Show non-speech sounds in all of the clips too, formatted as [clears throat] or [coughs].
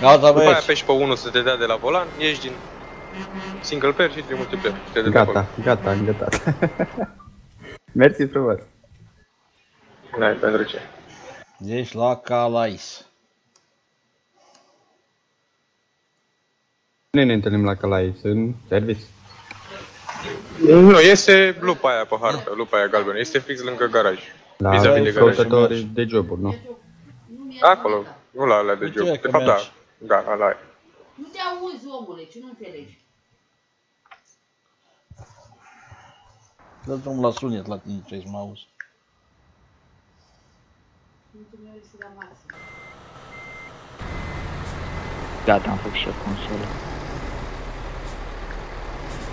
Gata După aia băieți. apeși pe 1 să te dea de la volan, ieși din single player și din multiplayer. și te dă de Gata, gata, am gătat. [laughs] Mersi frumos. acolo. N-ai pentru ce. Deci la Calais. Nu ne întâlnim la Calais, în service. Nu, este lupa aia pe hartă, lupa aia galbenă. Este fix lângă garaj. La Vis-a-vis de garaj. căutători de joburi, nu? Acolo, nu la alea de Uite, job. că De fapt, da. mergi. Da, la aia. Nu te auzi, omule, ce nu înțelegi? Dă drumul la sunet la tine, trebuie să mă auzi. Mulțumesc să la masă. Gata, am făcut și eu consolă.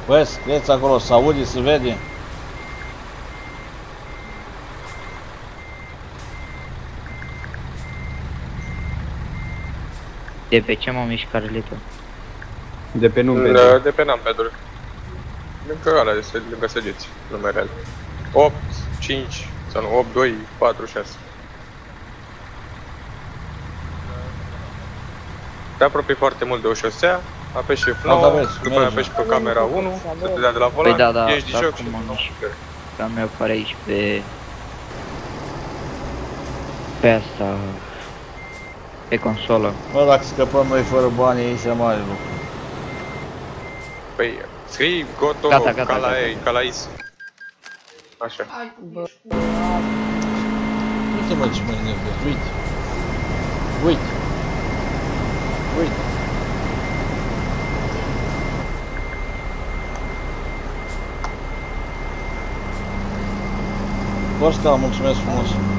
Băi, scrieți acolo, să aude, să vede. De pe ce mă mișcarele tu? De pe nume. Da, De pe Nampeduri. Lângă alea, de lângă săgeți, numerele. 8, 5, sau nu, 8, 2, 4, 6. Te apropii foarte mult de o șosea, apeși F9, Da, da, vezi, după aia merge. apeși pe camera 1, să te dea de la volan, Păi da, da, ieși din da, joc cum și mă nu mișc. Că meu apare aici pe... Pe asta... Pe consolă. Bă, dacă scăpăm noi fără bani, aici e mare lucru. Păi, scrii Goto, Gata, gata, Calai, gata. Calais. Așa. Hai ești cu... Uite mă ce mă enervez, uite. Uite. Uite. Costa, mulțumesc frumos.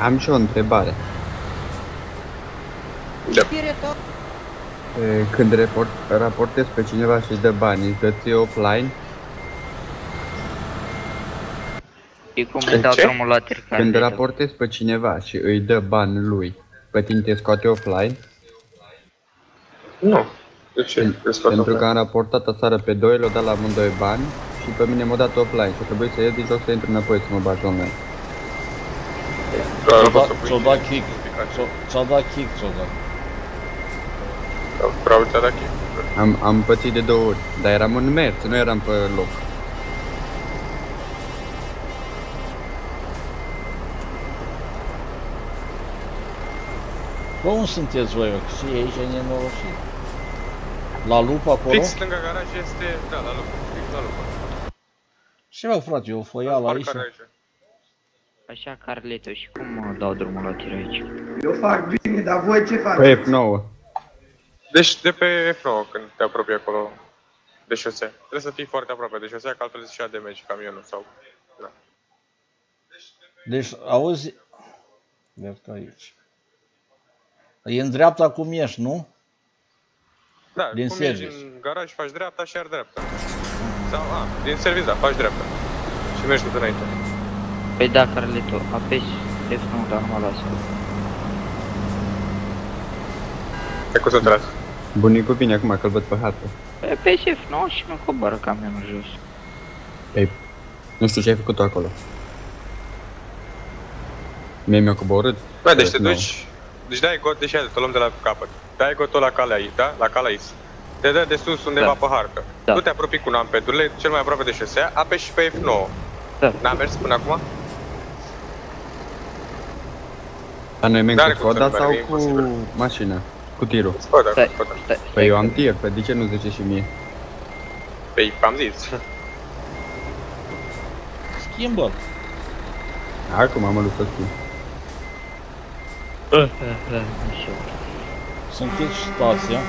Am și o întrebare. E, Când report, raportezi pe cineva și îți dă bani, îți dă ție offline? E cum îmi dau Ce? drumul la tercare. Când raportezi pe cineva și îi dă bani lui, pe tine te scoate offline? Nu. De ce? Pen- Te scot Pentru că offline? am raportat aseară pe doi, le-au dat la amândoi bani și pe mine m-au dat offline și a trebuit să ies din joc să intru înapoi să mă bag online. Doar Ți-o poți să dat- pui ți-o dat kick. notificație. Ți-o- Ți-a dat kick, ți-o dat. Vreau ți-a dat kick. Am, am pățit de două ori, dar eram în mers, nu eram pe loc. Bă, unde sunteți voi, mă? Că și aici e nenorocit. La lupa acolo? Fix lângă garaj este, da, la loc. Fix la loc. Ce mă, frate, eu o foială aici? Parcare aici. Așa, Carleto, și cum mă dau drumul la tine aici? Eu fac bine, dar voi ce faceți? Pe F9. Deci de pe F9 când te apropii acolo de șosea. Trebuie să fii foarte aproape de șosea, că altfel îți ia damage camionul sau... Da. Deci, auzi... Vert aici. E în dreapta cum ești, nu? Da, Din cum ești service. în garaj, faci dreapta și iar dreapta. Sau, a, din service, da, faci dreapta. Și mergi tot înainte. Păi da, Carleto, apeși F9, dar nu mă lasă. Te concentrat. Bunicul vine acum că-l văd pe hartă. Păi apeși F9 și mă coboară camionul jos. Ei, nu știu ce ai făcut tu acolo. Mie mi-a coborât. Bă, deci te F9. duci... Deci dai got, deci iată, te luăm de la capăt. Dai gotul la calea aici, da? La calais. Te dă de sus undeva Da. pe hartă. Da. Tu te apropii cu nampedurile, cel mai aproape de șosea, apeși pe F9. Da. N-a mers până acum? Dar noi merg N-are cu cum să Skoda nu sau meargă, e cu imposibil. mașina? Cu tirul. Skoda, Stai, Skoda. stai, Păi stai. eu am tir, păi de ce nu zice și mie? Păi, am zis. Schimbă-l. Acum am luptă cu. Așa. Să închizi stația.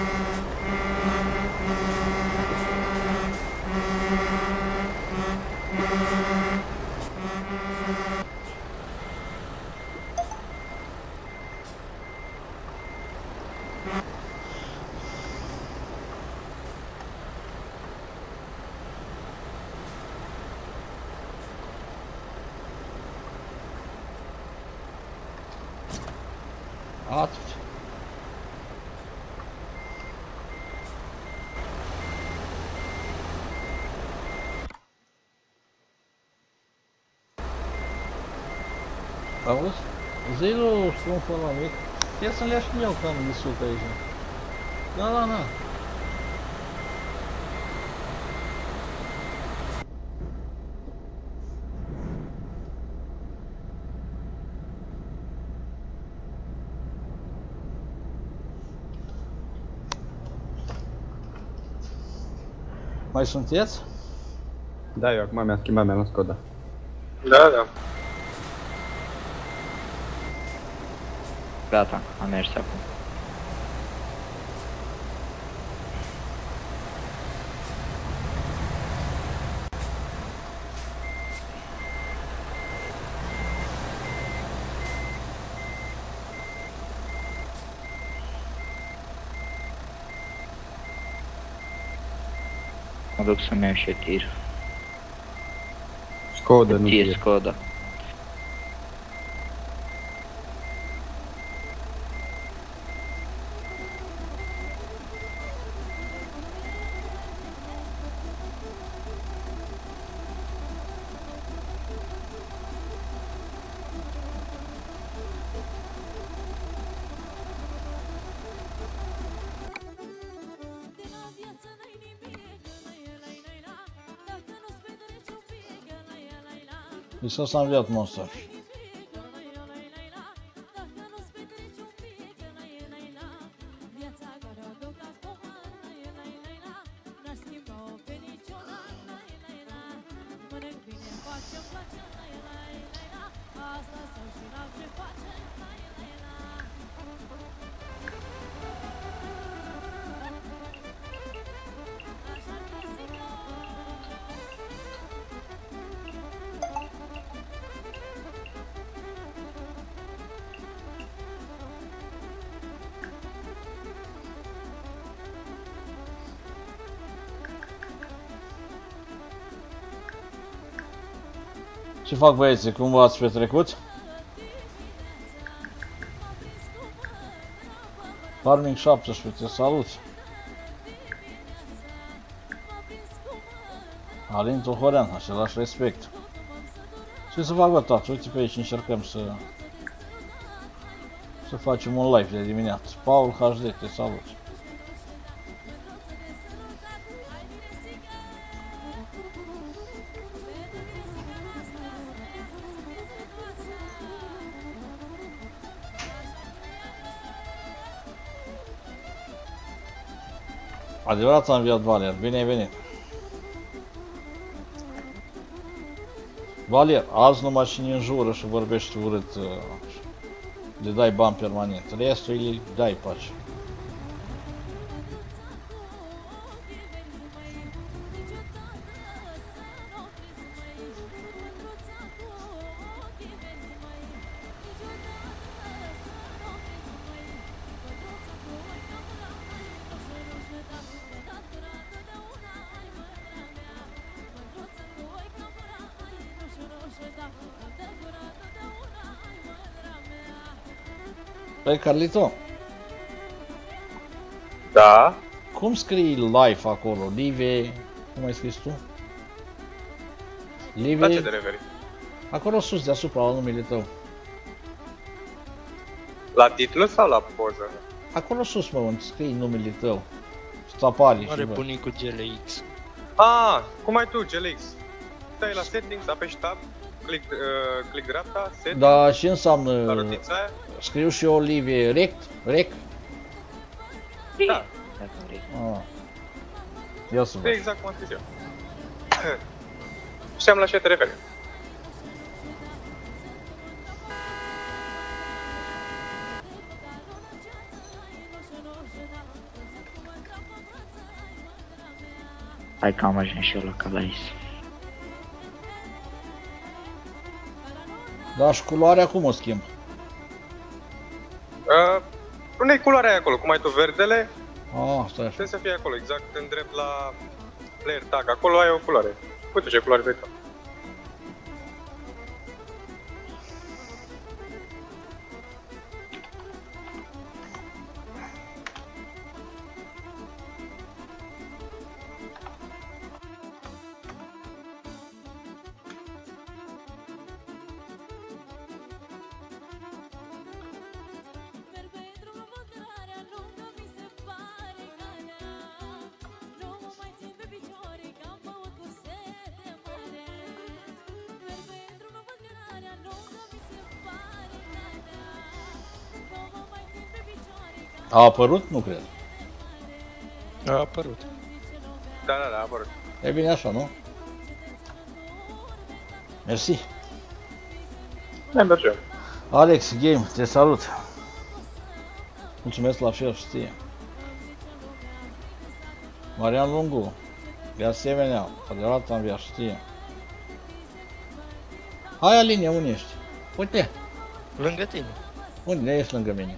Atât. Auzi? Zi lui strunful ăla mic. Ia să-mi ia și eu cam de suc aici. Da, da, da. Mai sunteți? Da, eu acum mi-am schimbat, mi-am luat Skoda. Da, da. Gata, am mers acum. Mă duc să-mi iau și tir. Skoda, nu Tir, tir. Skoda. Iisus a înviat fac băieții? Cum v-ați petrecut? Farming 17, te salut! Alin Tohorean, același respect. Ce să fac bă, tați? Uite pe aici încercăm să... Să facem un live de dimineață. Paul HD, te salut! Adevărat a înviat Valier, bine ai venit! Valier, azi numai cine înjură și vorbește urât, uh, le dai bani permanent. Restul îi dai pace. Carlito, Da. cum scrii live acolo? Live, cum ai scris tu? La ce Live, te referi? acolo sus, deasupra, la numele tău. La titlu sau la poză? Acolo sus, mă, unde scrii numele tău. Și apare și Are bă. bunicul GLX. Ah, cum ai tu, GLX? Stai la settings, apeși tab, click, uh, click dreapta, set, Da, ce la înseamnă? rotița aia. Scriu și eu Live rect? Rec? Da, Dacă vrei. Ah. Ia să e văd. exact cum am scris eu. [clears throat] Știam la ce te referi. Hai că am ajuns și eu la Calais. Da, și culoarea cum o schimb? Uh, pune culoarea aia acolo, cum ai tu verdele, Ah, stai așa. trebuie să fie acolo, exact în drept la player tag. Acolo ai o culoare. Uite ce culoare vrei tu. Apărut? Nu cred. A apărut. Da, da, da, a apărut. E bine așa, nu? Mersi. Ne mergem. Alex Game, te salut. Mulțumesc la fel, știe. Marian Lungu, de asemenea, adevărat am via, știe. Hai Aline, unde ești? Uite, Lângă tine. unde ești lângă mine?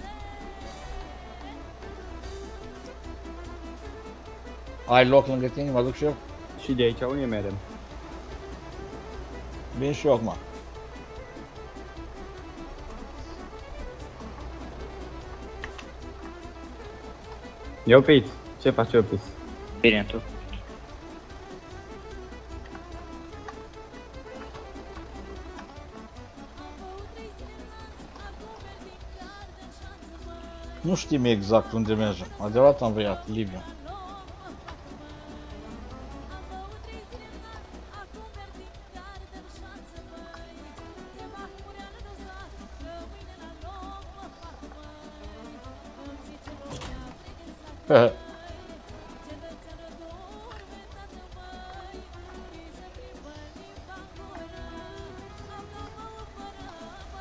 Ai loc lângă tine, mă duc și eu? Și de aici unde merem? Vin și eu acum. E opit. Ce faci opit? Bine, tu. Nu știm exact unde mergem. Adevărat am văiat, Liviu.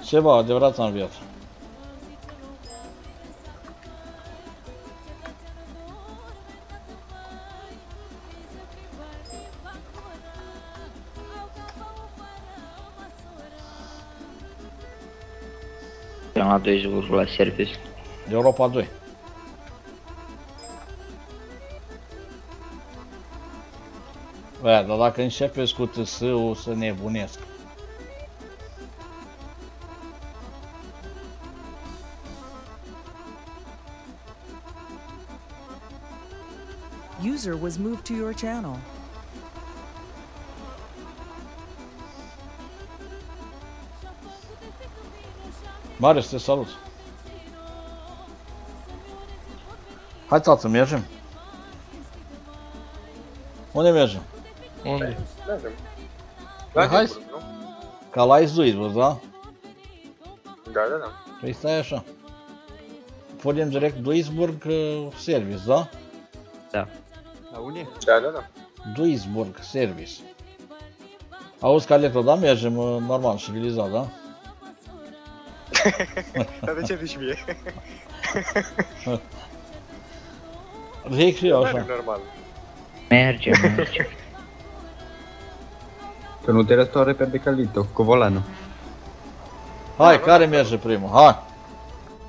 Ceva adevărat am viat. Am la 2 jocuri la service. Europa 2. Bă, dar dacă începeți cu TS, o să nebunesc. User was moved to your channel. Marius, te salut! Hai tată, mergem? Unde mergem? Unde? Mergem. Păi La hai timpul, nu? Ca la Izuizbus, da? Da, da, da. Păi stai așa. Punem direct Duisburg uh, Service, da? Da. La unde? Da, da, da. Duisburg Service. Auzi, Caleto, da? Mergem uh, normal, civilizat, da? Dar de ce zici mie? Zic și eu Mergem așa. normal. Merge, merge. Că nu te răstau repede Calito, cu volanul. Hai, care merge primul? Hai!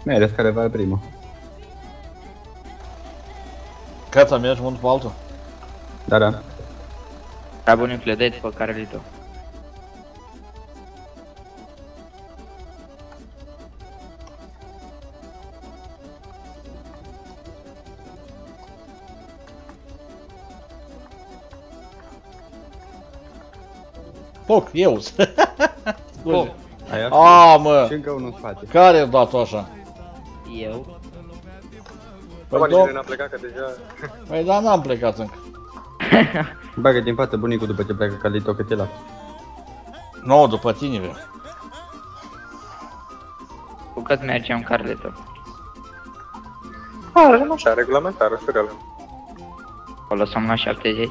Mergi care va primul. Căța mergi unul pe altul? Da, da. Da, bunicule, dai după Carlito. Foc, eu! [laughs] Scuze. Aia A, mă! Și încă unul în spate. Care a dat așa? Eu? Păi, Bă, nici dom- noi n-am plecat, că deja... păi da, n-am plecat încă. [laughs] Bagă din față bunicul după ce pleacă Calito că te las. Nu, după tine vreau. Cu cât mergem, Carlito? Mergem așa, regulamentar, ușurel. O lăsăm la 70?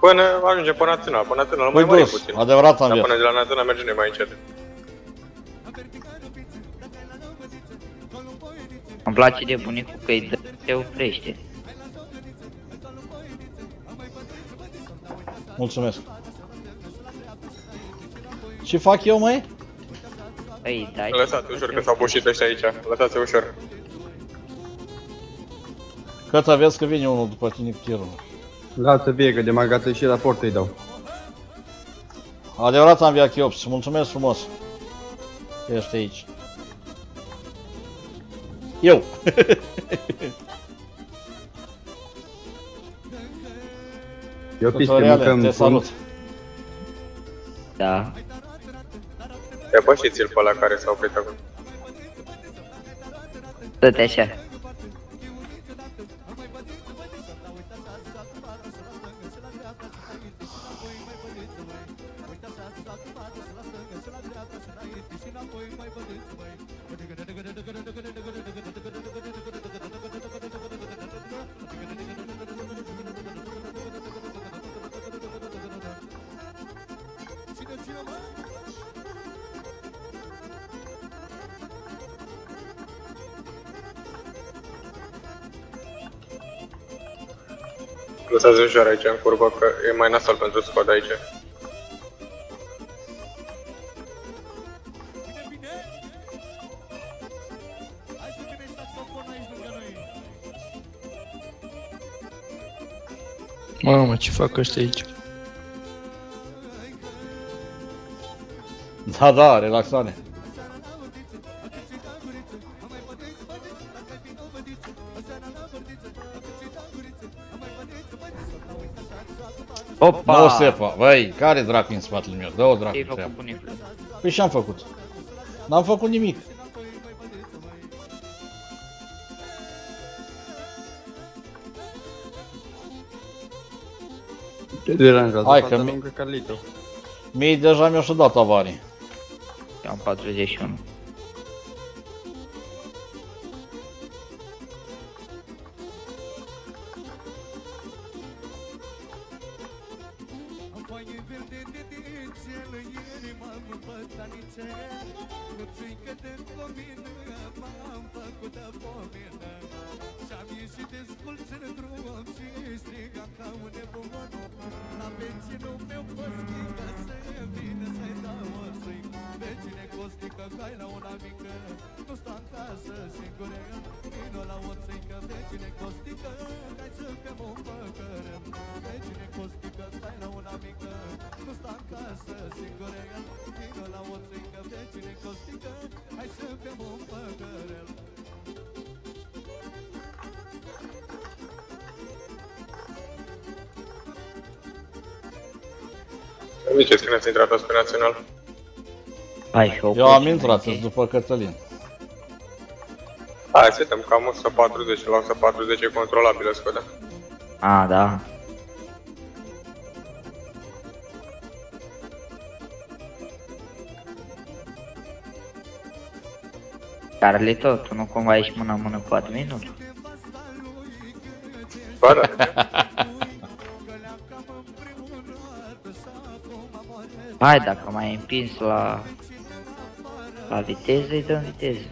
Până ajungem pe național, pe național Păi mai mare dus, puțin. adevărat am Dar viat. până de la național mergem noi mai încet. Îmi place de bunicul că îi dă, te oprește. Mulțumesc. Ce fac eu, mai? Păi, dai. Lăsați ușor că s-au bușit ăștia aici. Lăsați ușor. Căța vezi că vine unul după tine cu tirul. Lasă vie că de magață și la portă îi dau. Adevărat am viat Chiops, mulțumesc frumos. că Ești aici. Eu. [laughs] Eu piste Tutoriale, mâncăm te salut. punct. Da. Depășiți-l pe ăla care s-a oprit acum. Dă-te așa. Lăsați ușor aici în curbă, că e mai nasol pentru squad aici. Mamă, ce fac ăștia aici? Da, da, relaxare. Opa! Nu se fa. Băi, care dracu în spatele meu? Dă-o dracu Ce-ai treabă. făcut bunifle? Păi și-am făcut. N-am făcut nimic. Te deranjează Hai faza că mi- lungă Carlito. Mie deja mi-au și dat avarii. Eu am 41. Când ați intrat toți pe național? Hai și Eu am intrat sunt după Cătălin. Hai să uităm, cam 140, la 140 e controlabilă scoda. A, da. Carlito, tu nu cumva ești mână-mână cu adminul? Ba [laughs] da, Hai, dacă mai ai împins la... La viteză, îi dăm viteză.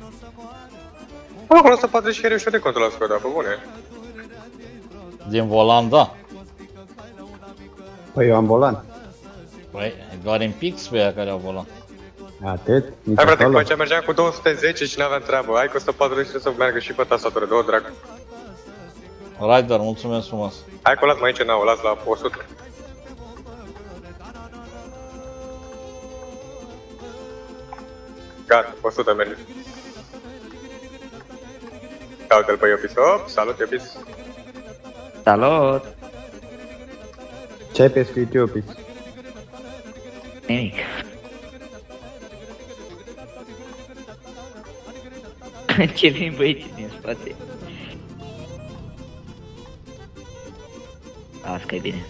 acum la 140 chiar e ușor de controlat scoda, pe bune. Din volan, da. Păi eu am volan. Păi, e doar în pix pe aia care au volan. Atât, nici Hai frate, că acolo. aici mergeam cu 210 și n-aveam treabă. Hai cu 140 trebuie să meargă și pe tastatură, două dracu. Rider, mulțumesc frumos. Hai că o las mai aici, n o las la 100. 100 merge. Caută-l pe Iopis. Op, salut Iopis. Salut! Ce ai pescuit eu, Pix? Nimic. [laughs] Ce vin băieții din spate? Las că e bine.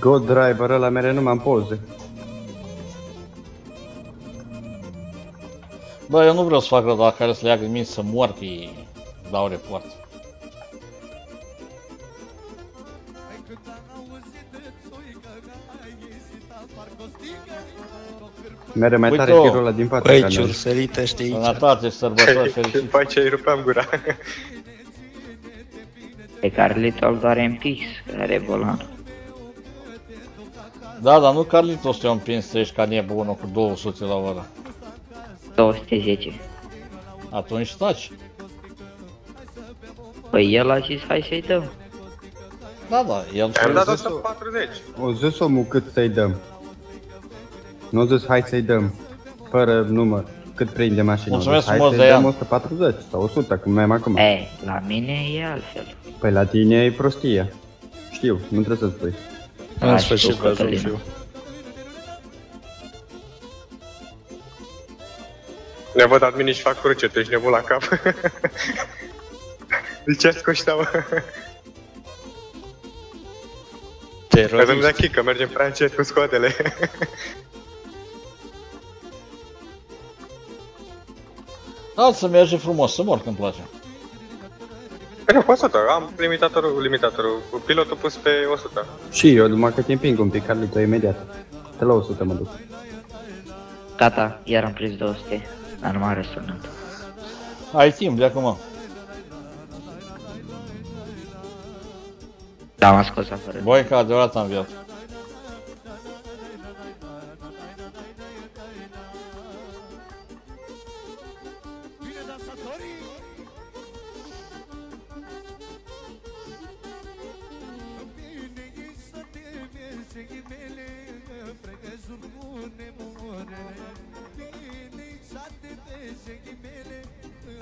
God driver ăla mere numai în poze. Bă, eu nu vreau să fac rău, dacă care să leagă mine să mor, că îi dau report. Mere mai Uite-o. tare tirul ăla din față. Băi, ca noi. ciursărit ăștia aici. Sănătate și sărbători fericite. După ce îi rupeam gura. Pe Carlito îl doare în pix, că are volan. Da, dar nu Carlitos te-a împins să ești ca nebunul cu 200 la oră. 210. Atunci taci. Păi el a zis hai să-i dăm. Da, da, el Am și dat zis-o. 140. O zis omul cât să-i dăm. Nu a zis hai să-i dăm. Fără număr. Cât prinde mașina. A zis, Mulțumesc hai frumos, să-i dăm Deian. 140 sau 100, cum mai am acum. E, la mine e altfel. Păi la tine e prostie. Știu, nu trebuie să spui. În Da, sfârșit știu, Ne văd adminii și fac cruce, tu ești nebun la cap. De ce ați coșteau? Că să-mi dea Terorist. kick, că mergem prea încet cu scoatele. Da, să merge frumos, să mor când place. Păi nu, cu 100, am limitatorul, limitatorul, cu pilotul pus pe 100. Și eu, numai că te împing un pic, Carlito, imediat. Te la 100 mă duc. Gata, iar am prins 200, dar nu m-a răsunat. Ai timp de acum. Da, m-a scos afară. Voi ca adevărat am viață.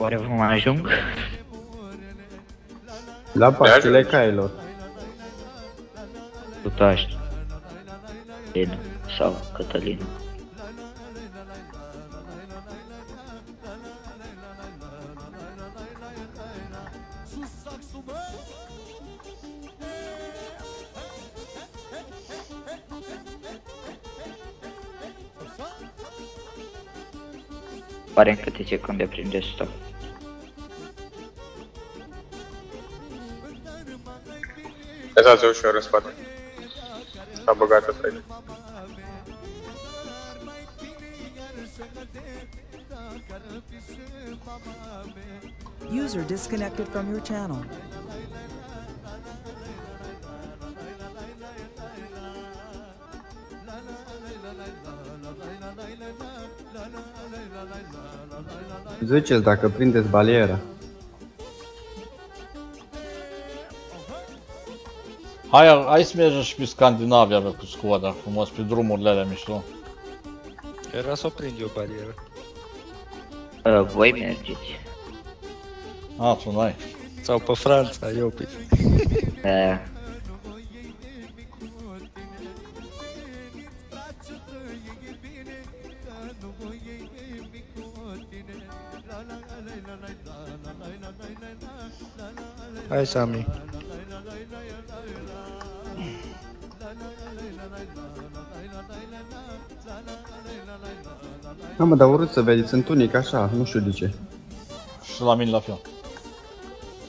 Oare vom ajung? La Paștele Cailor. Butoaști. Lina sau Cătălina. Pare în câte secunde prinde stop. Lăsați-o ușor în spate. S-a băgat ăsta aici. User disconnected from your channel. Ziceți dacă prindeți baliera. Hai, hai să mergem și pe Scandinavia bă, cu Skoda, frumos, pe drumurile alea mișto. Era să o prind eu barieră. Uh, voi mergeți. A, tu n-ai. Sau pe Franța, eu pe... Uh, Hai, Sami. Da, mă, dar urât să vedeți întunec așa, nu știu de ce. Și la mine la fel.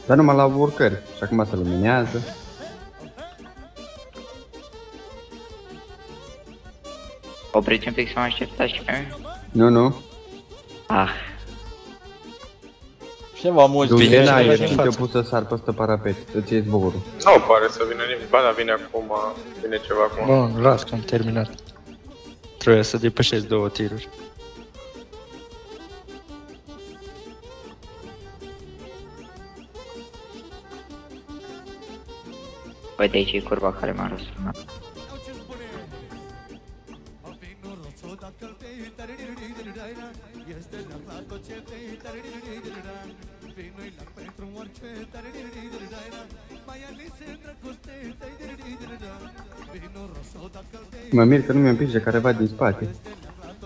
Dar numai la urcări. Și acum se luminează. opriți un pic să mă așteptați și pe mine? Nu, nu. Ah, Ce vă muzică? Bine, Dulena, Bine, ești în și te față. pus să sar peste parapet. Îți iei zborul. Nu pare să vină nimic. Ba da, vine acum, vine ceva acum. Bun, las că am terminat. Trebuia să depășesc două tiruri. Păi de aici e curba care m-a răsunat. Mă mir că nu mi-am împinge careva din spate.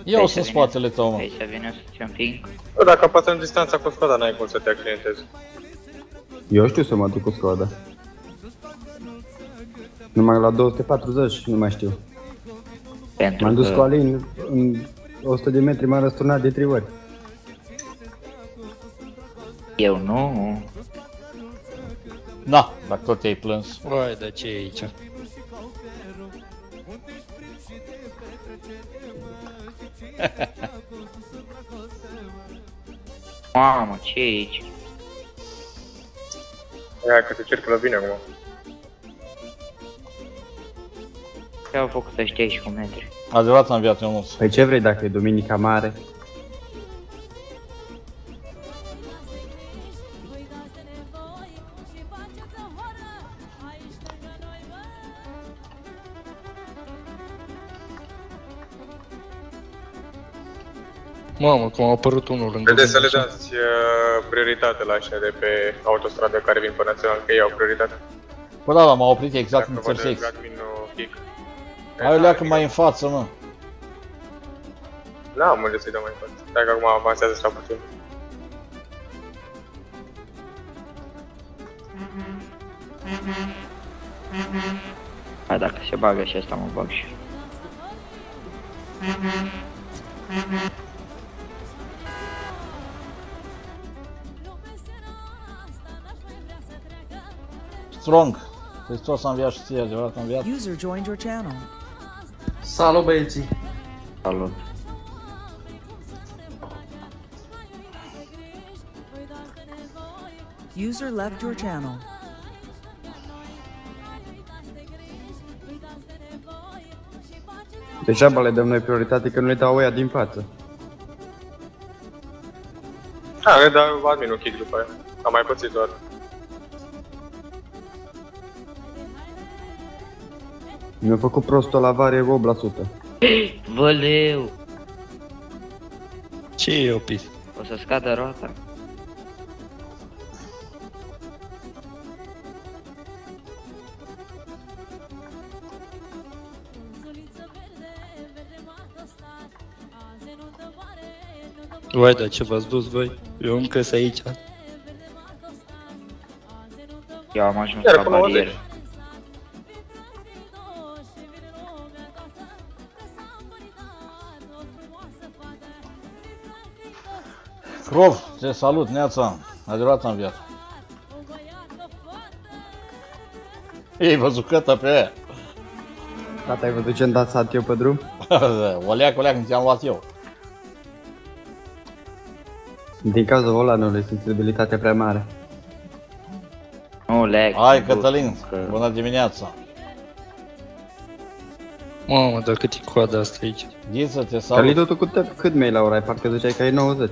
Eu sunt în spatele tău, mă. Vrei să vină să-ți împing? Bă, Dacă păstrăm distanța cu Skoda, n-ai cum să te accidentezi. Eu știu să mă duc cu Skoda. Numai la 240, nu mai știu. Pentru M-am dus că cu Alin, în 100 de metri m-a răsturnat de 3 ori. eu nu... Na, dacă tot te-ai plâns. Uai, dar ce e aici? Mamă, ce e aici? Ia că te circulă bine acum. Ce au făcut ăștia aici cu metri? Adevărat am viață, Ionuț. Păi ce vrei dacă e Duminica Mare? Mamă, cum a apărut unul lângă Vedeți să mine, le așa. dați uh, prioritate la ăștia de pe autostradă care vin pe național, că ei au prioritate. Bă, da, da, m-a oprit exact în Dacă văd intersecție. Gradminul Hic. Hai o leacă mai în față, mă. N-am unde să-i dau mai față. Dacă acum avansează sau puțin. Hai dacă se bagă și asta mă bag și eu. Strong. Hristos a înviat și ție, adevărat a înviat. User joined your channel. Salut băieții! Salut! User left your channel. Degeaba le dăm noi prioritate că nu le dau oia din față. Da, le dau adminul kick după aia. Am mai pățit doar. Mi-a făcut prostul la vare 8%. Văleu! Ce e opis? O să scadă roata. Uai, dar ce v-ați dus voi? Eu încă sunt aici. Eu am ajuns Iar la până la barieră. Crov, te salut, neața. Adevărat în viață. Ei, văzut cătă pe aia. Tata, ai văzut ce-mi dat eu pe drum? [laughs] o leac, o leac, când ți-am luat eu. Din cauza volanului, sensibilitatea prea mare. Nu, leg. Hai, bă, Cătălin, că- bună dimineața. Mamă, dar cât e coada asta aici? Ghiță, te Salut. salut. tu cu te- cât mi la ora? Ai Parcă ziceai că ai 90.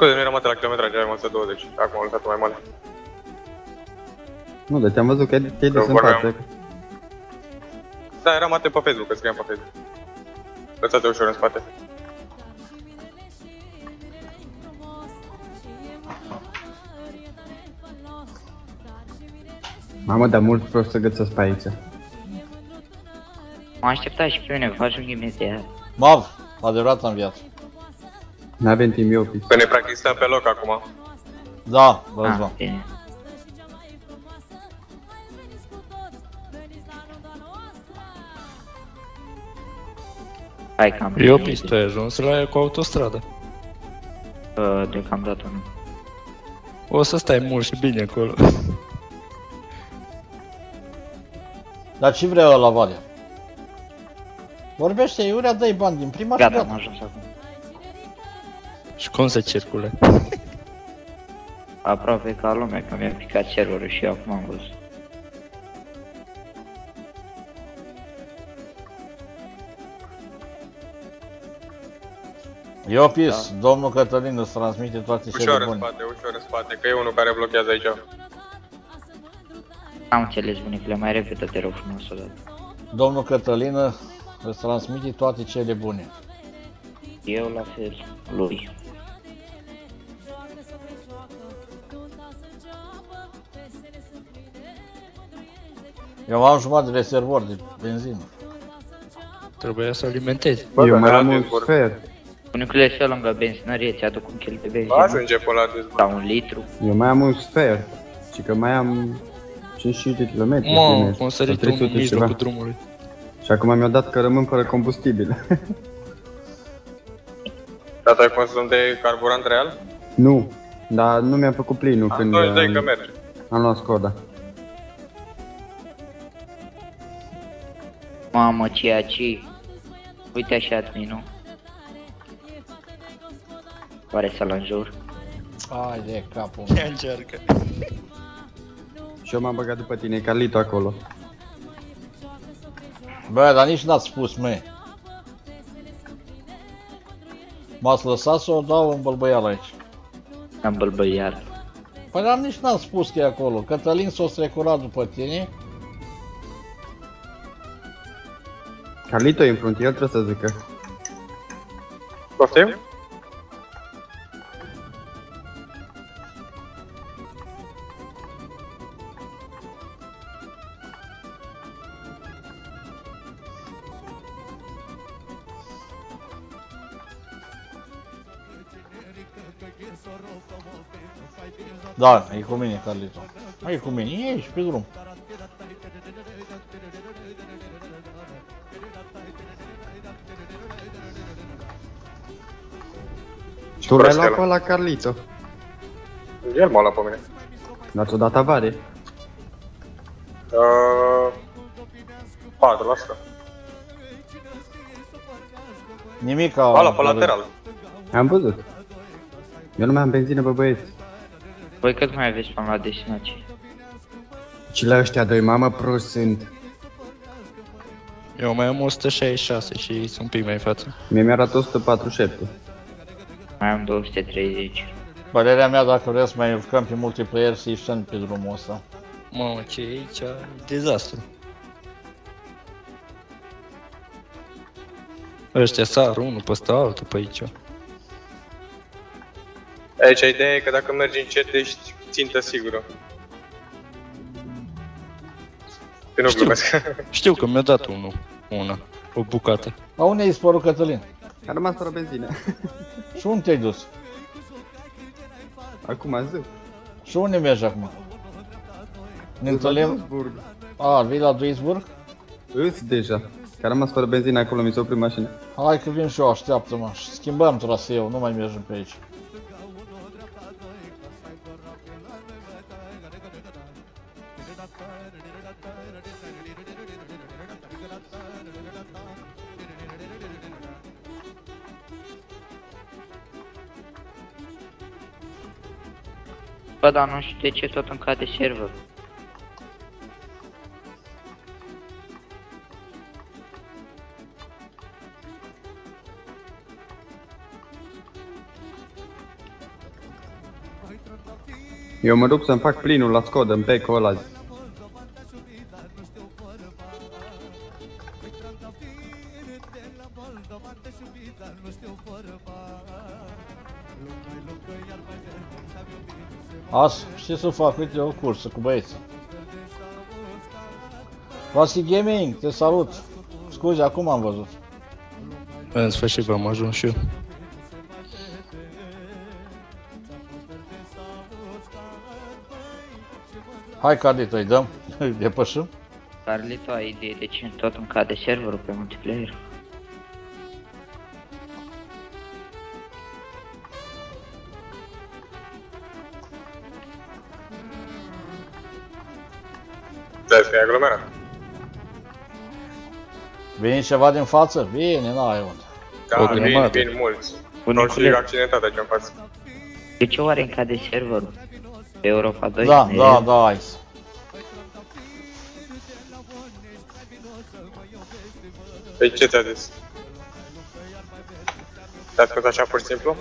Scuze, nu eram atât la kilometraj, aveam 120. Acum am lăsat mai mare. Nu, dar te-am văzut că ai- te-ai dus Că în vorbeam. față. Da, eram atât pe Facebook, că scriam pe Facebook. Lăsate ușor în spate. Mamă, dar mult prost să găsesc pe aici. M-a așteptat și pe mine, vă ajung imediat. Mav, adevărat în viață. N-avem timp eu, pis. Că ne practicăm pe loc acum. Da, Ah, văzut. bine. Hai că am Eu opis, tu ai ajuns la ea cu autostrada. Uh, deocamdată nu. O să stai mult și bine acolo. Dar ce vrea la Vale? Vorbește, Iurea, dă-i bani din prima și Gata, am gata. ajuns acum. Și cum se circule? [laughs] Aproape ca lumea, că mi-a picat cerul și eu acum am văzut. Iopis, domnul Cătălin îți transmite toate cele Ușor în bune. spate, ușor în spate, că e unul care blochează aici. Am înțeles, bunicule, mai repede, te rog frumos odată. Domnul Cătălin îți transmite toate cele bune. Eu la fel, lui. Eu am jumătate de rezervor de benzină. Trebuia să alimentezi. Bă, eu dar mai la am un dezbord. sfert. Bunicule, și lângă benzinărie, ți-aduc un kil de Va benzină ajunge până la dezbord. sau un litru. Eu mai am un sfert. Și că mai am 500 de kilometri. Mamă, bine, cum sau sărit unul 300 în mijlocul ceva. drumului. Și acum mi-au dat că rămân fără combustibil. [laughs] Dar tu ai consum de carburant real? nu, dar nu mi-am făcut plinul când Atunci dai că am, merge. am luat Skoda. Mamă, ceea ce Uite așa adminul. Oare să-l înjur? Hai de capul [laughs] Ia încearcă. Și eu m-am băgat după tine, Carlito acolo. Bă, dar nici n-ați spus, mă. M-ați lăsat să o dau în bălbăial aici. Am bălbăiat. Păi dar nici n-ați spus că e acolo. Cătălin s-o strecurat după tine. Carlito e în frunte, el trebuie să zică. Poftim? Da, e cu mine, Carlito. E cu mine, e aici, pe drum. Tu l-ai prost luat el. pe la Carlito. El m-a luat pe mine. Dar ți-o dat avare. Uh, 4%. Nimic A luat pe lateral. Am văzut. Eu nu mai am benzină, bă băieți. Voi cât mai aveți până la destinație? Și la ăștia doi, mamă, prost sunt. Eu mai am 166 și sunt un pic mai în față. Mie mi-arată 147. Mai am 230. Părerea mea, dacă vreți să mai jucăm pe multiplayer, să ieșim pe drumul ăsta. Mamă, ce e aici? E dezastru. Ăștia sar unul peste altul pe aici. Aici ideea e că dacă mergi încet, ești țintă sigură. Eu nu Știu. glumesc. Știu că mi-a dat unul, una, o bucată. La unde ai dispărut, Cătălin? A rămas fără benzină. [laughs] Și unde te-ai dus? Acum zic. Și unde mergi acum? Ne întâlnim? Duisburg. A, vii la Duisburg? Îs deja. Că a rămas fără benzină acolo, mi s-a oprit mașina. Hai că vin și eu, așteaptă-mă. Și schimbăm traseu, nu mai mergem pe aici. Bă, dar nu știu de ce tot încă de server. Eu mă duc să-mi fac plinul la Skoda în becul ăla. Azi, știi să fac, uite, o cursă cu băieți. Classic Gaming, te salut! Scuze, acum am văzut. În sfârșit v-am ajuns și eu. Hai, Carlito, îi dăm, îi [laughs] depășim. Carlito, ai idee de ce tot încă de serverul pe multiplayer? Vezi că e aglomerat. Vine ceva din față? Bine, n-ai unde. Da, O vin, grămadă. vin mulți. Nu Bunicule, știu accidentat aici în față. de ce oare încă de serverul? Pe Europa 2? Da, mereu? da, da, hai să. Păi ce ți-a zis? Te-a spus așa pur și simplu?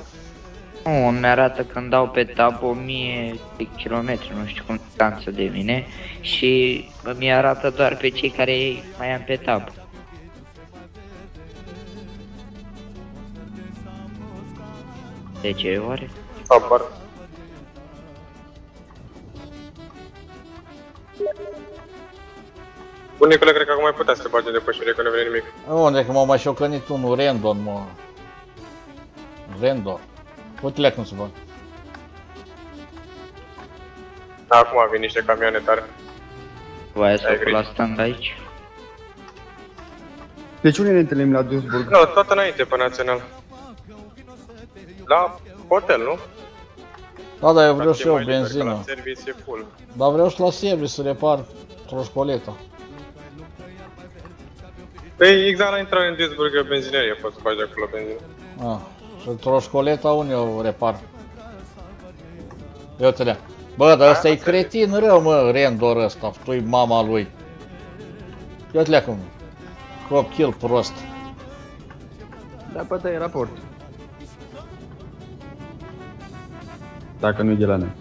Nu, îmi arată când dau pe tab 1000 de kilometri, nu știu cum distanță de mine și îmi arată doar pe cei care mai am pe tab. De ce oare? Habar. Bunicule, cred că acum mai putea să te bagi în depășire, că nu vine nimic. Unde, că m-a mai șocănit unul, Rendon, mă. Rendon. Uite-le cum se bag. Acum vin niște camioane tare. Voia să Ai o pun la stand aici? Deci unde ne întâlnim la Duisburg? Nu, tot înainte pe național. La hotel, nu? Da, da, eu vreau Dacă și e eu mai liber, că La benzină. service e full. Dar vreau și la service să repar troșcoleta. Păi exact la intrare în Duisburg e o benzinerie, poți să faci de acolo benzină. Ah, și troșcoleta unde o repar? Ia te Bă, dar ăsta e cretin rău, mă, Rendor ăsta, tu mama lui. Ia te cum. Copil prost. Da, pe tăi raport. Dacă nu e de la noi.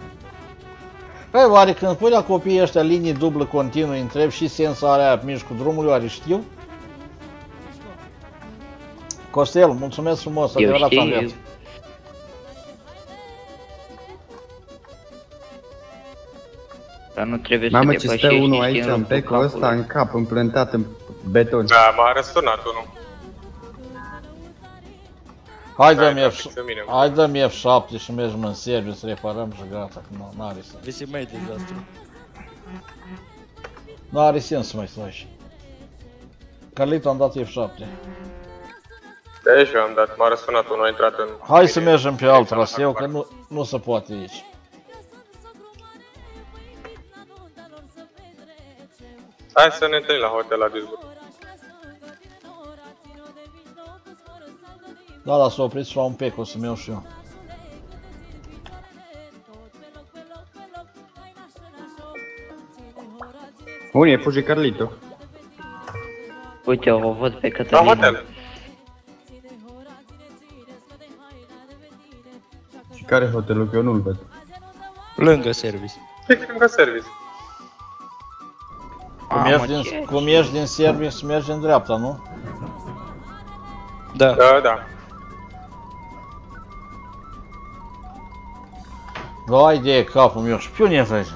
Păi, oare când pui la copiii ăștia linii dublă continuu, îi întreb și sensarea aia pe mijlocul drumului, oare știu? Costel, mulțumesc frumos, Eu adevărat am știu, viață. dar nu trebuie Mamă să ce stă depășești unul aici știi, în ruptul becul ăsta capului. în cap, împlantat în beton. Da, m-a răsturnat unul. Hai Hai, dă-mi da, F... fixă mine. Hai dă-mi F7 și mergem în service, să reparăm și gata, că nu n-are sens. Vezi mai dezastru. N-are sens să mai stau aici. Carlito am dat F7. De și eu am dat, m-a răsturnat unul, a intrat în... Hai să mine. mergem pe alt Exact la traseu, că parc. nu, nu se poate aici. Hai să ne întâlnim la hotel la Duisburg. Da, da, s-a oprit și la un pec, o să-mi iau și eu. Unde e Fuji Carlito? Uite, o văd pe La Cătălina. hotel. Care e hotelul? Că eu nu-l văd. Lângă service. Fix lângă service. Cum Mamă, ești, din, ce- cum ești din service, mergi în dreapta, nu? Da. Da, da. Vai de capul meu, și pe unde vezi?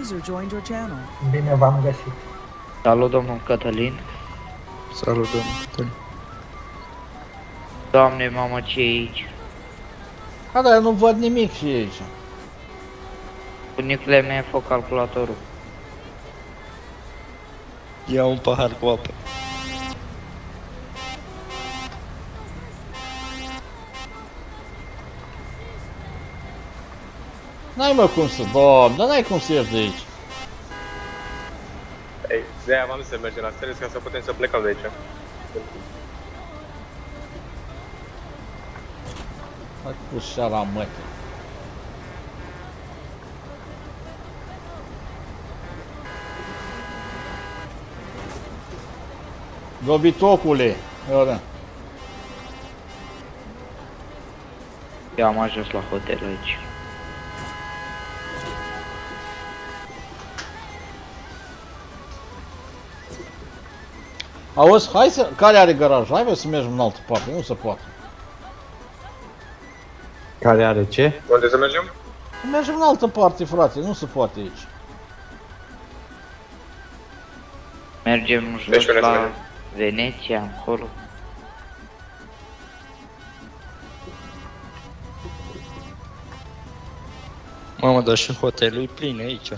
User joined your channel. Bine v-am găsit. Salut, domnul Cătălin. Salut, domnul Cătălin. Doamne, mamă, ce e aici? A, dar eu nu văd nimic și aici. Bunicule mi-a făcut calculatorul. Ia un pahar cu apă. N-ai mă cum să, doamne, dar n-ai cum să ieși de aici. Ei, de-aia v-am zis să mergem la service ca să putem să plecăm de aici. Hai cu șara mătii. Dobitocule! Ora. Eu am ajuns la hotel aici. Auzi, hai să... Care are garaj? Hai să mergem în altă parte, nu se poate. Care are ce? Unde să mergem? Să mergem în altă parte, frate, nu se poate aici. Mergem jos Deci unde să la mergem? Veneția, încolo. Mamă, dar și hotelul e plin aici.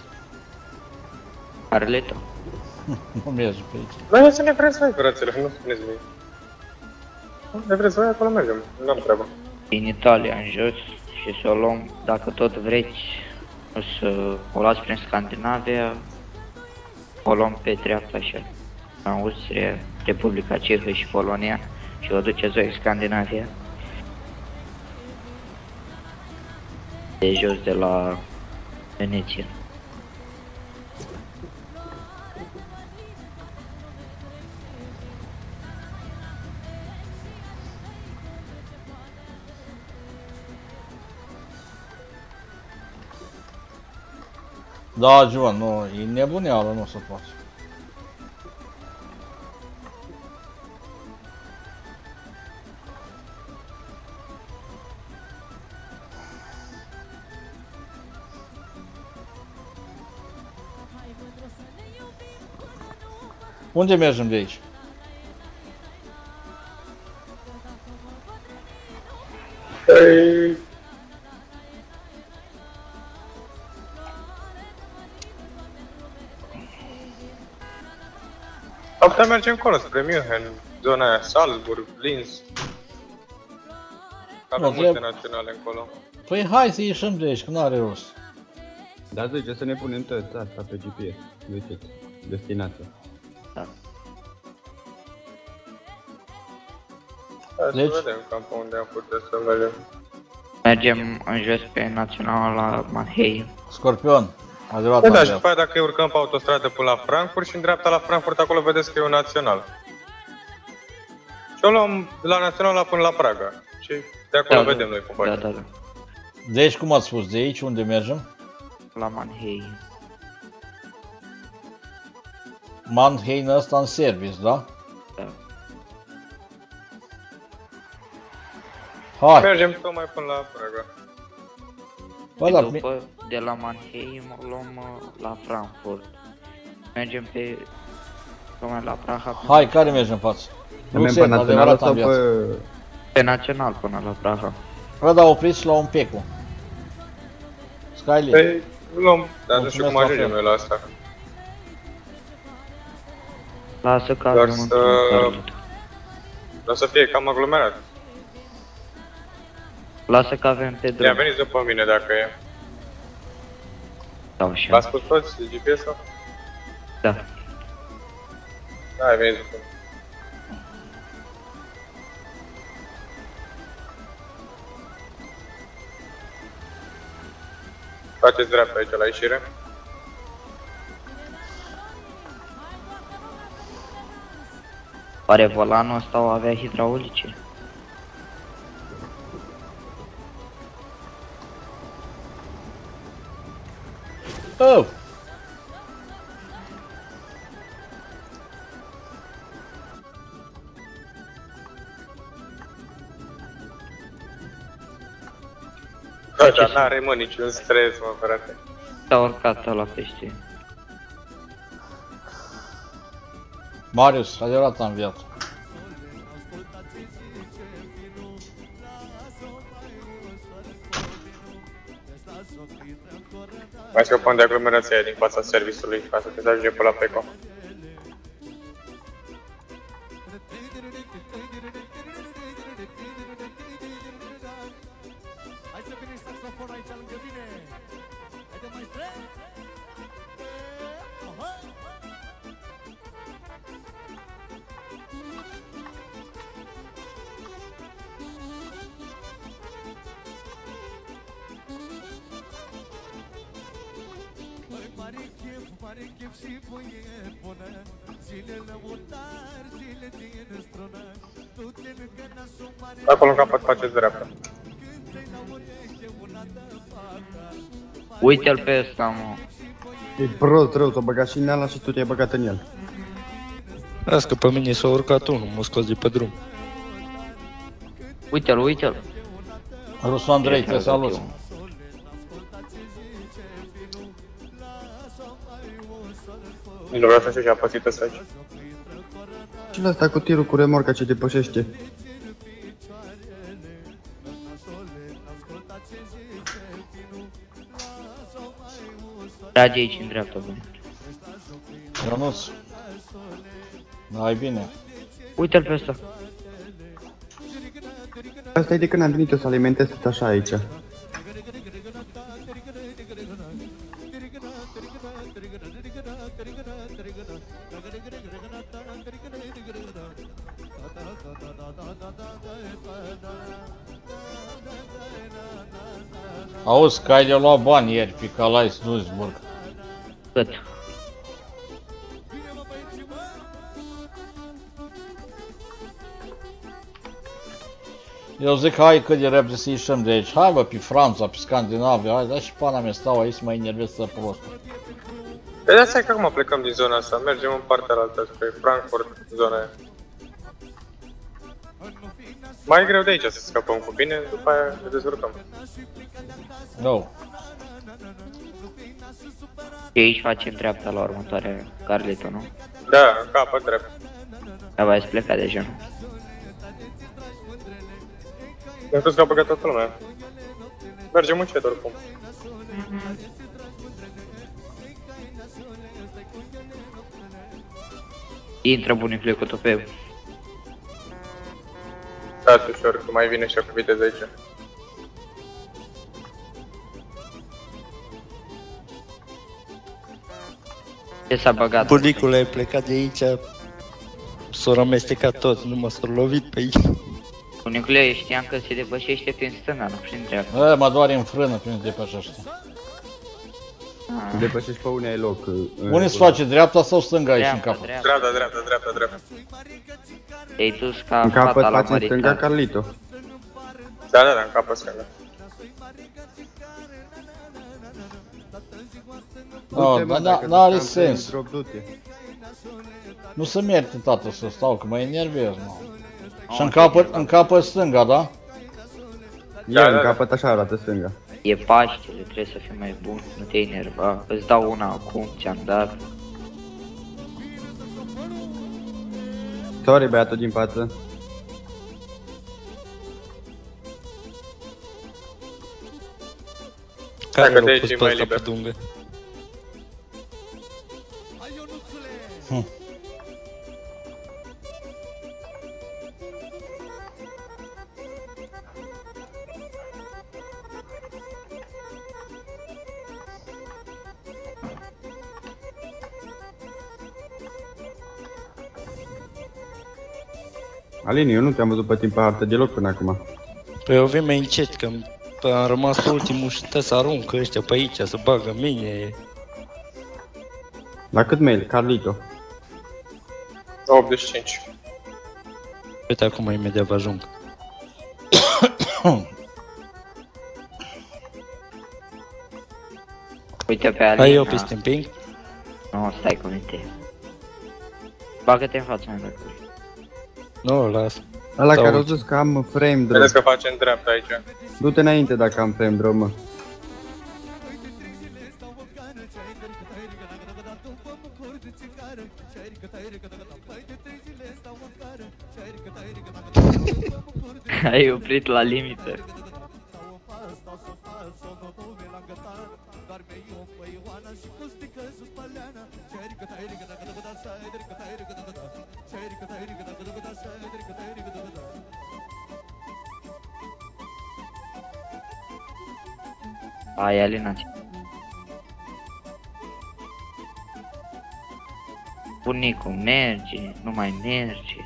Arleta. [laughs] Nu mergem pe aici. Noi să ne vreți voi, frăților, nu spuneți mie. Unde vreți voi, acolo mergem. Nu am treabă. Din Italia în jos și să o luăm, dacă tot vreți, o să o luați prin Scandinavia, o luăm pe dreapta așa, în Austria, Republica Cehă și Polonia și o duceți voi în Scandinavia. De jos de la Veneția. Da, Joan, nu, e nebuneală, nu se poate. Unde mergem de aici? Păi... putea merge încolo spre München, zona aia, Salzburg, Linz. Avem Nu, multe trebuie- naționale încolo. Păi hai să ieșim de aici, că n-are rost. Dar zice să ne punem toți asta pe GPS. Ziceți, destinația. Hai Deci- să vedem cam pe unde am putea să mergem. Mergem în jos pe național la Mannheim. Scorpion, adevărat Da, da, și Andreea. după aia dacă urcăm pe autostradă până la Frankfurt și în dreapta la Frankfurt acolo vedeți că e un național. Și o luăm la național până la Praga. Și de acolo Da, da. vedem noi cum Da, facem. da, da. Deci, cum ați spus, de aici unde mergem? La Mannheim. Mannheim ăsta în service, da? Da. Hai, Mergem tocmai până la Praga. Bă, Și da, mi- după, de la Mannheim o luăm uh, la Frankfurt. Mergem pe... Tocmai la Praha. hai, care mergem în față? Mergem pe Rusel, națională adevărat sau am viață. pe... Pe național până la Praha. Bă, da, opriți la un pecu. Skyline. Păi, luăm, dar nu știu Mulțumesc cum la ajungem fel. noi la asta. Lasă că Doar avem să- într-un Carlet. O să fie cam aglomerat. Lasă că avem pe Ia, drum. veniți după mine dacă e. Sau așa. V-ați spus toți GPS-ul? Da. Hai, veniți după mine. Faceți dreapta aici la ieșire. Oare volanul ăsta o avea hidraulice? Oh! Da, dar n-are mă niciun stres, mă, frate. S-a urcat la pește. Marius, adevărat am viață. Mai scăpăm de aglomerația aia din fața serviciului ca să te ajunge pe la Peco. Uite-l pe ăsta, mă. E prost rău, s-a băgat și în ala și tu te-ai băgat în el. Las că pe mine s-a urcat unul, m-a scos de pe drum. Uite-l, uite-l. Rusu Andrei, Ia te că salut. eu. Nici nu vreau să știu ce a pățit ăsta aici. Și la asta cu tirul cu remorca ce depășește. Trage aici în dreapta, bă. Ionuț. Ai bine. Uite-l pe ăsta. Asta e de când am venit eu să alimentez tot așa aici. Auzi că ai de luat bani ieri pe Calais Duisburg. Cât? Eu zic hai cât de repede să ieșim de aici. Hai bă, pe Franța, pe Scandinavia, hai, da și pana mea stau aici să mă enervez să prostul. Păi de asta e că acum plecăm din zona asta, mergem în partea altă, spre Frankfurt, zona aia. Mai e greu de aici să scăpăm cu bine, după aia ne dezvoltăm. No. Și aici facem dreapta la următoarea Carlito, nu? Da, în capăt drept. Dar v-ați plecat deja, nu? Mi-am spus că a băgat toată lumea. Mergem încet oricum. Intră bunicule cu topeu. Stați ușor, că mai vine și cu viteză aici. Ce s-a băgat? Bunicul ai plecat de aici, s-a amestecat tot, nu m-a s-a lovit pe aici. Bunicule, știam că se depășește prin stânga, nu prin dreapta. E, mă doare în frână prin depășește. Depășești pe unde ai loc. uh, în- Unde se face dreapta sau stânga aici în Dreapta, capăt? dreapta. Dreapta, dreapta, dreapta, dreapta. Te-ai dus ca În fata capăt la faci în stânga Maritar. Carlito. Da, da, da, în capăt stânga. No, Du-te, mă, da, da, dacă n-are duceam pe sens. drop, du-te. Nu se merită, tată, să stau, că mă enervez, mă. Și în ce capăt, ceva. în capăt stânga, da? E, Da, în da, da. capăt așa arată stânga. E Paștele, trebuie să fii mai bun, nu te enerva. Îți dau una acum, ți-am dat. Sorry, băiatul din față. Care Dacă de l-a aici pus e pe mai ăsta liber. pe dungă? Alin, eu nu te-am văzut pe timp pe hartă deloc până acum. Păi eu vin mai încet, că am rămas ultimul și trebuie să aruncă ăștia pe aici, să bagă mine. La cât mail? Carlito. 85. Uite acum imediat vă ajung. [coughs] Uite pe Alina. Hai eu pe stimping. Nu, stai cu minte. Bagă-te în fața mea dacă vrei. Nu, las. Ăla Sau- care a zis că am frame drop. Vedeți că face în dreapta aici. Du-te înainte dacă am frame drop, mă. [laughs] Ai oprit la limită. Ai Alina. Bunicul merge, nu mai merge.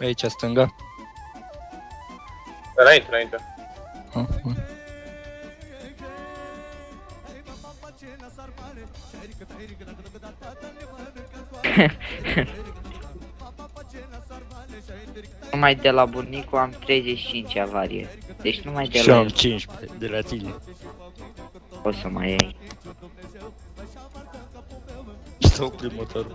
Aici stânga. Înainte, înainte. Ah, ah. [laughs] Numai de la bunicul am 35 avarie. Deci numai de Și la eu am el 15 de la tine. o să mai iei. Să oprim motorul.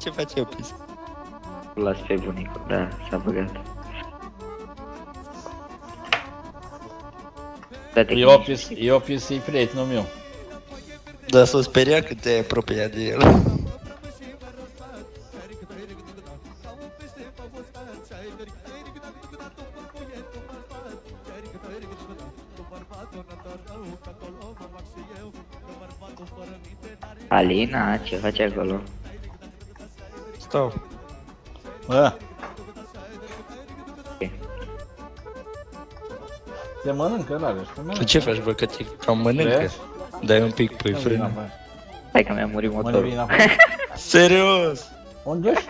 Ce faci eu, pis? Las pe bunicul, da, s-a băgat. Eu opis, eu opis e prietenul meu. Da, s-o speria că te-ai apropiat de el. Alina, ce faci acolo? Stau. Bă. Se mănâncă rare, și Tu mănâncă. ce faci, bă, că te cam mănâncă? Vezi? Dai un pic pe Mă vin frână. înapoi. Hai că mi-a murit Mă vin motorul. [laughs] înapoi. Serios? Unde ești?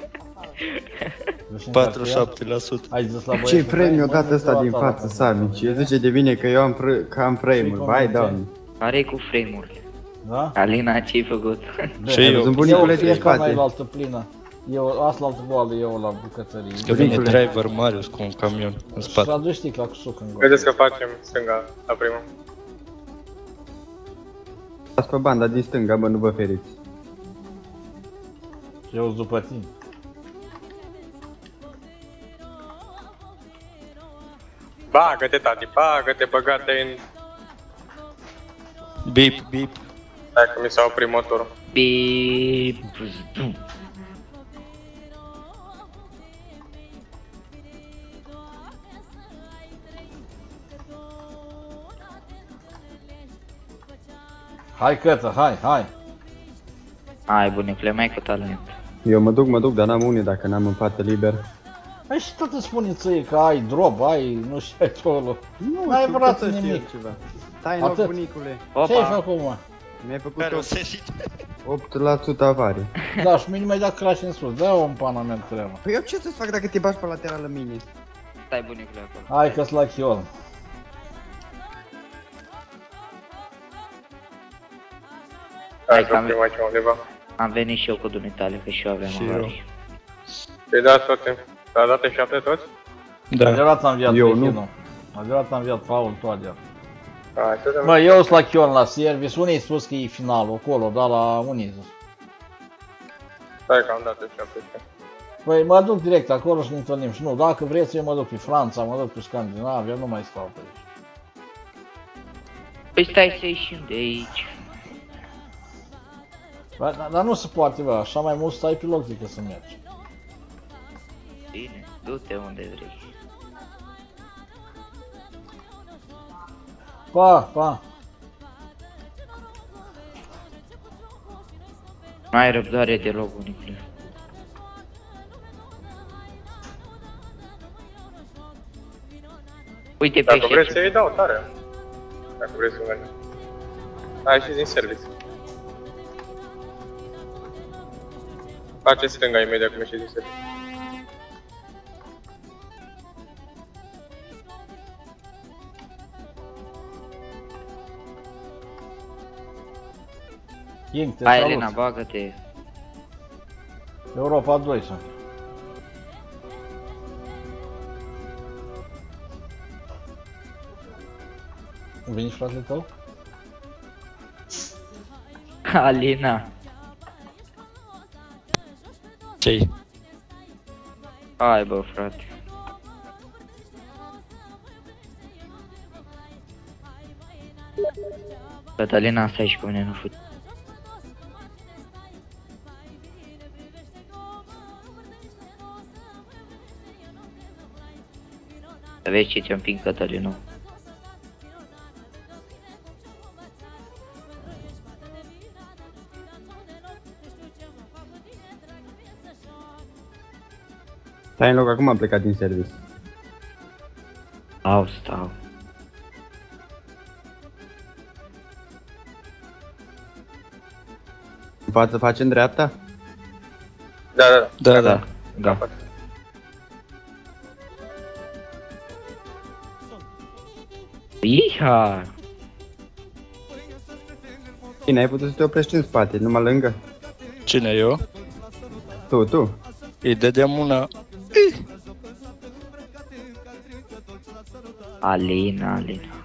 Duci în cartier? 47%. Ai zis la băieți Ce că frame vrei, mi-a mă, dat zis ăsta la din ta la față, ta. Sami? Și zice de mine că eu am, fr- că am frame-uri. Vai, doamne. Care cu frame-urile? Da? Alina, ce-ai făcut? [laughs] Și eu. Sunt Eu bunicule din fiecare mai spate. la altă plină. Eu, asta la altă boală, eu la bucătărie. Că vine Bunicule. driver Marius cu un camion în Și spate. aduci sticla cu suc în gură. Vedeți că facem stânga la prima. Stați pe banda din stânga, bă, nu vă feriți. Eu sunt după tine. Bagă-te, tati, bagă-te, băgate în... Bip, bip. Hai că mi s-a oprit motorul. Bip. Hai cătă, hai, hai. Hai, bunicule, mai cu talent. Eu mă duc, mă duc, dar n-am unii dacă n-am în față liber. Păi și tot îți spune ție că ai drop, ai nu știu ce acolo. Nu, N-ai știu, vrat tot să știu nimic. Ceva. Stai în loc, Atât. bunicule. Ce ai Opa, făcut, mă? Mi-ai făcut Care o 8%, sărit? 8% avarie. [laughs] Da, și mine mai da crash în sus, dă-o în pana mea treaba. Păi eu ce să fac dacă te bagi pe lateral la mine? stai bunicule acolo. Hai că-s la chiol. Hai Hai să că am- oprim aici undeva. Am venit și eu cu dumitale, că și eu aveam Și avarii. Păi da, toate. Da, date șapte toți? Da. Adevărat am viat Eu pe nu. Hino. Adevărat am viat Paul Toader. Hai să vedem. Bă, eu sunt la Chion la service, unii spus că e finalul acolo, dar la unii zis. Stai că am dat șapte. Păi mă duc direct acolo și ne întâlnim și nu, dacă vreți eu mă duc pe Franța, mă duc pe Scandinavia, nu mai stau pe aici. Păi stai să ieșim de aici. Bă, dar, dar nu se poate, bă, așa mai mult stai pe loc decât să mergi. Bine, du-te unde vrei. Pa, pa. Mai ai răbdare deloc, bunicule. Uite pe Dacă vreți șef. să-i dau tare. Dacă vreți să mergem. Hai și din service. Face stânga imediat cum ieși din service. Ying, te Hai, salut. Elena, bagă-te. Europa 2 sunt. Vine și fratele tău? [laughs] Alina. Ce-i? Hai, bă, frate. Cătălina, stai și cu mine, nu fut. Să vezi ce ți-am împing Cătălinu. Stai în loc, acum am plecat din service. Stau, stau. În față face în dreapta? Da, da, da. Da, da. Da. Iha! Bine, ai putut să te oprești în spate, numai lângă. Cine eu? Tu, tu. Îi dădeam una... Alina, Alina.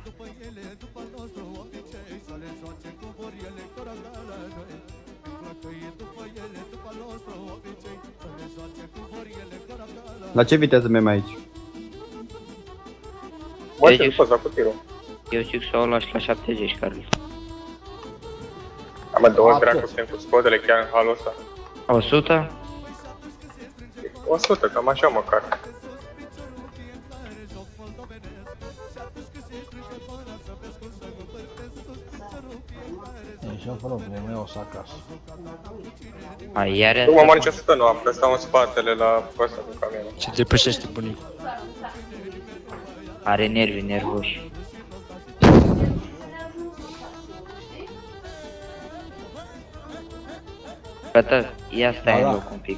La ce viteză mergem aici? Mă, Deci- ce poza cu tirul. Eu zic să o lași la 70, Carl. Am două Atât. dracu suntem cu scodele chiar în halul ăsta. 100? 100, cam așa măcar. Nici o problemă, eu o să acasă. Ai, iar Nu mă asta- mă nici 100 nu am, că stau în spatele la ăsta cu camionul. Ce depășește bunicul. Are nervi nervoși. Gata, ia stai Da, în da. loc un pic.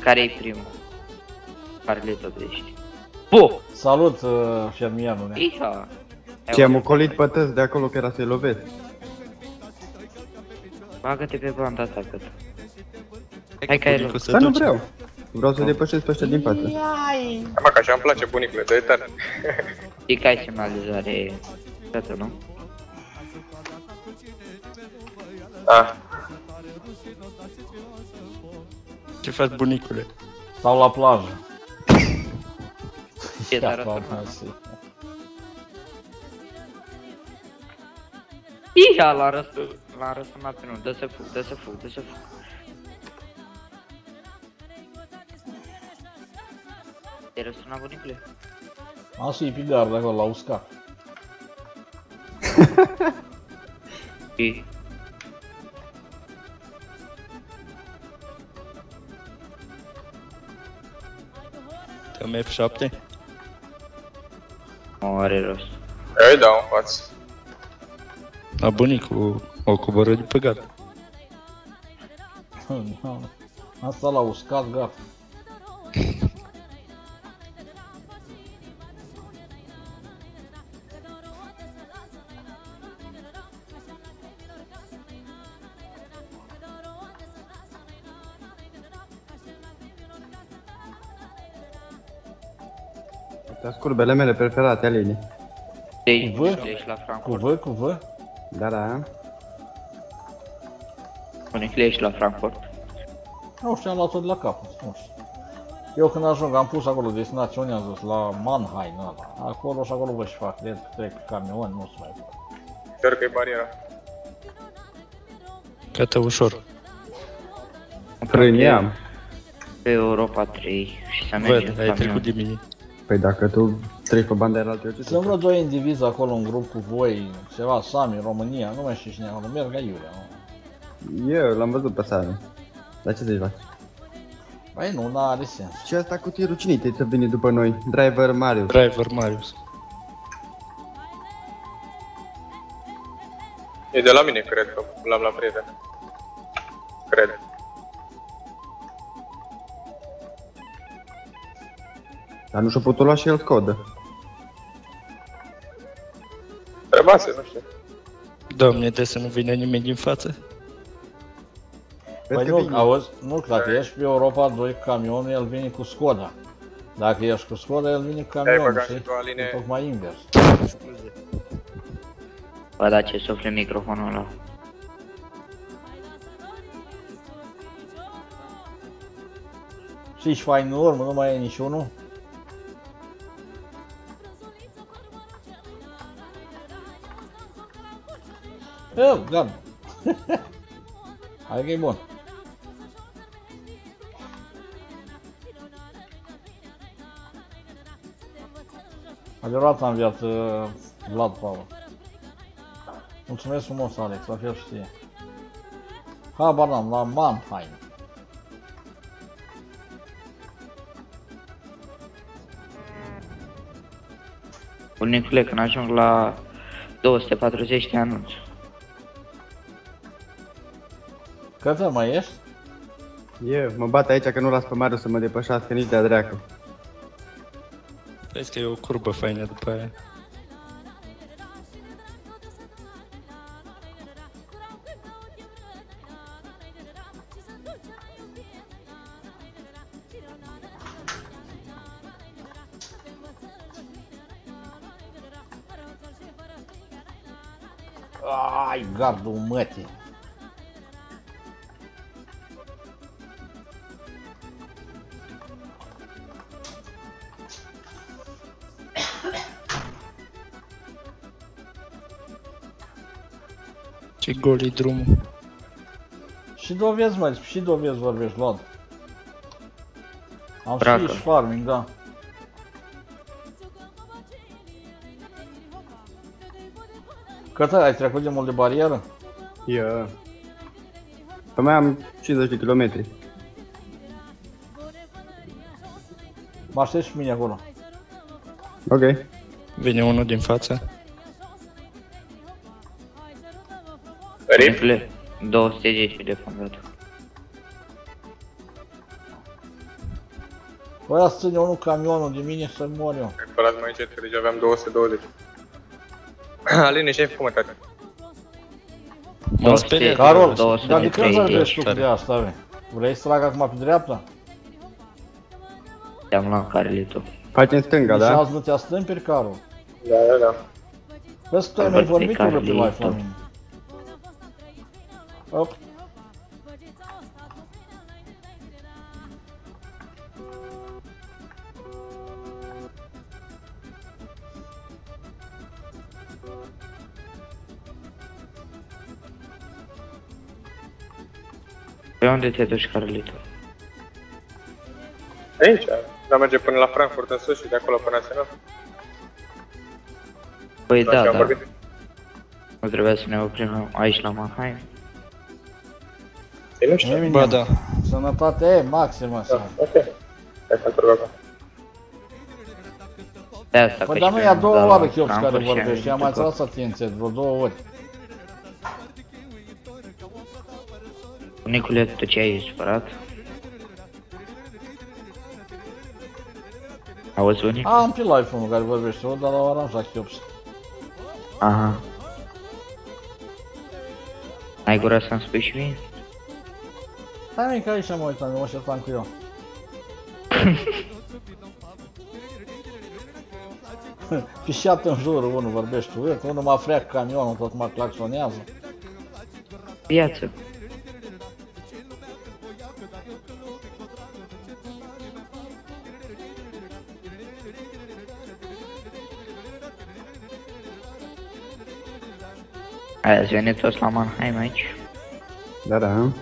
Care-i primul? Care le topești? Bu! Salut, uh, fermierule. Iha! Ce am ocolit pe tăți de acolo că era să-i lovesc. Bagă-te pe banda ta, cât. Hai că ai loc. Bunicul se Dar nu duce. vreau. Vreau să depășesc pe ăștia din față. Hai mă, că așa îmi place bunicule, dă tare. Știi că ai semnalizare Gata, nu? Ah, Ce faci bunicule? Stau la plajă. Ce dar răsunat, l-a răsunat pe nu. Dă să fug, dă să fug, dă să fug. Te-ai răsunat, bunicule? Am să-i pe gardă acolo, la uscat. Și... Am F7? Nu are rost. eu îi dau în față. La [laughs] bunicul o coboră de pe gata. [laughs] Am stat la uscat, gata. [laughs] Astea scurbele mele preferate, Alini. Deci, Cu V? deci la Cu Frankfurt. V, cu V? Da, da. Bunicule, ești la Frankfurt. Nu știu, am luat-o de la capăt, nu știu. Eu când ajung, am pus acolo destinațiune, am zis, la Mannheim ăla. Acolo și acolo vă și fac, de trec pe camion, nu se mai fac. Sper că e bariera. Gata, ușor. Frâni am. Pe Europa 3 și să mergem Văd, cu ai trecut camion. de mine. Păi dacă tu Treci pe banda aia altă, eu ce Sunt vreo să doi indivizi acolo în grup cu voi, ceva Sami, România, nu mai știu cine e acolo, merg aiurea. nu? Eu l-am văzut pe seară. Dar ce să-i faci? Păi nu, n-are sens. Și asta cu tirul cine te să vine după noi? Driver Mario. Driver Marius. E de la mine, cred că l-am la prieten. Cred. Dar nu și-a putut lua și el codă. Trebuia să, nu știu. Doamne, de să nu vină nimeni din față. Vezi Păi că nu, vine. auzi, nu, dacă ești pe Europa 2 cu camionul, el vine cu Skoda. Dacă ești cu Skoda, el vine cu Ai camionul, băgat știi? și tu, Aline. E tocmai invers. Bă, da, ce sufle microfonul ăla. Și ești fain în urmă, nu mai e niciunul. Eu, gata. Hai că e bun. Adevărat am viață, Vlad Paul. Mulțumesc frumos, Alex, la fel și ție. Habar n-am, la Mannheim. Bunicule, când ajung la 240 te anunț. Cătă, mai ești? Eu, mă bat aici că nu las pe Mario să mă depășească nici de-a dracu. Vezi că e o curbă faină după aia. Ai, gardul mătii. Ce gol e drumul. Și dovezi, mă, și dovezi vorbești, Vlad. Am Bracă. fish farming, da. Cătă, ai trecut de mult de barieră? Eu. Pe mai am 50 de kilometri. Mă aștept și mine acolo. Ok. Vine unul din față. Rip? Bunicule, 210 de fondat. Băi, să ține unul camionul de mine să mor eu. Spălați mai încet, că deja aveam 220. Aline, ce ai făcut, mă, tati? M-am speriat. Carol, 230 dar de când vorbești tu tare. de asta, ve? Vrei să trag acum pe dreapta? Te-am luat carelitul. Faci în stânga, Nici da? azi nu te astâmpiri, Carol? Da, da, da. Vezi că tu ai Îl mai văd vorbit pe urât pe live la Carlito. mine. Op. Pe unde te duci, carelitul? Aici, dar merge până la Frankfurt în sus și de acolo până național. Păi Așa da, am da. vorbit. Nu trebuia să ne oprim la- aici la Mannheim? Ei, nu știu. Eminem. Ba da. Sănătate e maximă să. Ok. Hai să întorc acum. De asta Păi că dar și nu pe e a noi doua la oară Chiops care Frankfurt și am vorbește, am mai venit tras atenție de vreo două ori. Bunicule, tu ce ai supărat? Auzi, bunic? A, am pe live unul care vorbește, o, dar l-au aranjat Chiops. Aha. Ai gura să-mi spui și mie? Stai mie că aici mă uitam, mă șertam cu eu. [laughs] Pișat în jur, unul vorbește urât, unul mă freacă camionul, tot mă claxonează. Viață. Ai ați venit toți la Mannheim aici? Da, da.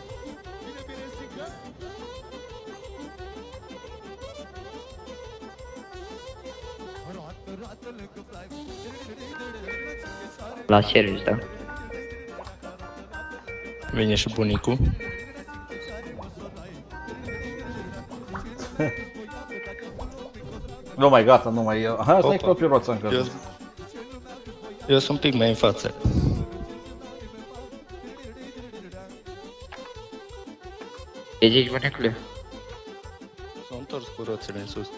La service, da? Vine și bunicul. [laughs] Nu mai gata, nu mai... Hai, stai Opa. copiroța încă. Eu, eu sunt un pic mai în față. Ce zici, bunicule? S-au întors cu roțile în sus.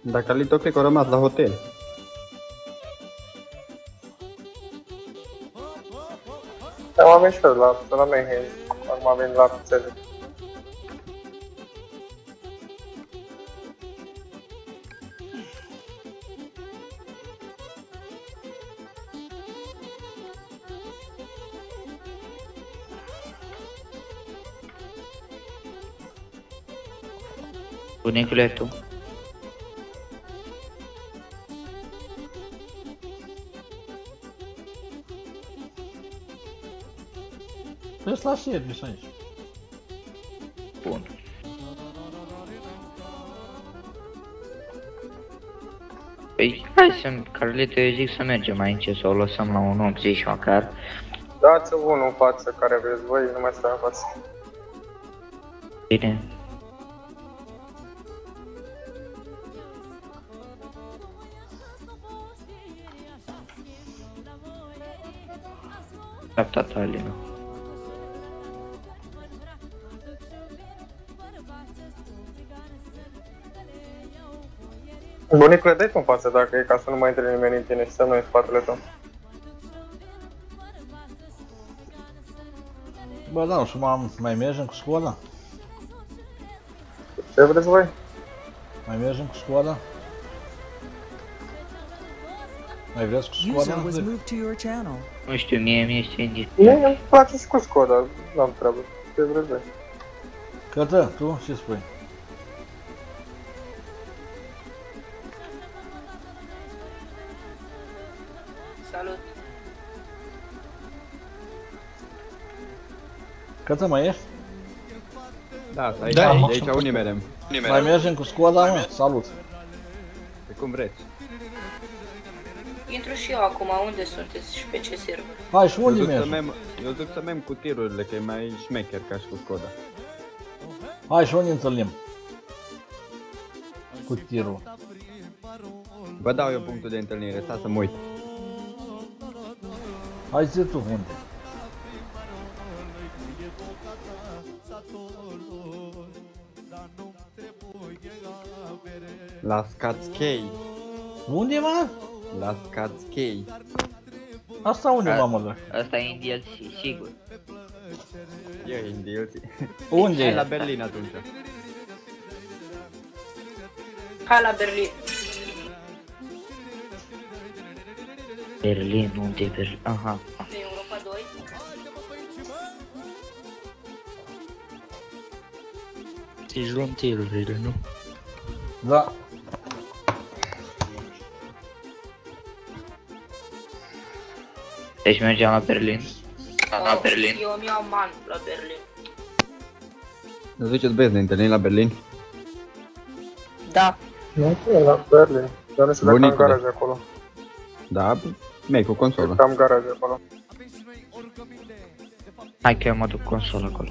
Dar Calito cred că a rămas la hotel. Am avem și eu la, la Mayhem. Acum avem la service. Bunicule, tu? Vezi la service aici. Bun. Păi, hai să Carlito, eu zic să mergem mai încet, să o lăsăm la un 80 măcar. Dați unul în față care vreți voi, nu mai stai în față. Bine. Dreapta ta, Alina. Bunicule, dai în față dacă e ca să nu mai intre nimeni în tine și să nu în spatele tău. Bă, da, și mai, mai mergem cu școala? Ce vreți voi? Mai mergem cu școala? Mai vreți cu User școala? was moved to your channel. Nu știu, mie mi este indiferent. Mie îmi place și cu Skoda, nu am treabă. Ce vreți voi? Cătă, tu ce spui? Cătă, mai ești? Da, stai Da, da, aici de aici am unii merem. Mai mergem cu școala, mă? Salut! Pe cum vreți. Intru și eu acum, unde sunteți și pe ce server? Hai, și Eu unde zic, să mergem? mem, eu zic să mem cu tirurile, că e mai șmecher ca și cu Skoda. Hai, și unde întâlnim? Cu tirul. Vă dau eu punctul de întâlnire, stați să mă uit. Hai zi tu unde. La Skatskei. Unde, mă? La Skatskei. Asta unde, A- mamă, lă? Asta e în DLC, sigur. E în DLC. Unde Hai e? la Berlin atunci. Hai la Berlin. Berlin, unde e Berlin? Aha. Pe Europa 2. Deci luăm tirurile, nu? Da. Deci mergem la Berlin. La Oh, Berlin. Eu îmi iau man la Berlin. Nu ziceți băieți, ne întâlnim la Berlin? Da. Nu, la Berlin. Dar nu știu dacă am Bunicule. garaj acolo. Da, merg cu consolă. Am garaj acolo. Hai că eu mă duc consola acolo.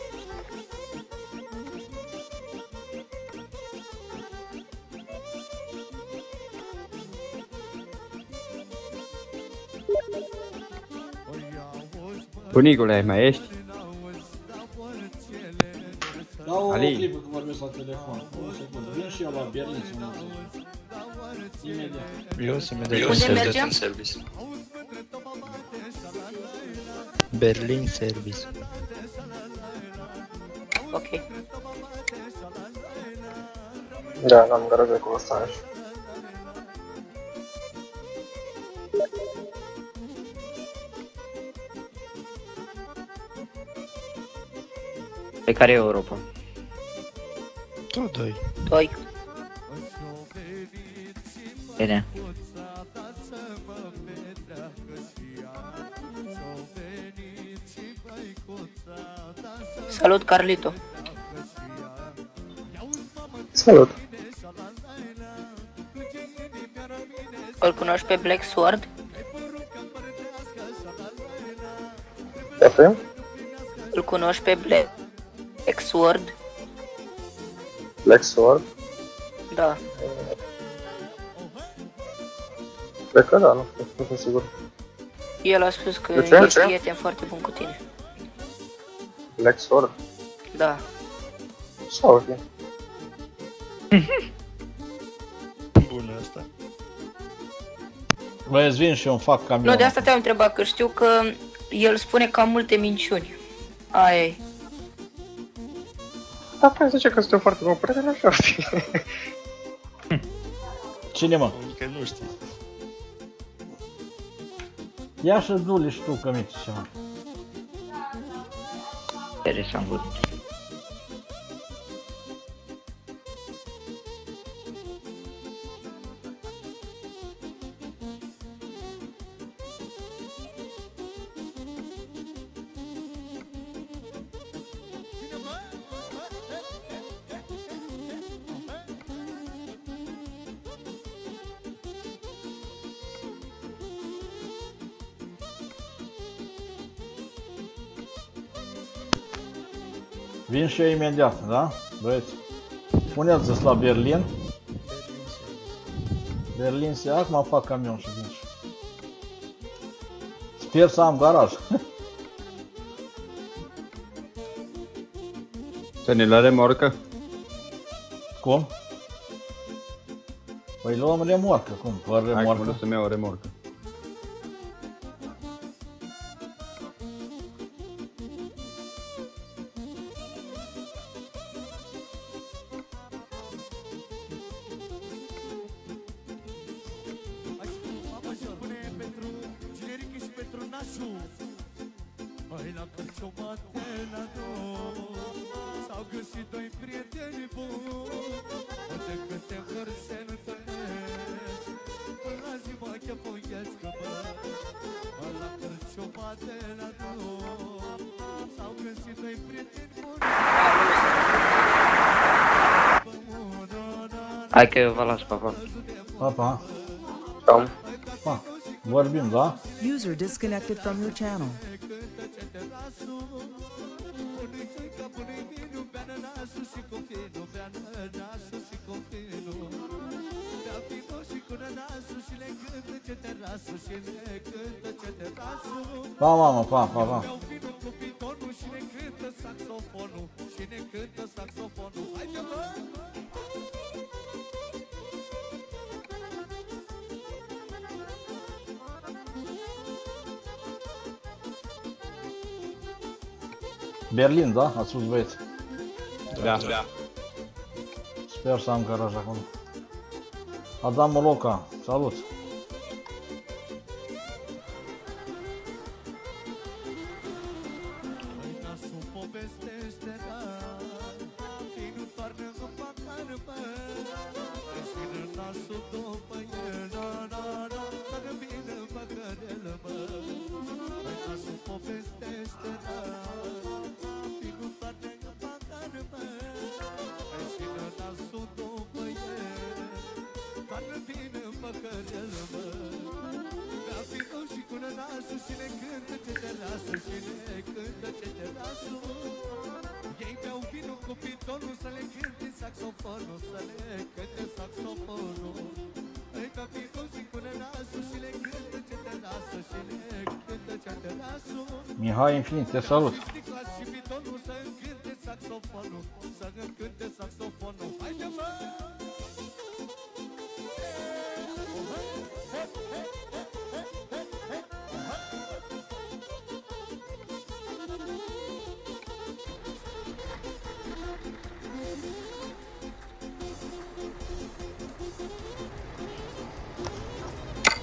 Bunicule, mai ești? Da o Ali. clipă că vorbesc la telefon. O secundă. Vin și eu la Berlin să mă înțeleg. Imediat. Eu o să merg de Unde service. mergem? service. Berlin service. Ok. Da, n-am garajat cu ăsta așa. Pe care e Europa? Tot doi. Doi. Bine. Salut, Carlito. Salut! Îl cunoști pe Black Sword? Café? Îl cunoști pe Black Sword? Black Sword? Da. Cred că da, nu știu, nu sunt sigur. El a spus că De ce? e De ce? prieten foarte bun cu tine. Black Sword? Da. Sau ok. [laughs] Bună asta. Băieți, vin și eu îmi fac camion. Nu, de asta te-am întrebat, că știu că el spune cam multe minciuni. Aia e. Da, păi zice că suntem foarte bun prieteni, așa ar fi. [laughs] Cine mă? Încă nu știi. Ia și du și tu că mici ceva. Interesant bun. Și eu imediat, da? Băieți, puneți-ți la Berlin. Berlin se acum fac camion și vin și. Sper să am garaj. [laughs] Să ne la remorcă? Cum? Păi luăm remorcă, cum? Fără Hai că mă remorcă. duc să-mi iau o remorcă. Că eu vă las, pa, pa. Pa, pa. Cam. Pa. Vorbim, da? User disconnected from your channel. Pa, mamă, pa, pa, pa. Berlin, da? Ați spus băieți. Da. Sper să am garaj acolo. Adam Moloca, salut! Fiinte, é só luz.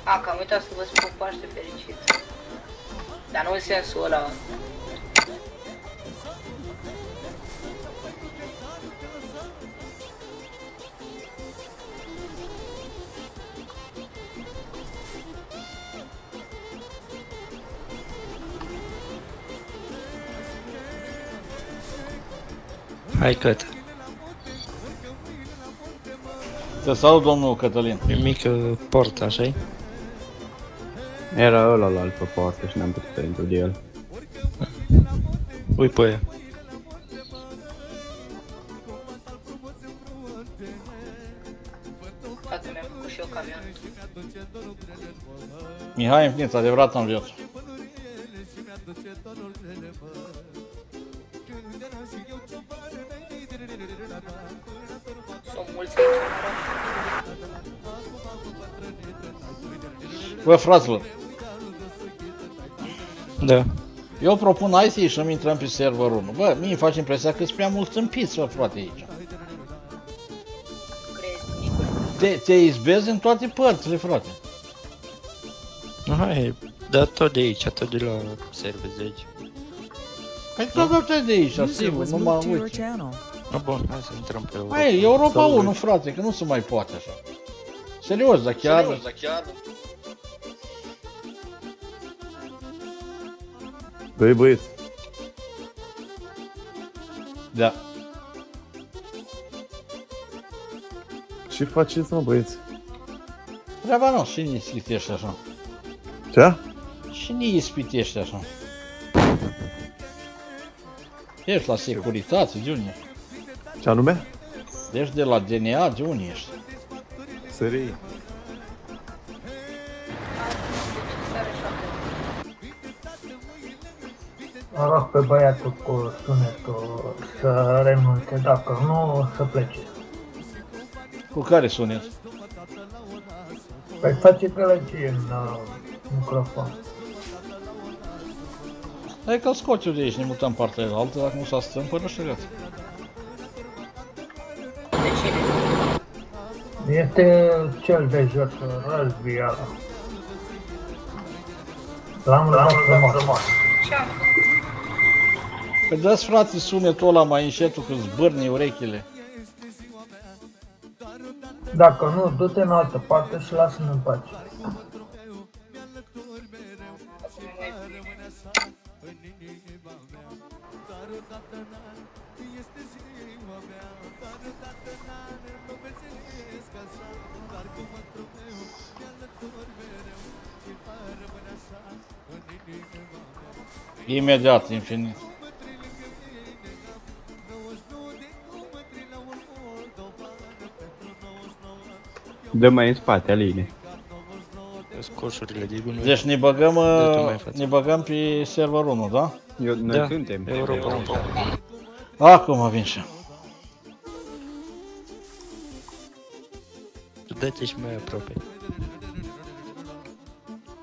Ah, ca am uitat să vă spun Paște dá Dar nu în sensul ăla Hai cât? Te salut, domnul Cătălin. E mică portă, așa Era ăla la altă parte și n-am putut să intru de el. Ui pe ea. Tată mi-a făcut și eu camion. Mihai Împlinț, adevărat în viață. Bă, fraților, Da. eu propun hai să ieșim, intrăm pe serverul 1. Bă, mie îmi face impresia că sunt prea mulți tâmpiți, bă, frate, aici. Crezi, Nicule? Te, te izbezi în toate părțile, frate. Hai, da tot de aici, tot de la server de aici. Păi tot tot de aici, User sigur, was nu moved mă to your uit. channel. Ah, bun, hai să intrăm pe Europa. Hai, Europa Sau 1, frate, că nu se mai poate așa. Serios, dar chiar... Serios, dar chiar... Băi băieți, Da. ce faceți mă băieți? Treaba nu, și ne ispitești așa. Ce? Și ne ispitești așa. Ești la securitate, de unde ești? Ce anume? Ești de la DNA, de unde ești? Sării. Pe băiatul cu sunetul să renunțe, dacă nu, să plece. Cu care sunet? Păi face gălăgie în uh, microfon. Hai că-l scoți eu de aici, ne mutăm partea aia altă, dacă nu s-a stăm până și gata. De cine? Este cel de jos, Răzbi ăla. L-am luat frumos. Ce-am făcut? Că dați frate sunetul ăla mai înșetul că zbârni urechile. Dacă nu, du-te în altă parte și lasă-ne în pace. Imediat, infinit. Dă mai în spate, Aline. Scoșurile de gunoi. Deci ne băgăm, Da, tu mai uh, faci. ne băgăm pe serverul 1, da? Eu, noi Da, suntem. Europa 1. Acum vin și. Dă-te și mai aproape.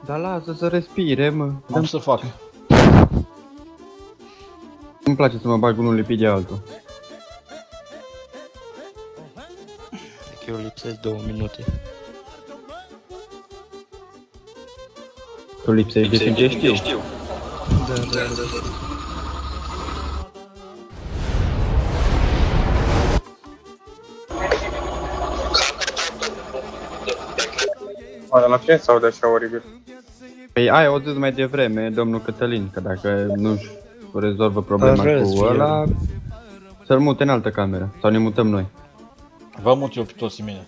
Dar lasă să respire, mă. Am să fac. Îmi place să mă bag unul lipit de altul. Lipsesc două minute. Tu lipsești de timp ce știu. Da, da, da. Oare la ce sau de așa oribil? Păi ai o zis mai devreme, domnul Cătălin, că dacă nu-și rezolvă problema Răzvi, cu ăla, să-l mute în altă cameră. Sau ne mutăm noi. Vă mut eu pe toți mine.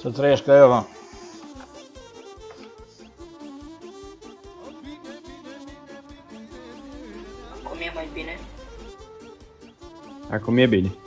Să trăiești Eva. Acum e mai bine. Acum e bine.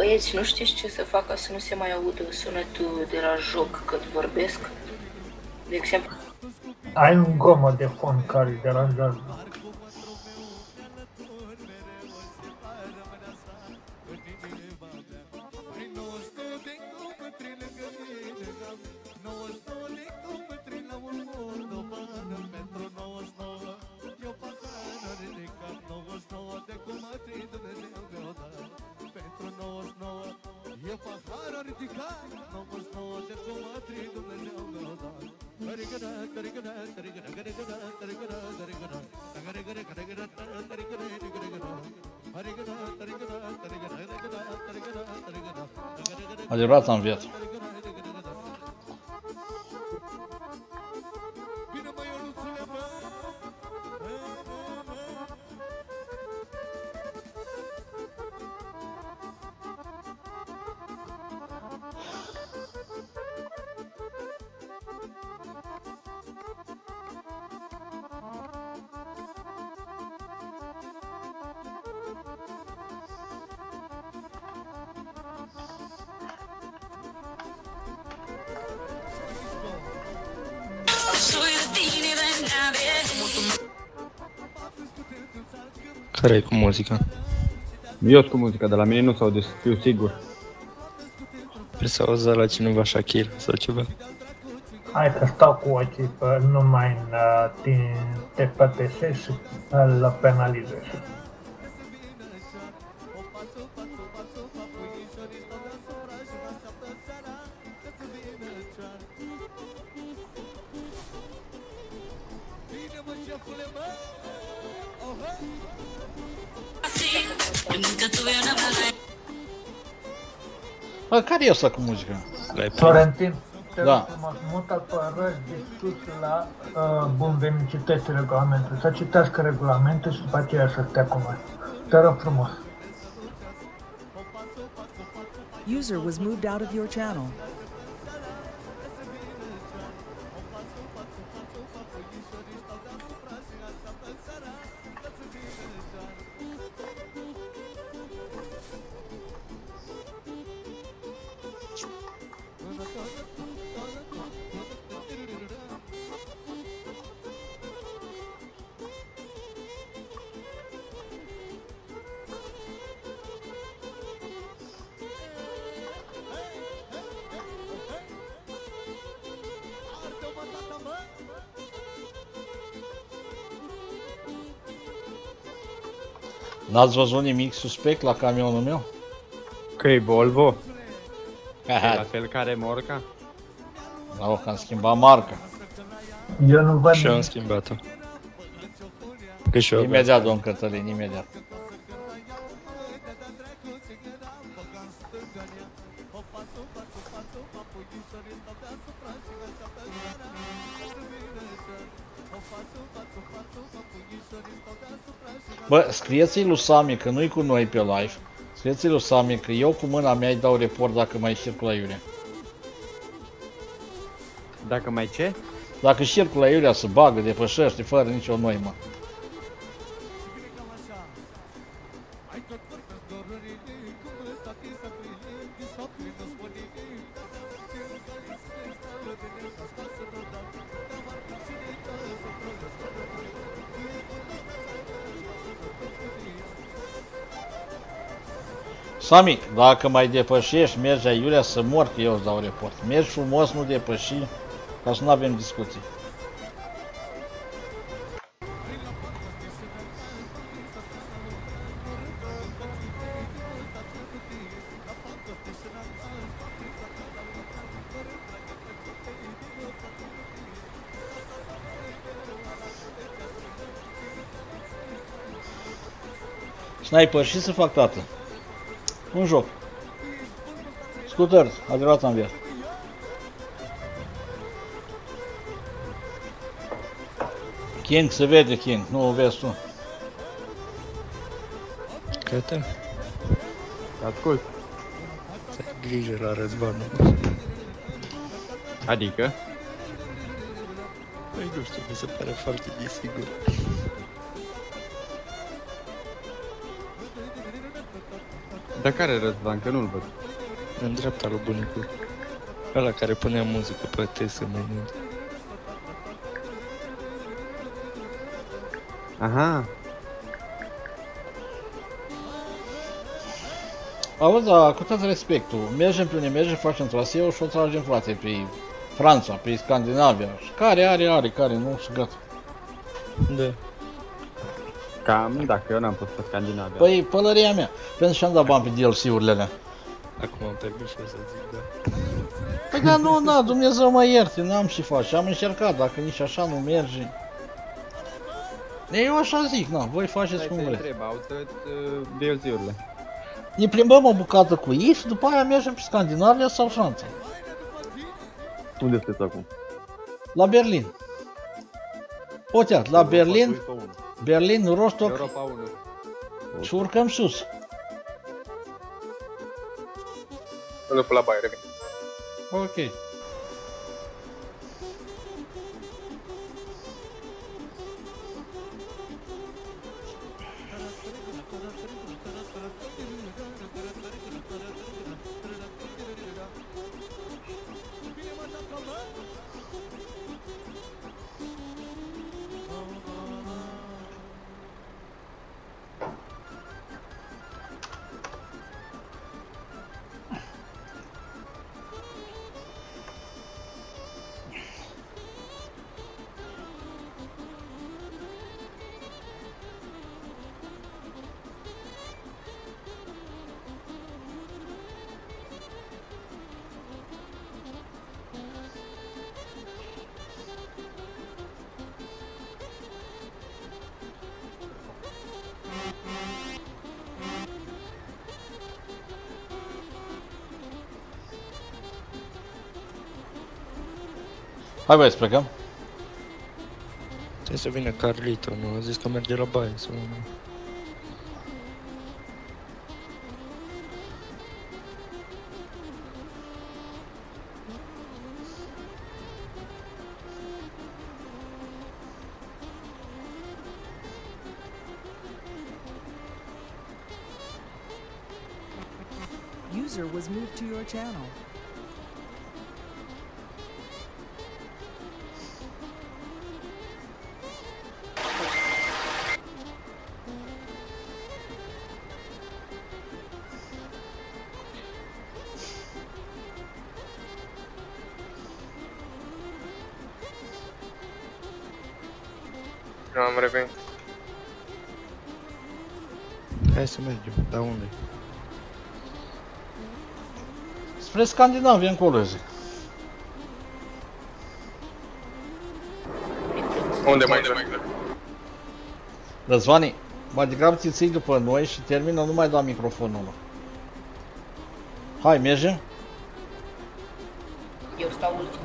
Băieți, nu știți ce să fac ca să nu se mai audă sunetul de la joc când vorbesc? De exemplu, Ai un gomă de fond care îi deranjează. Adevărat am Care e cu muzica? Eu cu muzica, de la mine nu s-au fiu sigur. Trebuie să auzi la cineva Shakira sau ceva. Hai că stau cu ochii pe numai în uh, tin- TPTS și îl penalizez. Bă, care e asta cu muzica? L-ai Florentin, te Da. rog frumos, mută pe răzi discuții la uh, bun venit, citește regulamentul. Să citească regulamentul și după aceea să stea cu noi. Te rog frumos. User was moved out of your channel. N-ați văzut nimic suspect la camionul meu? Că e Volvo, la Haha, fel ca remorca. La că am schimbat marca. Eu nu văd Și eu am nimic. schimbat-o. Că și eu Imediat, domn Cătălin, imediat. Bă, scrieți-i lui Sami că nu-i cu noi pe live. Scrieți-i lui Sami că eu cu mâna mea îi dau report dacă mai circulă iurea. Dacă mai ce? Dacă circulă iurea să bagă, depășește, fără nicio noimă. Sami, dacă mai depășești, mergi aiurea să mor că eu îți dau report. Mergi frumos, nu depăși, ca să nu avem discuții. Sniper, și să fac tată? Un joc. Scooters, adevărat am viață. King se vede King, nu o vezi tu. Cătă? Ascult. Să ai grijă la războiul. Adică? Păi nu știu, mi se pare foarte desigur. Dar care Răzvan? Că nu-l văd. În dreapta lui bunicul. Ăla care punea muzică pe TSM. Aha. Auzi, dar cu tot respectul, mergem pe unde mergem, facem traseu și o tragem frate pe Franța, pe Scandinavia. Și care are, are, care nu și gata. Da. Cam, dacă eu n-am fost pe Scandinavia. Păi, pălăria mea, pentru și am dat bani pe DLC-urile alea. Acum am permis și o să zic da. Păi da, nu, da, Dumnezeu mă ierte, n-am și face, am încercat, dacă nici așa nu merge. Eu așa zic, na, voi faceți cum vreți. Întreb, au tot uh, DLC-urile. Ne plimbăm o bucată cu ei și după aia mergem pe Scandinavia sau Franța. Unde sunteți acum? La Berlin. Uite, la Berlin, Europa 1. Berlin, Rostock Europa 1. și urcăm sus. Mă duc pe la baie, revin. Ok. Hai băieți, plecăm. Trebuie să vină Carlito, nu? A zis că merge la baie sau nu. User was moved to your channel. Spre Scandinavia încolo, zic. Unde mai exact? Răzvani, mai degrabă ți ții după noi și termină, nu mai da microfonul ăla. Hai, mergem? Eu stau ultim.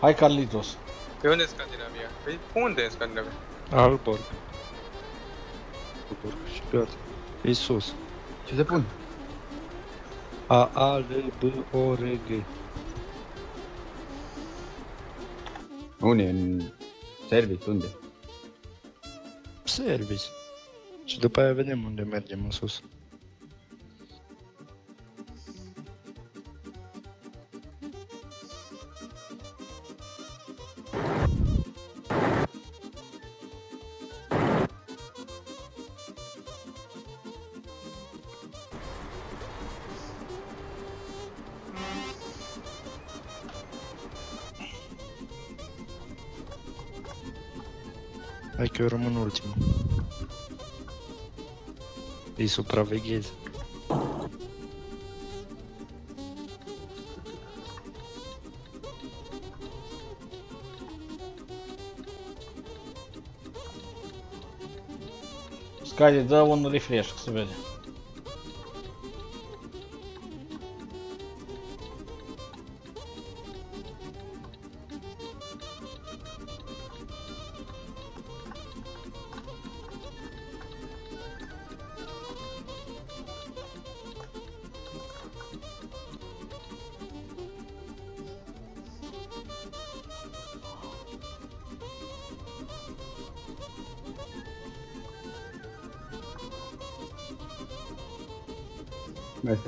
Hai, Carlitos. Pe unde e Scandinavia? Păi unde e Scandinavia? Alborg. Alborg și gata. E sus. Ce se pun? A, A, L, B, O, R, G. Unde? În service? Unde? Service. Și după aia vedem unde mergem în sus. Hai că eu rămân ultimul. Îi supraveghez. Scade, dă un refresh, să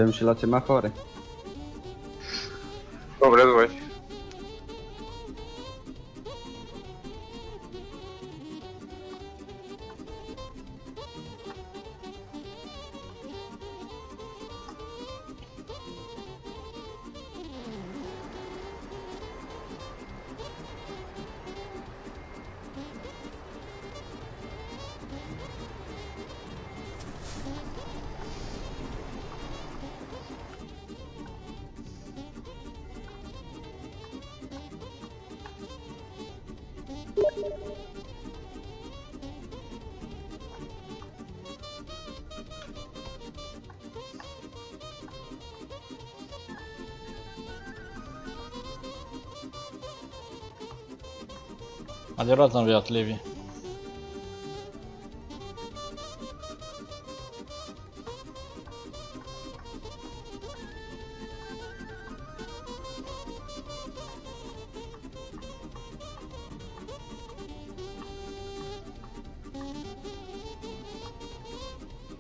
vede. Mai stăm și la semafoare. Adevărat am viat Levi.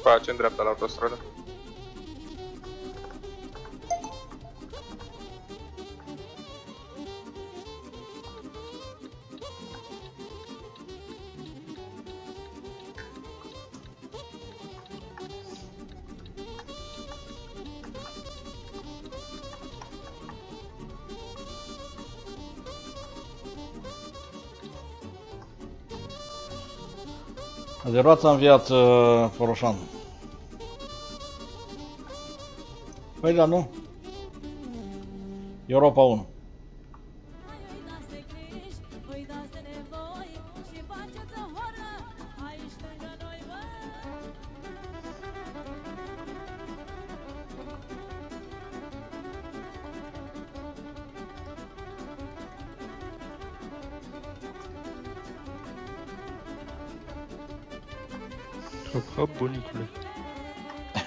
Face în dreapta la Adevărat am viat uh, Foroșan. Păi da, nu? Europa 1.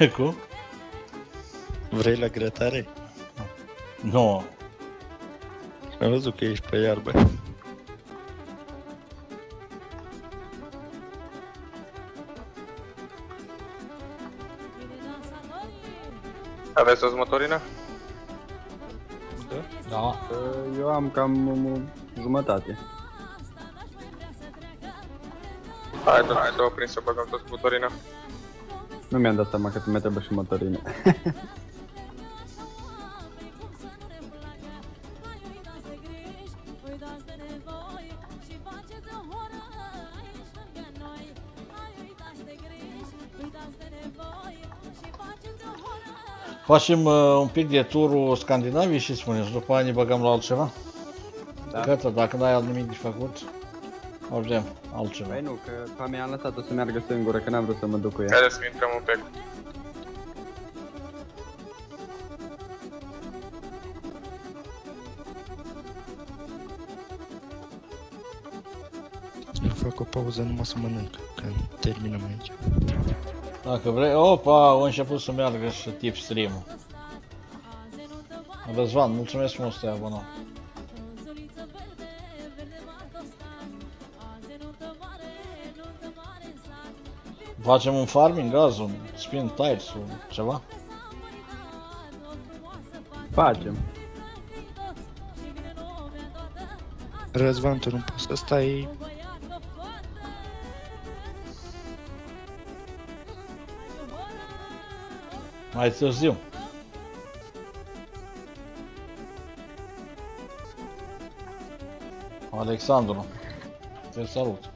Cum? Vrei la grătare? Nu. Am văzut că ești pe iarbă. Aveți toți motorina? Da? Da. Eu am cam um, jumătate. Hai, da, hai să oprim să băgăm toți motorina. Nu mi-am dat seama că mi trebuie și motorină. [laughs] Facem uh, un pic de turul Scandinaviei și spuneți, după aia ne băgăm la altceva? Da. Gata, dacă n-ai alt nimic de făcut, vedem altceva. Păi nu, că pe mea am lăsat-o să meargă singură, că n-am vrut să mă duc cu ea. Haideți să intrăm un pic. Fac o pauză numai să mănânc, că terminăm aici. Dacă vrei, opa, a început să meargă și tip stream-ul. Răzvan, mulțumesc frumos te abonat. Facem un farming, gaz, un spin tires, un ceva? Facem. Răzvan, tu nu poți să stai... Mai târziu. Alexandru, te salut.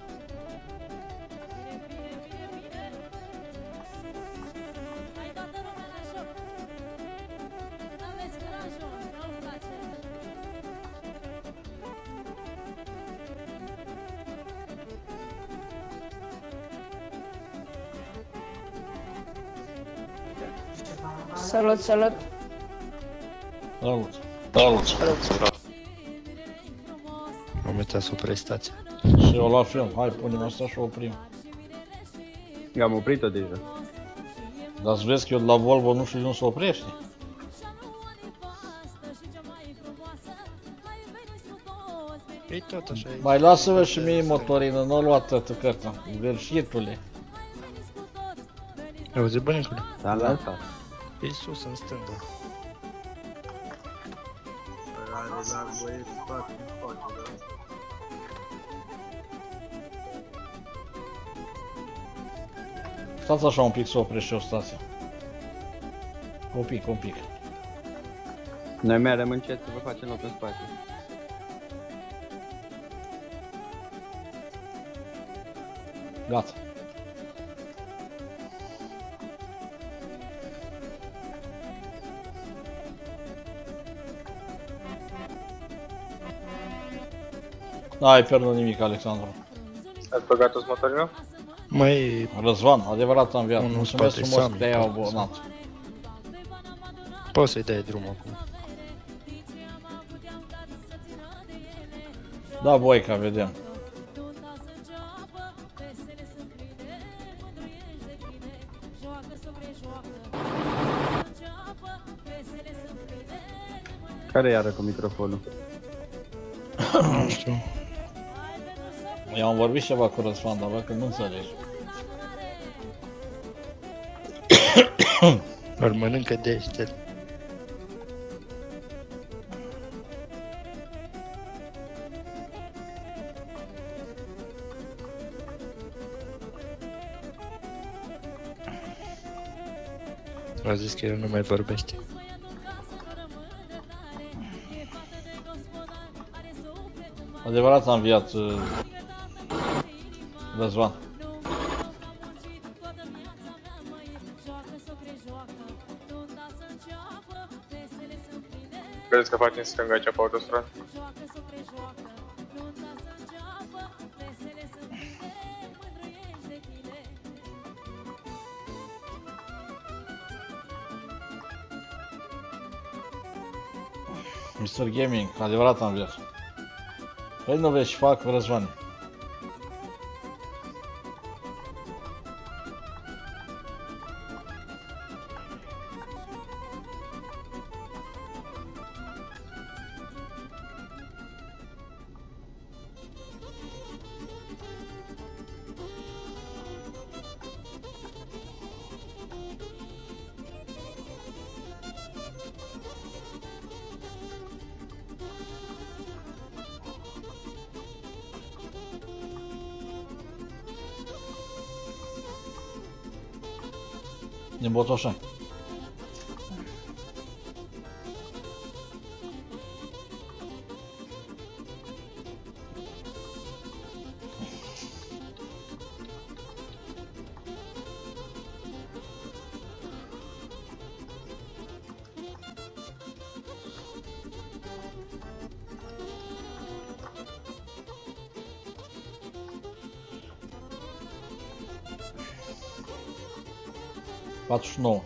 Salut, salut. Salut. Salut. Salut. Am uitat să opresc stația. Și eu la film, hai punem asta și o oprim. Eu am oprit-o deja. Dar să vezi că eu de la Volvo nu știu de unde să oprește. Ei tot așa e. Mai lasă-vă și mie motorină, nu o lua atâta cărtă, greșitule. Auzi, bunicule? Da, lăsat. Pe sus, în stânga. Are la băieți foarte foarte, da. Stați așa un pic să oprești și o stație. Un pic, un pic. Noi merem încet să vă facem loc în spate. Gata. N-ai pierdut nimic, Alexandru. Ați băgat toți motorină? Mai Răzvan, adevărat am viață. Unul în Mulțumesc spate, frumos Sami, că te-ai parcă abonat. poți să-i dai drumul acum. Da, Boica, vedem. Care iară cu microfonul? Nu știu. Eu am vorbit ceva cu Răzvan, dar văd că nu înțelegi. [coughs] Îl mănâncă deștet. A zis că el nu mai vorbește. Adevărat am înviat uh, Răzvan. Credeți că faci în stânga aici pe autostradă? Mr. Gaming, adevărat am viață. Păi nu vezi, fac Răzvan. Din Botoșani. Patruzeci și nouă.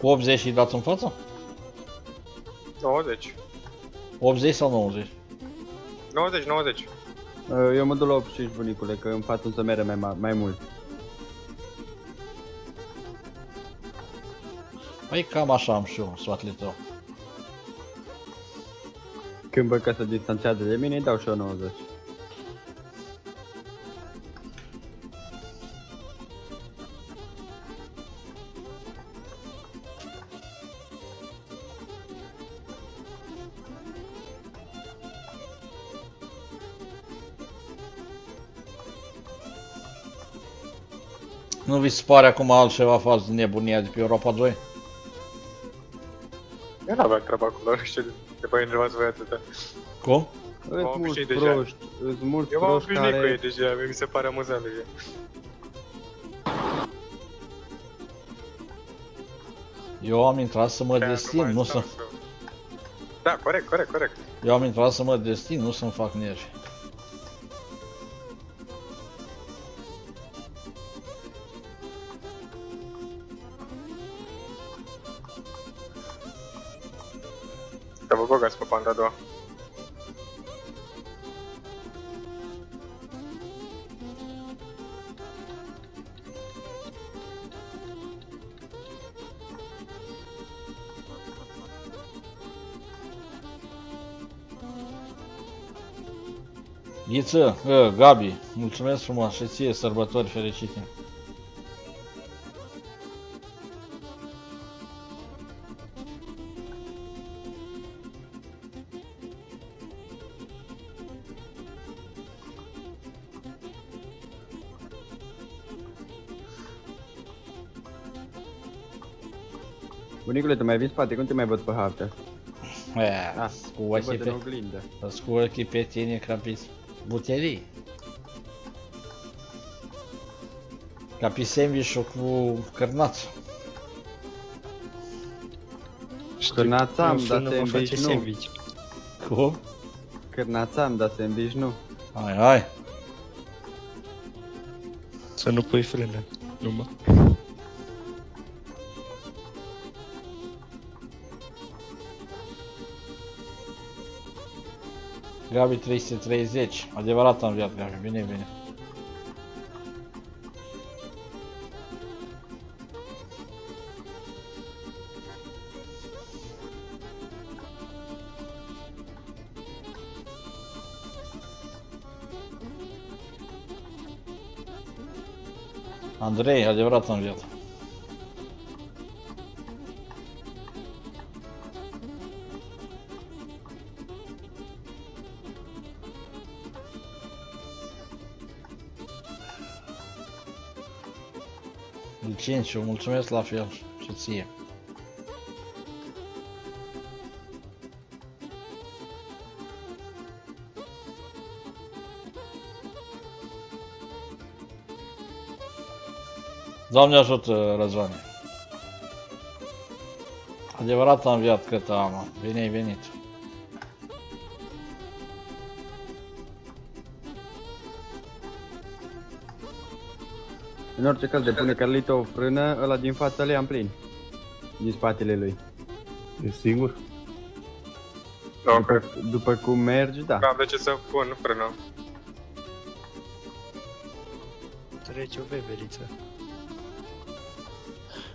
Cu 80 și dați în față? 90. 80 sau 90? 90, 90. Uh, Eu mă duc la 85 bunicule, că în față să mere mai, ma- mai mult. Păi cam așa am și eu, sfatele tău. Când văd că se distanțează de mine, îi dau și eu 90. Nu vi se pare acum altceva față de nebunia de pe Europa 2? Eu n-aveam treaba acolo, nu știu de pe enervați voi atâta. Cum? Îs M-am mulți obișnuit deja. proști, îs mulți Eu m-am proști obișnuit cu ei care... deja, mi se pare amuzant deja. Eu am intrat să mă De-aia destin, mai nu stau să... Da, corect, corect, corect. Eu am intrat să mă destin, nu să-mi fac nervi. Vă băgați pe panda a doua. Ghiță, uh, Gabi, mulțumesc frumos și ție sărbători fericite. Bunicule, tu mai vin spate, cum te mai văd pe hartă? Ah, cu te ochii văd pe, în oglindă. îți cu ochii pe tine ca pe buterii. Ca pe sandwich cu cârnați. Cârnațam, În dar frână vă sandwich face nu. sandwich. Cum? Cârnațam, dar sandwich nu. Hai, hai. Să nu pui frână. Numai. Gabi 330. Adevărat am viat, Gabi. Bine, bine. Andrei, adevărat am viat. Licenciu, mulțumesc la fel și ție. Doamne ajută, Răzvane. Adevărat am viat cât am, bine ai venit. În orice caz, depune Carlito o frână, ăla din față le am plin. Din spatele lui. E singur? Ok. După cum mergi, da. N-am de ce să pun frână. Trece o veveriță.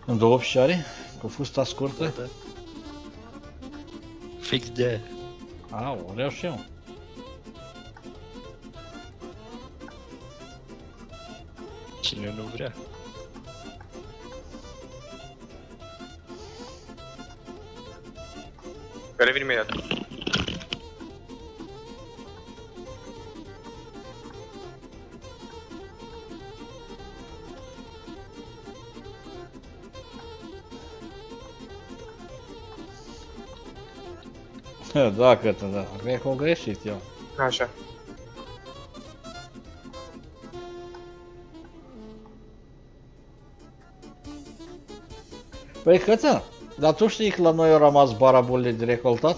În două picioare, cu fusta scurtă. Da. Fix de Au, vreau și eu. Cine nu vrea. Revin imediat. Da, cât, da. Cred că o greșit eu. Păi câtă? Dar tu știi că la noi au rămas baraburile de recoltat?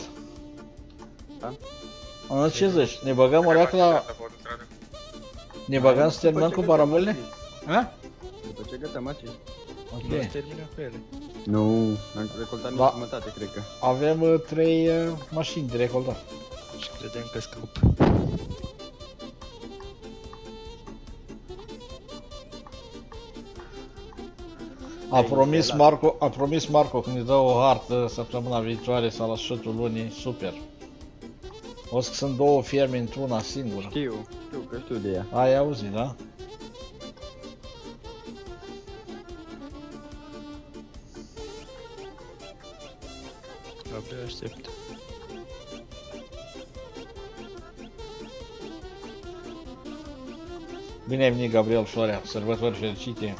Da. A, ce zici? Ne băgăm o leacă la... Ne băgăm să terminăm cu barabulile? A? După ce gătăm aici. Ok. Nu termină cu ele. Nu, am recoltat nici Da. jumătate, cred că. Avem uh, trei uh, mașini de recoltat. Și credeam că scap. A promis Marco, a promis Marco că ne dă o hartă săptămâna viitoare sau la sfârșitul lunii, super. O să sunt două firme într-una singură. Știu, știu că știu de ea. Ai auzit, da? Abia aștept. Bine ai venit, Gabriel Florea, sărbători fericite.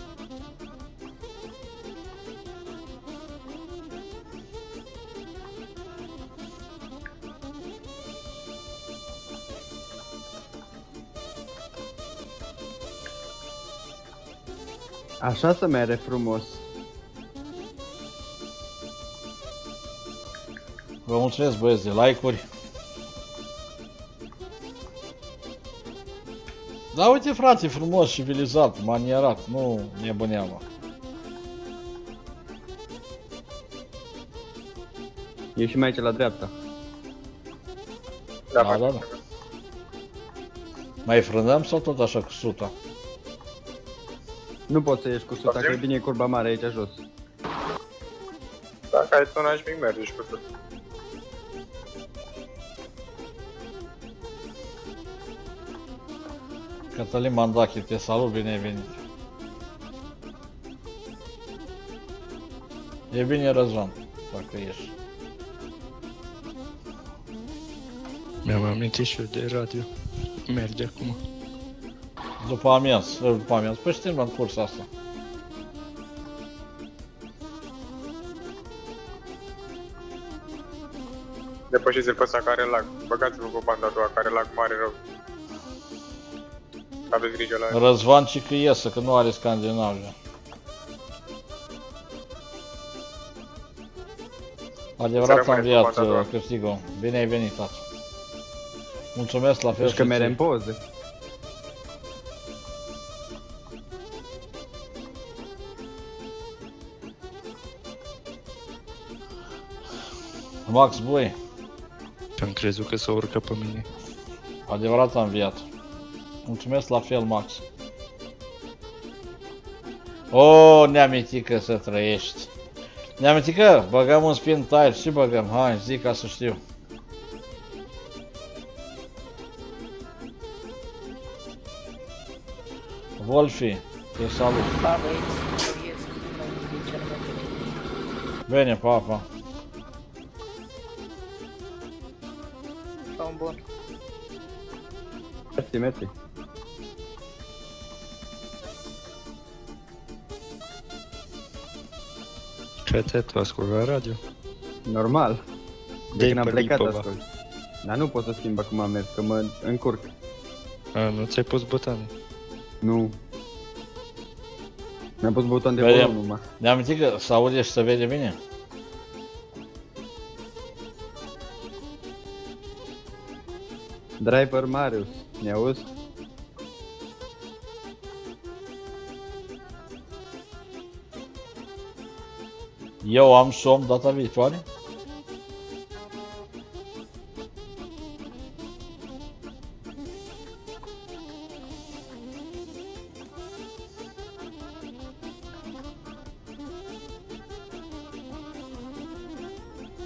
Așa să mere frumos. Vă mulțumesc băieți de like-uri. Da, uite frate, frumos, civilizat, manierat, nu nebuneală. E și mai aici la dreapta. Da, Da, da, da. Mai frânăm sau tot așa cu suta? Nu poți să ieși cu suta, că e bine e curba mare aici jos. Dacă ai tonaj mic, merge și cu tot. Cătălin Mandache, te salut, bine ai venit. E bine, Răzvan, dacă ești. Mi-am amintit și eu de radio. Merge acum. După amiaz, după amiaz. Păi știm la cursa asta. Depășiți-l pe ăsta care lag. Băgați-vă cu banda a doua care lag mare rău. Aveți grijă la el. Răzvan ci că iesă, că nu are Scandinavia. Adevărat Să am rămâneți cu viat, banda a doua. Cârtigo. Bine ai venit, tată. Mulțumesc la fel Deci că și mere ție. în poze. Max Bui, Am crezut că s-a urcat pe mine. adevărat am viat. Mulțumesc la fel, Max. O, neamitică să trăiești. Neamitică, băgăm un spin tire, și băgăm, hai, zic ca să știu. Wolfi, te salut. Pa, băieți, eu ies din cel mai bine. Bine, papa. Pa, Mersi, mersi. Crede, tu ascult la radio? Normal. De De când am pe plecat Lipova. ascult. Dar nu pot să schimb acum am mers, că mă încurc. A, nu ți-ai pus botane. Nu. Mi-am pus buton de Vedem. volum numai. Neamitică, să aude și să vede bine? Driver Marius, ne auzi? Eu am somn data viitoare?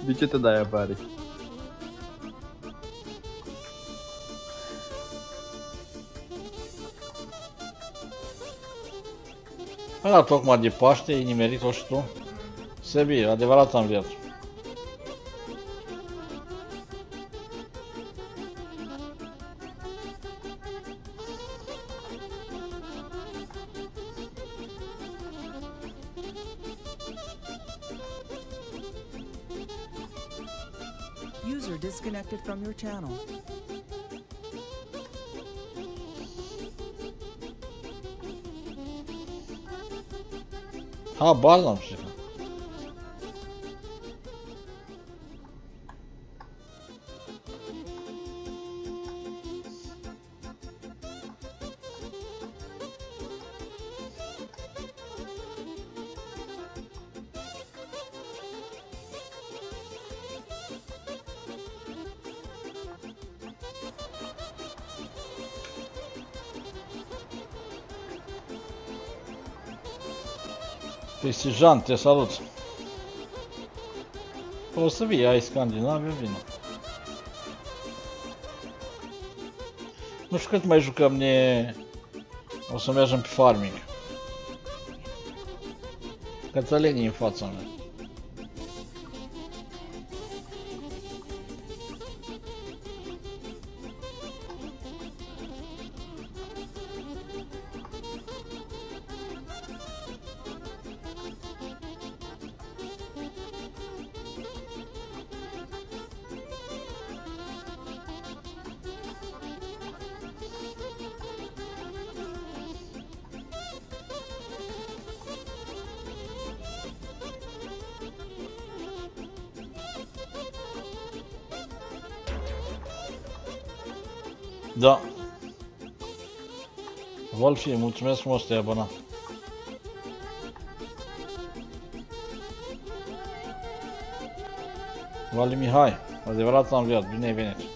De ce te dai apare? Da, tocmai de Paște, ai nimerit-o și tu? Sebi, adevărat am viață. User disconnected from your channel. Habar n-am și Cristijan, te salut. O să vii, ai Scandinavia, vină. Nu știu cât mai jucăm, ne... O să mergem pe farming. Cățălenii în fața mea. Wolfi, mulțumesc frumos, te-ai abonat. Vali Mihai, adevărat am viat, bine ai venit.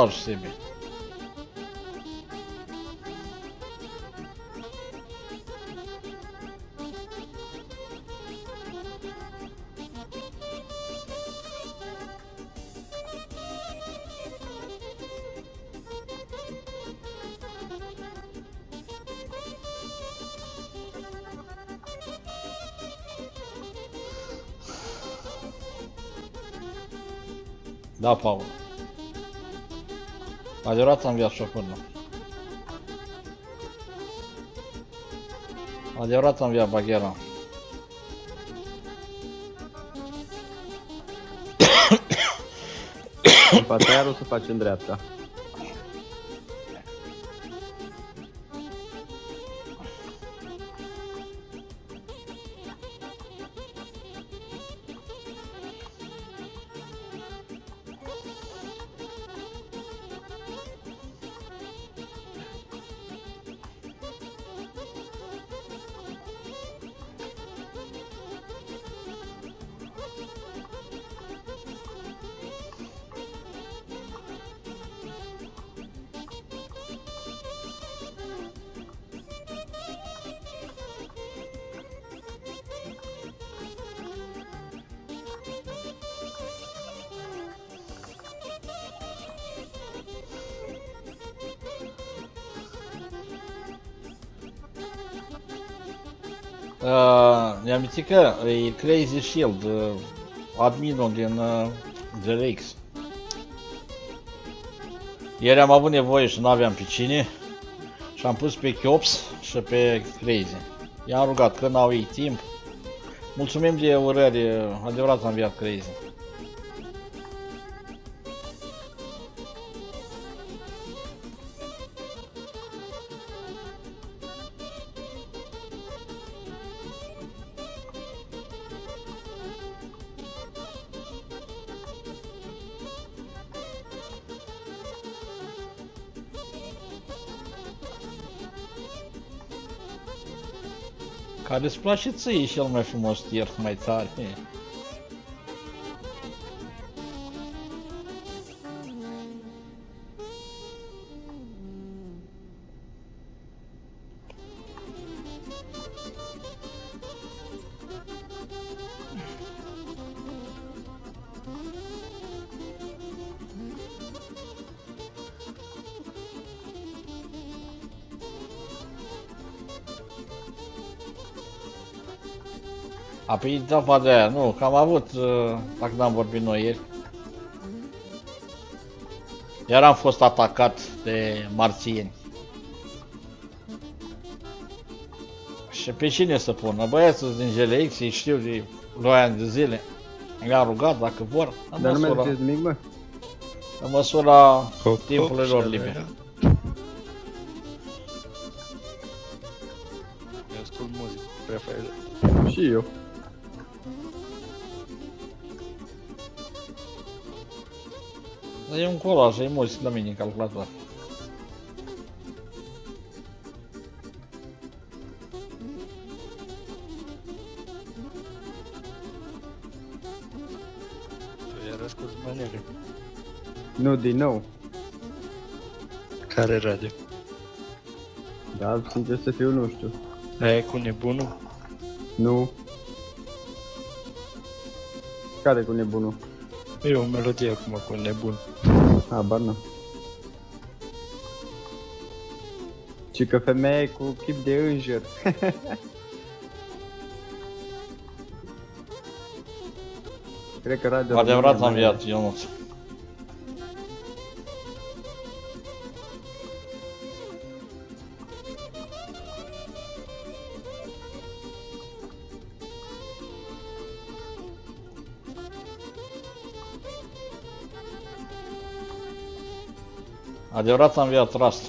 E un colaj, Sebi. Da, Paul. Adevărat am viață șofărul. Adevărat am viață baghera. În fața iar o să faci în dreapta. Uh, mi-am amintit că e Crazy Shield, uh, adminul din uh, GRX. Ieri am avut nevoie și nu aveam pe cine și am pus pe Chiops și pe Crazy. I-am rugat că n-au ei timp. Mulțumim de urări, uh, adevărat am viat Crazy. Care îți place ție cel mai frumos tier, mai tare. A, pe etapa de aia, nu, că am avut, uh, dacă n-am vorbit noi ieri. Iar am fost atacat de marțieni. Și pe cine să pună? Băieții din GLX, ei știu de 2 ani de zile. Mi-a rugat dacă vor. În Dar nu măsura, mergeți nimic, mă? în măsura Hop, timpului hop, lor și liber. alea. Eu ascult muzică, prefer. Și eu. E un colaj, e mulți la mine în calculator. Tu iar ascult manele. Nu, din nou. Care radio? Da, sincer să fiu, nu știu. Aia e cu nebunul? Nu. Care cu nebunul? E o melodie acum cu nebun. Habar nu. Și că femeia e cu chip de înger. Cred că radio... Cu adevărat România am mai are. viat, Ionuț. Adevărat am viat Rust.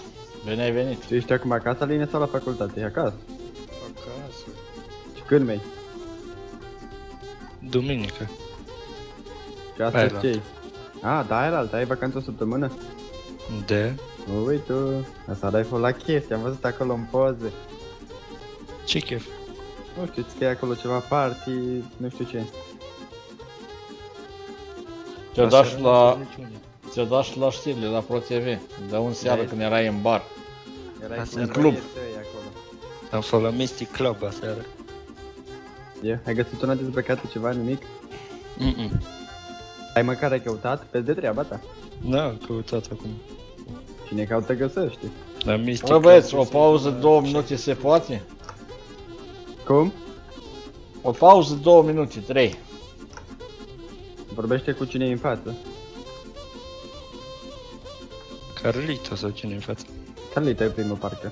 Bine ai venit. Tu ești acum acasă, Aline, sau la facultate? E acasă. Acasă. Și când mai? Duminică. Și asta Aia ce A, da, aia alta, ai vacanță o săptămână? De? Ui tu, asta ai fost la chestia, am văzut acolo în poze. Ce chef? Nu știu, că e acolo ceva party, nu știu ce. Te-o dat și la... Ți-o dat și la știrile la ProTV, de un seară Da, când erai în bar. Erai Asta cu e în club. băieții acolo. Am fost la Mystic Club aseară. E, ai găsit una despre care ceva, nimic? Mm-mm. Ai măcar ai căutat? Pe de treaba ta. Da, am căutat acum. Cine caută găsește. La Mystic Bă băieți, Club o pauză două minute se poate? Cum? O pauză două minute, trei. Vorbește cu cine e în față. Carlito sau cine în față? Carlita e primul parcă.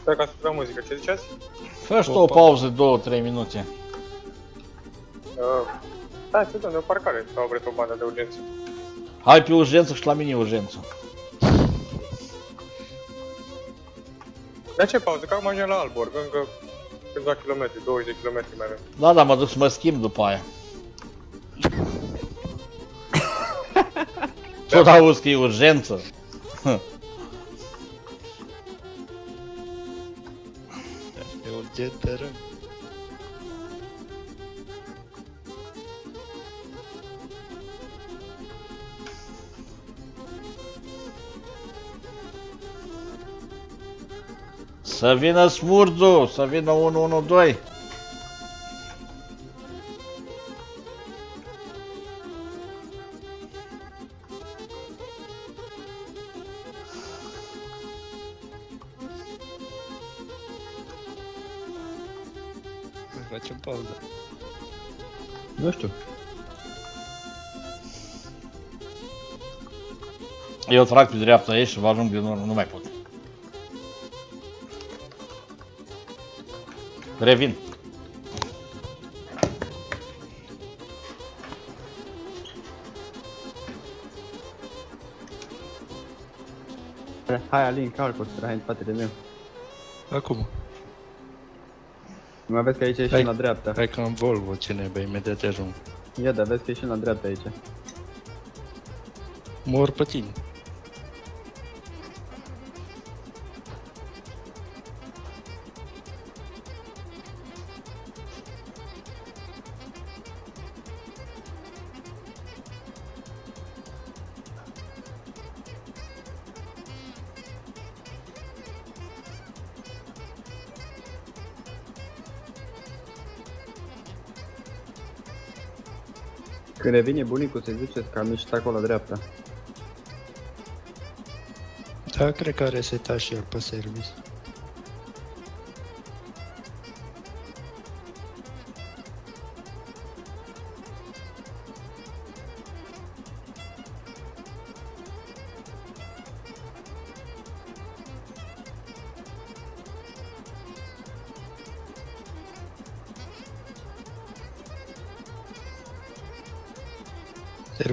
Stai ca să vreau muzică, ce ziceați? Fă și tu o pauză două, trei minute. Uh, stai să dăm de o parcare sau vreți o bandă de urgență. Hai pe urgență și la mine urgență. De ce pauză? Că acum ajungem la Alborg, încă câțiva kilometri, 20 de kilometri mai avem. Da, da, mă duc să mă schimb după aia. Tot auzi că e urgență. E urgent teren. Să vină smurdu, să vină 112. Eu trag pe dreapta aici și vă ajung din urmă, nu mai pot. Revin. Hai Alin, calcă să hai în spatele meu. Acum. Mai vezi că aici e și la dreapta. Hai că am Volvo, ce nebe, imediat ajung. Ia da, vezi că e și la dreapta aici. Mor pe tine. Când revine bunicul să-i ziceți că am ieșit acolo la dreapta. Da, cred că are setat și el pe service.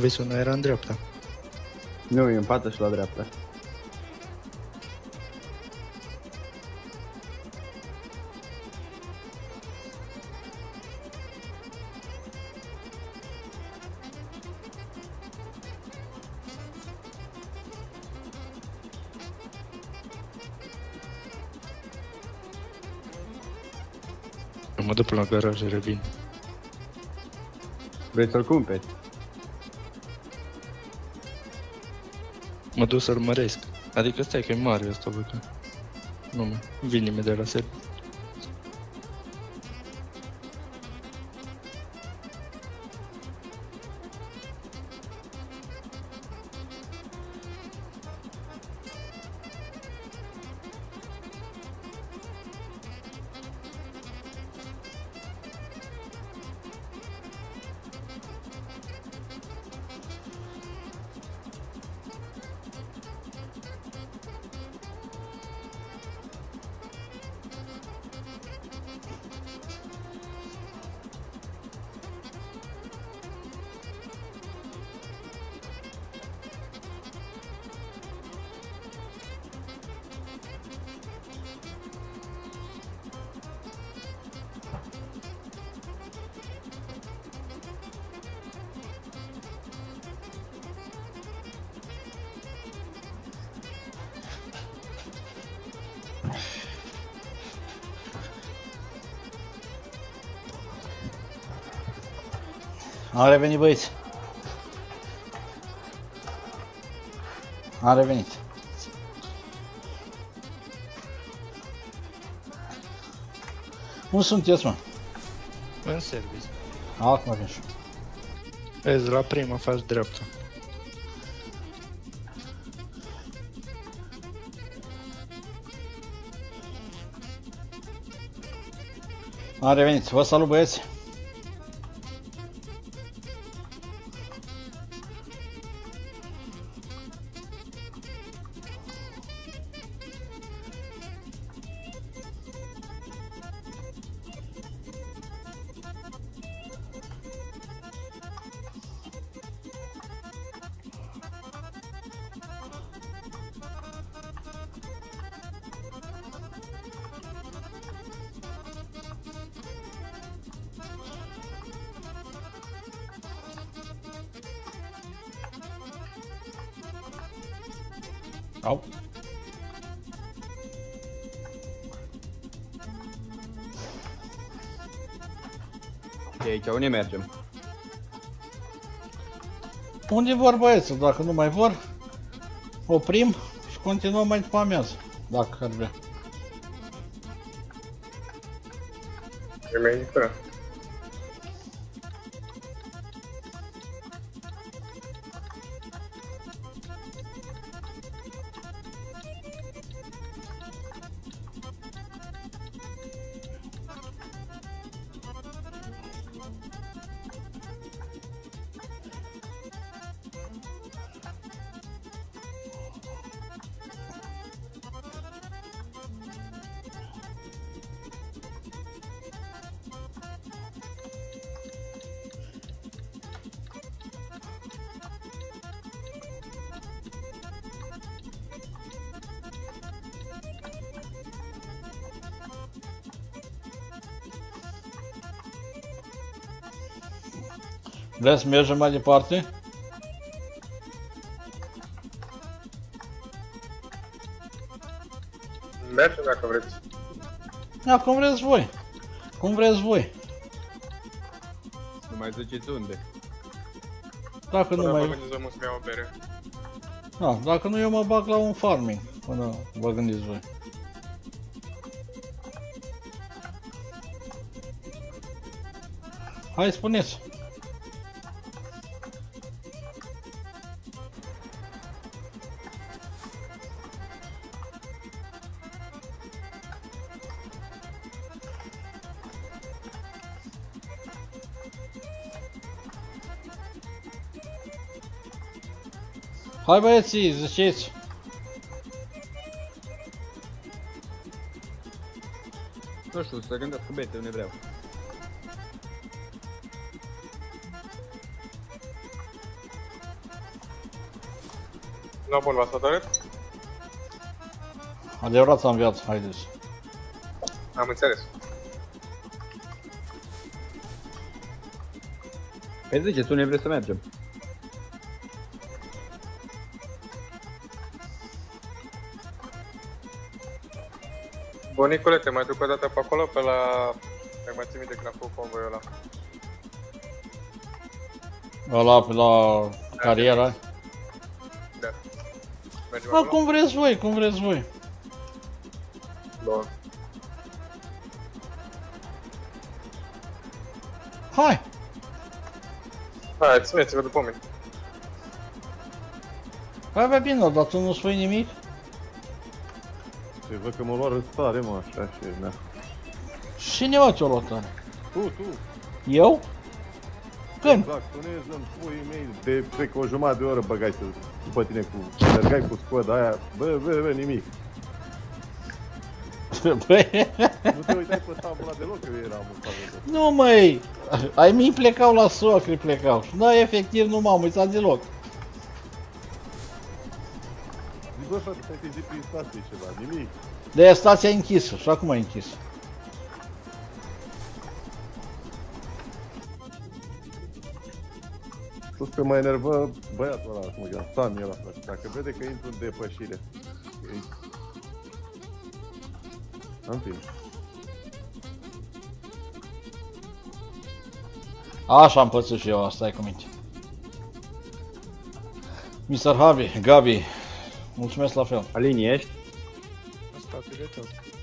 Serviciul nu era în dreapta. Nu, e în față și la dreapta. Mă duc până la garaj, revin. Vrei să-l cumperi? Mă duc să-l măresc. Adică stai că e mare ăsta, bă, că... Nu mă, vin imediat la serviciu. Revenit băieți. Am revenit. Unde sunteți, mă? În service. Acum vin și. Vezi, la prima faci dreapta. Am revenit. Vă salut băieți. Unde mergem? Unde vor băieții? Dacă nu mai vor, oprim și continuăm mai după amiază. Dacă ar vrea. E mai Vreți să mergem mai departe? Merge dacă vreți. Da, cum vreți voi. Cum vreți voi. Nu mai ziceți unde. Dacă nu Până mai... vă gândiți să să o bere. Da, dacă nu eu mă bag la un farming până vă gândiți voi. Hai, spuneți. Hai băieții, ziceți. Nu știu, să gândesc cu bete unde vreau. Nu, bun, v-ați hotărât? Adevărat am viață, haideți. Am înțeles. Păi ziceți unde vreți să mergem. Bunicule, te mai duc o dată pe acolo, pe la... Dacă mai ții minte când am făcut convoiul ăla. Ăla pe la cariera. Da. Mergem Bă, acolo? cum vreți voi, cum vreți voi. Bun. Hai! Hai, țineți-vă după mine. Hai, bă, bine, dar tu nu spui nimic? Și văd că mă lua în stare, mă, așa și... Da. Cine mă ți-o luat tare? Tu, tu. Eu? Când? Exact, sunezi în puii mei de, cred că o jumătate de oră băgai să, după tine cu... Mergai cu scoda aia, bă, bă, bă, nimic. [laughs] Băi, Nu te uitai pe tabula deloc, eu eram în tabula. nu măi! Ai mei plecau la socri, plecau. Și da, efectiv nu m-am uitat deloc. Zic, bă, frate, stai să zi prin stație ceva, nimic. De aia stația e închisă și acum e închisă. Plus că mă enervă băiatul ăla, cum îl cheamă, Sami ăla, frate. Dacă vede că intru în depășire. E... În fine. Așa am pățit și eu, asta e cu minte. Mr. Habi, Gabi, mulțumesc la fel. Alin, ești? În spatele tău.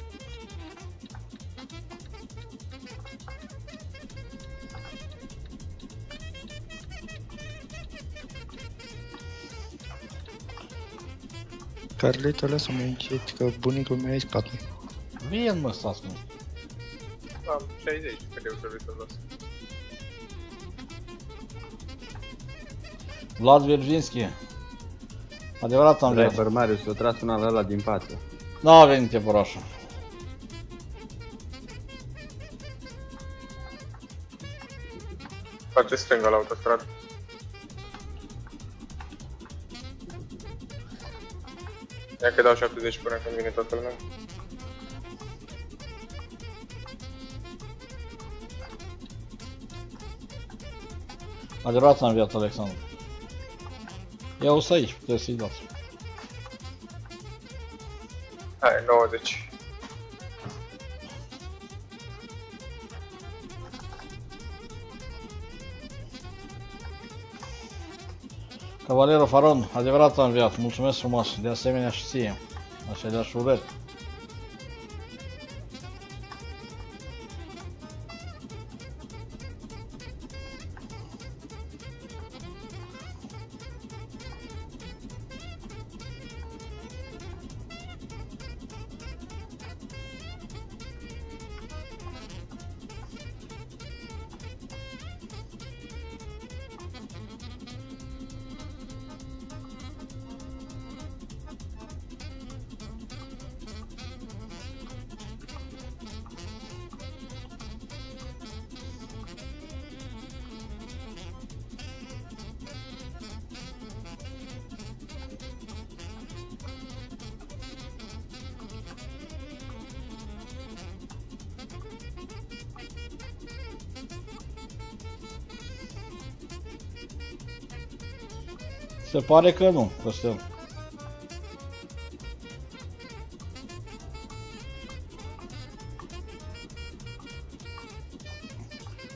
Carlito, lasă-mă încet, că bunicul meu e spate. Vin mă, stați mă. Am 60, cât de ușor să las. Vlad Virginski. Adevărat am venit. Driver Marius, o tras una la ăla din față. N-a venit e poroșă. Face stânga la autostradă. Ia că dau 70 până când vine toată lumea. Adevărat am viață, Alexandru. Ia-o Cavalero Faron, adevărat am viață, mulțumesc frumos, de asemenea și ție. Aceleași urări. Se pare că nu, Costel.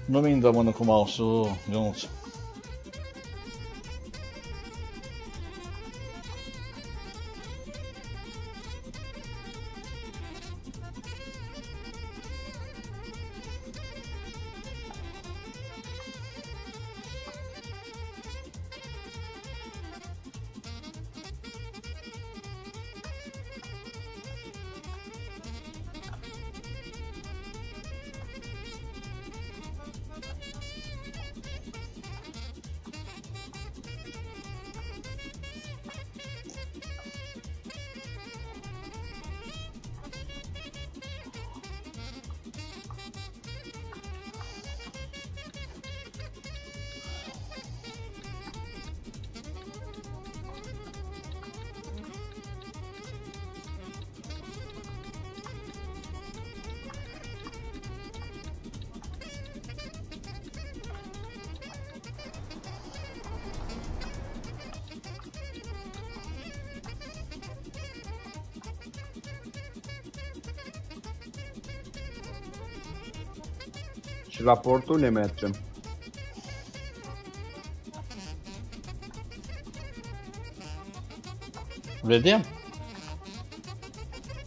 Nu-mi îndă mână cu mouse-ul, Ionuț. La portul ne mergem. Vedem?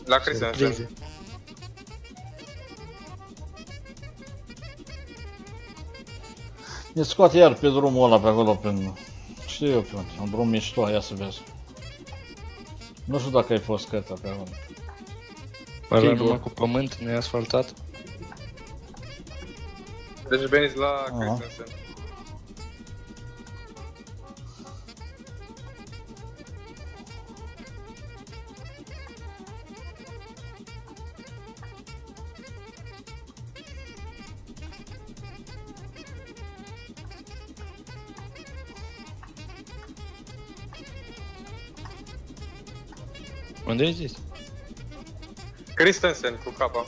La Cristian. Ne scoate iar pe drumul ăla pe acolo, prin... Știu eu pe unde, un drum mișto, ia să vezi. Nu știu dacă ai fost cătă pe acolo. Ăla Sigur. numai cu pământ, nu e asfaltat. Deci veniți la Aha. Christensen. Unde ai zis? Christensen cu capa.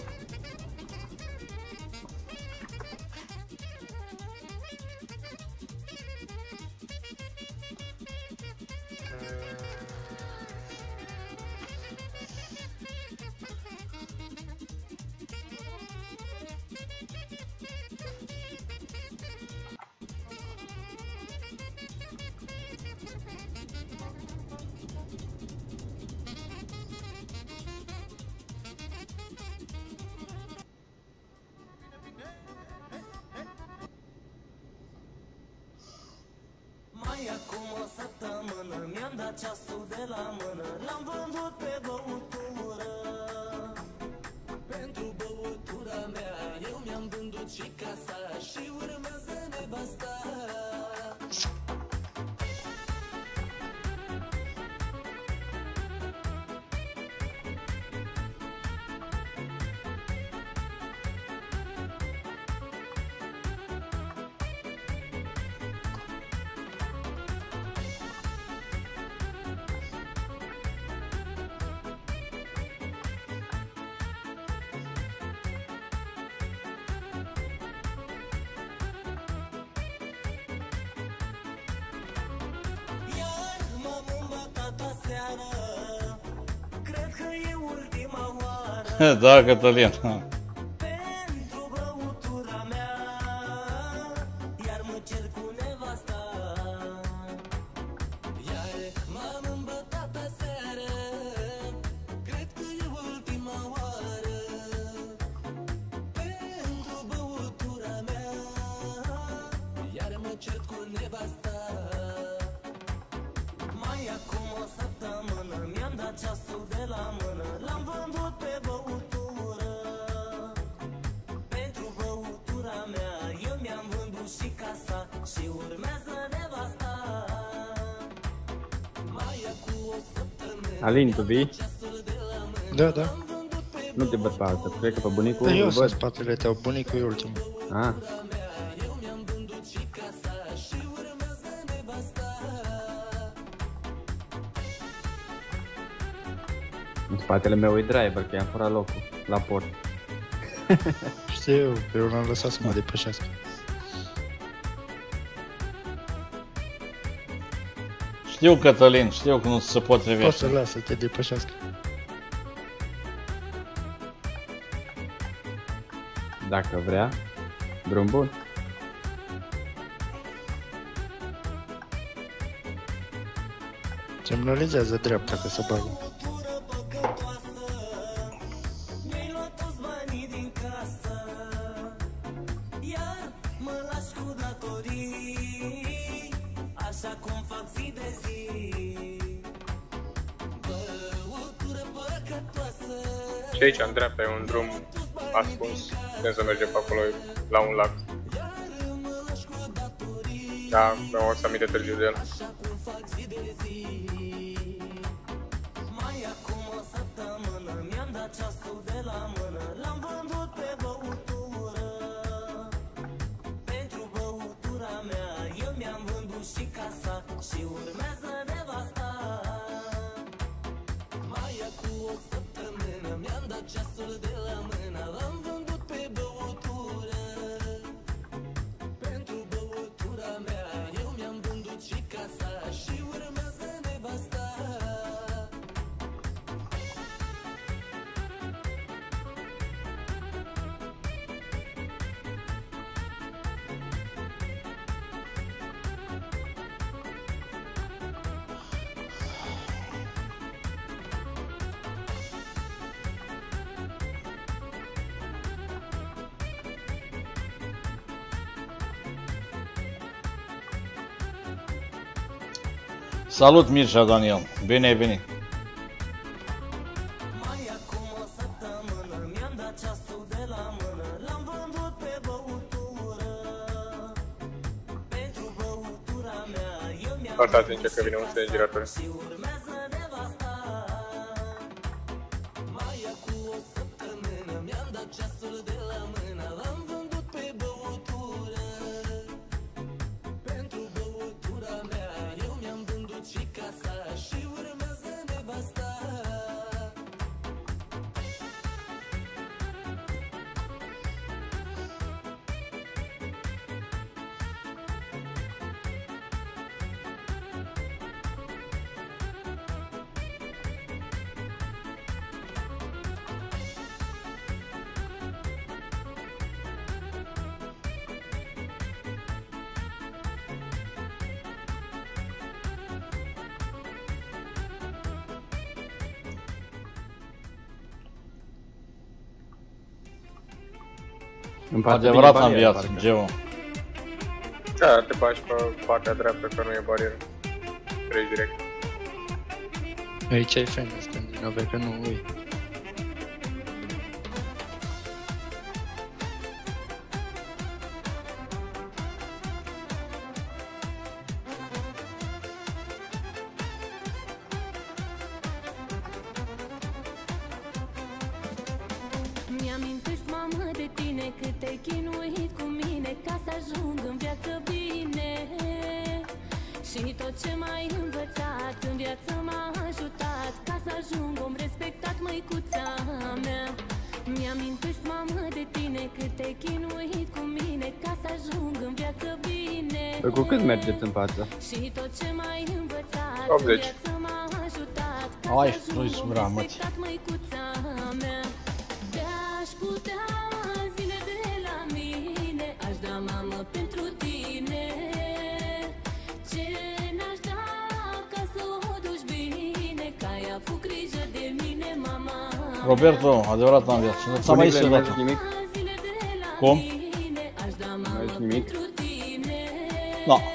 Da, Cătălin. Alin, tu vii? Da, da. Nu te văd pe altă, cred că pe bunicul Da, eu îl sunt în văd. spatele tău, bunicul e ultimul. Ah. În spatele meu e driver, că i-am furat locul la port. Știu, eu l-am lăsat să mă depășească. Știu, Cătălin, știu că nu se Poți potrivește. să lasă să te depășească. Dacă vrea. Drum bun. Semnalizează dreapta că se bagă. Și aici, în dreapta, e un drum ascuns. Putem să mergem pe acolo, la un lac. Da, mi-am să aminte târziu de el. Salut, Mircea Daniel. Bine ai venit. Foarte atenție că vine un sengirator. Îmi face Adevărat bine am barieră, viață, parcă. Geo. Da, te bagi pe partea dreaptă că nu e barieră. Treci direct. Aici ai fain în Scandinavia, că nu ui. Față? Și tot ce m-ai învățat 80. În viață m-a ajutat Ca Ai, să nu-i ajung om sura, măti. respectat, măicuța mea Te-aș putea zile de la mine Aș da mamă pentru tine Ce n-aș da ca să o duci bine Că ai avut grijă de mine, mama Roberto, adevărat am viață. Nu ți-am mai zis Bunile, nu odată. mai nimic? Cum? Aș da Nu mamă ai zis nimic? pentru tine Da. Ce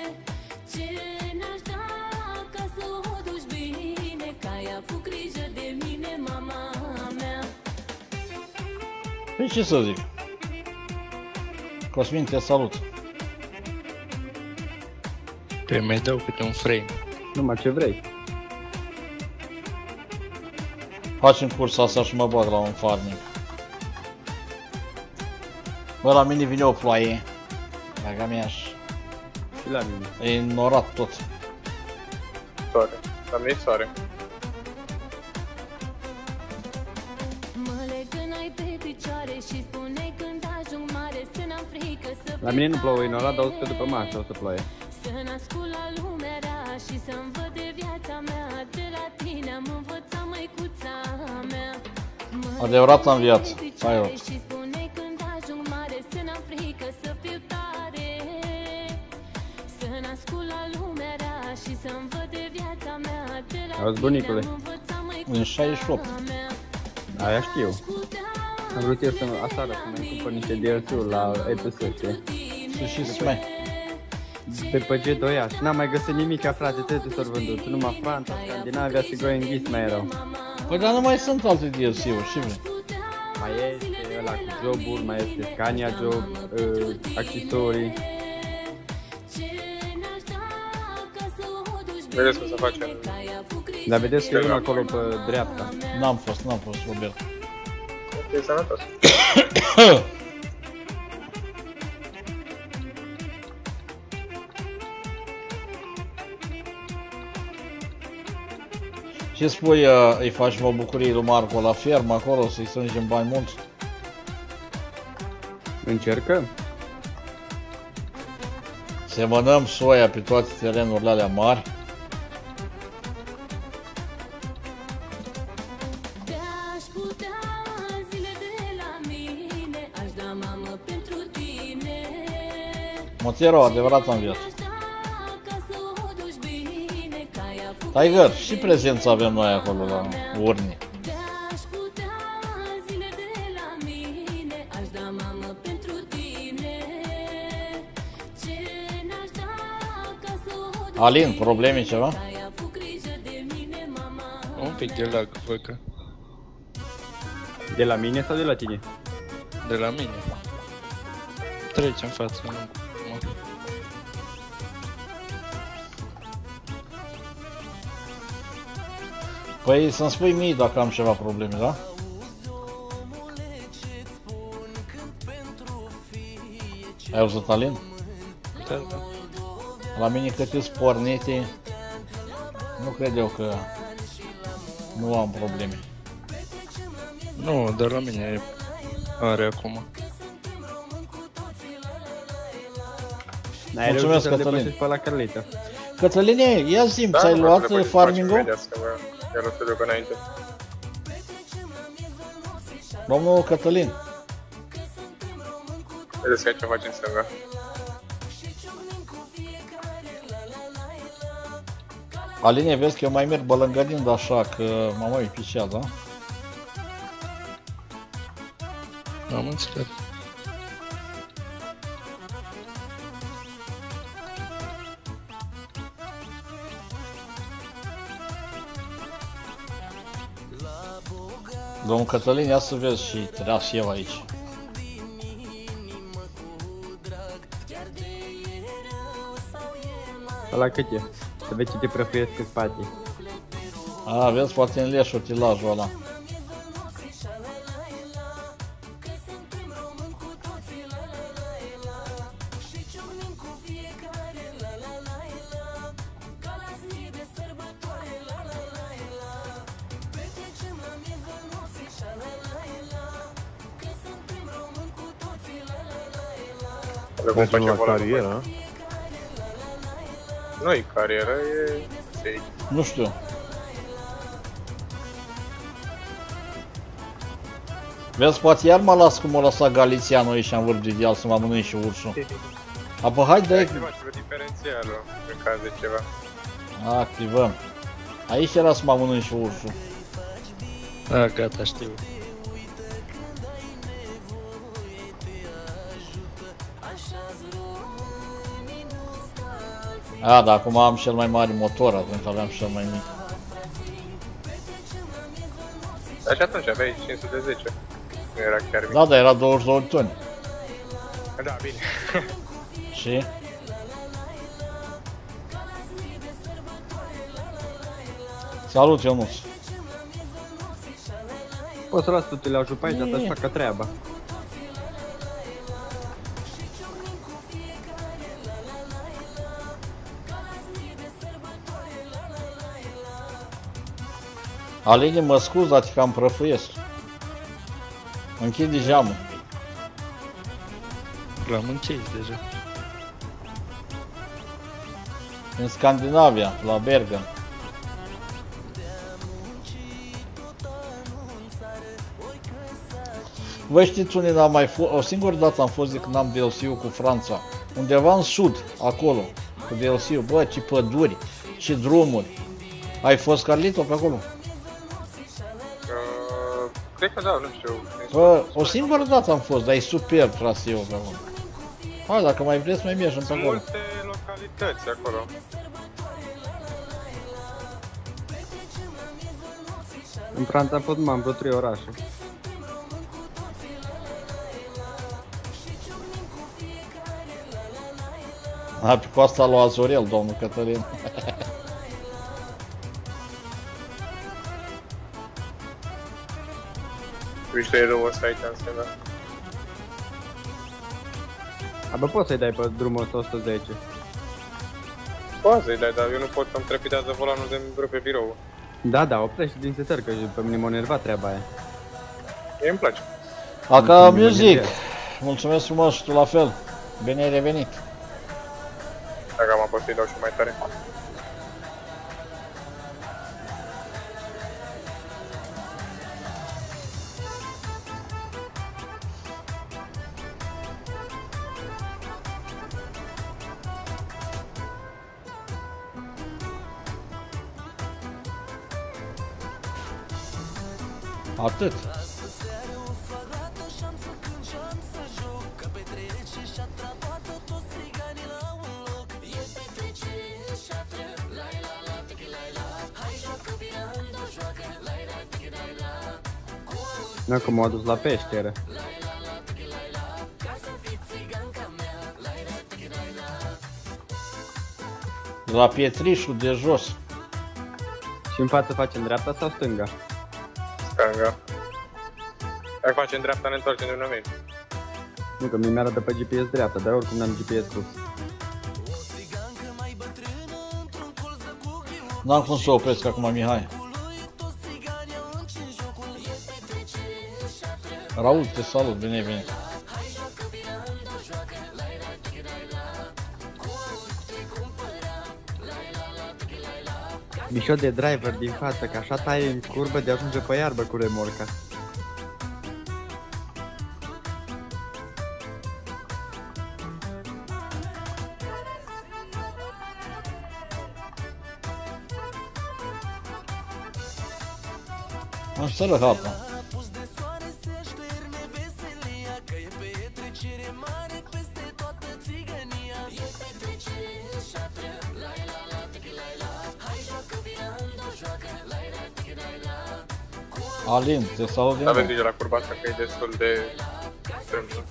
ce să zic? Cosmin, te salut. Pe mai dau câte un frame. Numai ce vrei. Facem cursa asta și mă bag la un farming. Bă, la mine vine o ploaie. Dacă mi aș. Și la mine. E înnorat tot. Soare. La mine e soare. La mine nu plouă în ăla, dar o să după masă o să ploie. Să nascul la lumea rea și să-mi văd de viața mea De la tine am învățat măicuța mea Mă Adevărat am legânai viață. pe Hai, picioare rog. și spune când ajung mare Să n-am frică să fiu tare Să nascul la lumea rea și să-mi văd de viața mea De la Auzi, tine bunicule. am învățat măicuța În 68. mea Aia știu. Am vrut eu să aseară să mai cumpăr niște DLC-uri la EPS, știi? Și și să mai. De pe G2A și n-am mai găsit nimic, frate, toate s-au vândut. Numai Franța, Scandinavia și Going East mai erau. Păi dar nu mai sunt alte DLC-uri, și vrei? Mai este ăla cu joburi, mai este Scania Job, uh, accesorii. Vedeți cum se face în... Dar vedeți că e unul acolo pe dreapta. N-am fost, n-am fost, Robert. E sănătos. [coughs] Ce spui, uh, îi faci o bucurie lui Marco la fermă acolo, să-i strângem bani mulți? Încercăm. Semănăm soia pe toate terenurile alea mari. Aș da mamă pentru tine Ce n-aș da ca să o duci Alin, probleme ceva? Ai avut grijă de mine, mama Un pic de lag, văd că. De la mine sau de la tine? De la mine. Trece în față, nu. Păi să-mi spui mie dacă am ceva probleme, da? Ai auzit, Alin? Da, da. La mine câte spornete, nu cred eu că nu am probleme. Nu, de la mine are acum. N-ai Mulțumesc, reușit să-l Cătălin. depășești pe la Carlita. Cătăline, ia zi Da, ți-ai nu, luat trebuie să faci farming-ul? imediat, să mă ia la studiu că înainte. Domnul Cătălin, Vedeți că aici faci în stânga. Aline, vezi că eu mai merg bălângănind așa, că mă mai picea, da? Am înțeles. Domnul Cătălin, ia să vezi și treas eu aici. Ăla cât e? Să vezi ce te prăfuiesc în spate. A, vezi, poate în leș utilajul ăla. Cum Mergem face la volan? carieră, Nu e carieră, e... ce Nu știu. Vezi, poate iar mă las cum o lăsa Galițianul aici în vârf de deal să mă mănânc și ursul. Apă, hai e direct, ceva, ceva diferențialul, în caz de ceva. activăm. Aici era să mă mănânc și ursul. Da, gata, știu. A, dar acum am cel mai mare motor, atunci aveam și cel mai mic. Dar și atunci aveai 510. Nu era chiar mic. Da, dar era 22 de toni. Da, bine. [laughs] Și? Salut, Ionuț. Poți să las utilajul pe aici, să-și facă treaba. Aline, mă scuz, dar că am prăfuiesc. Închide geamul. L-am închis deja. În Scandinavia, la Bergen. Vă știți unde n-am mai fost? O singură dată am fost de când am DLC-ul cu Franța. Undeva în sud, acolo, cu DLC-ul. Bă, ce păduri, ce drumuri. Ai fost, Carlito, pe acolo? Uh, cred că da, nu știu. Bă, o singură dată am fost, dar e superb traseul pe acolo. Hai, dacă mai vreți, mai mergem pe Sunt acolo. multe localități acolo. În Franța am fost, m-am vreo trei orașe. A, pe coasta lui Azorel, domnul Cătălin. [laughs] Mișto e rău ăsta aici în stânga. Abă poți să-i dai pe drumul ăsta 110. Poate să-i dai, dar eu nu pot să-mi trepidează volanul de rupe birou. Da, da, oprește din setări, că pe mine m-a nervat treaba aia. Mie îmi place. Aca Mulțumim, Music, Emilia. mulțumesc frumos și tu la fel. Bine ai revenit. Dacă am apăs să-i dau și mai tare. Atât. Nu, că m-au adus la peșteră. La pietrișul de jos. Și în față facem dreapta sau stânga? Stânga. Dacă facem dreapta, ne întoarcem de un Nu, că mi arată pe GPS dreapta, dar oricum n-am GPS pus. N-am cum să opresc acum, Mihai. Raul, te salut, bine ai Mișo de driver din față, că așa taie în curbă de ajunge pe iarbă cu remorca. Am să harta. Alin, te salut din Aveți grijă la curba asta că e destul de strâmsă.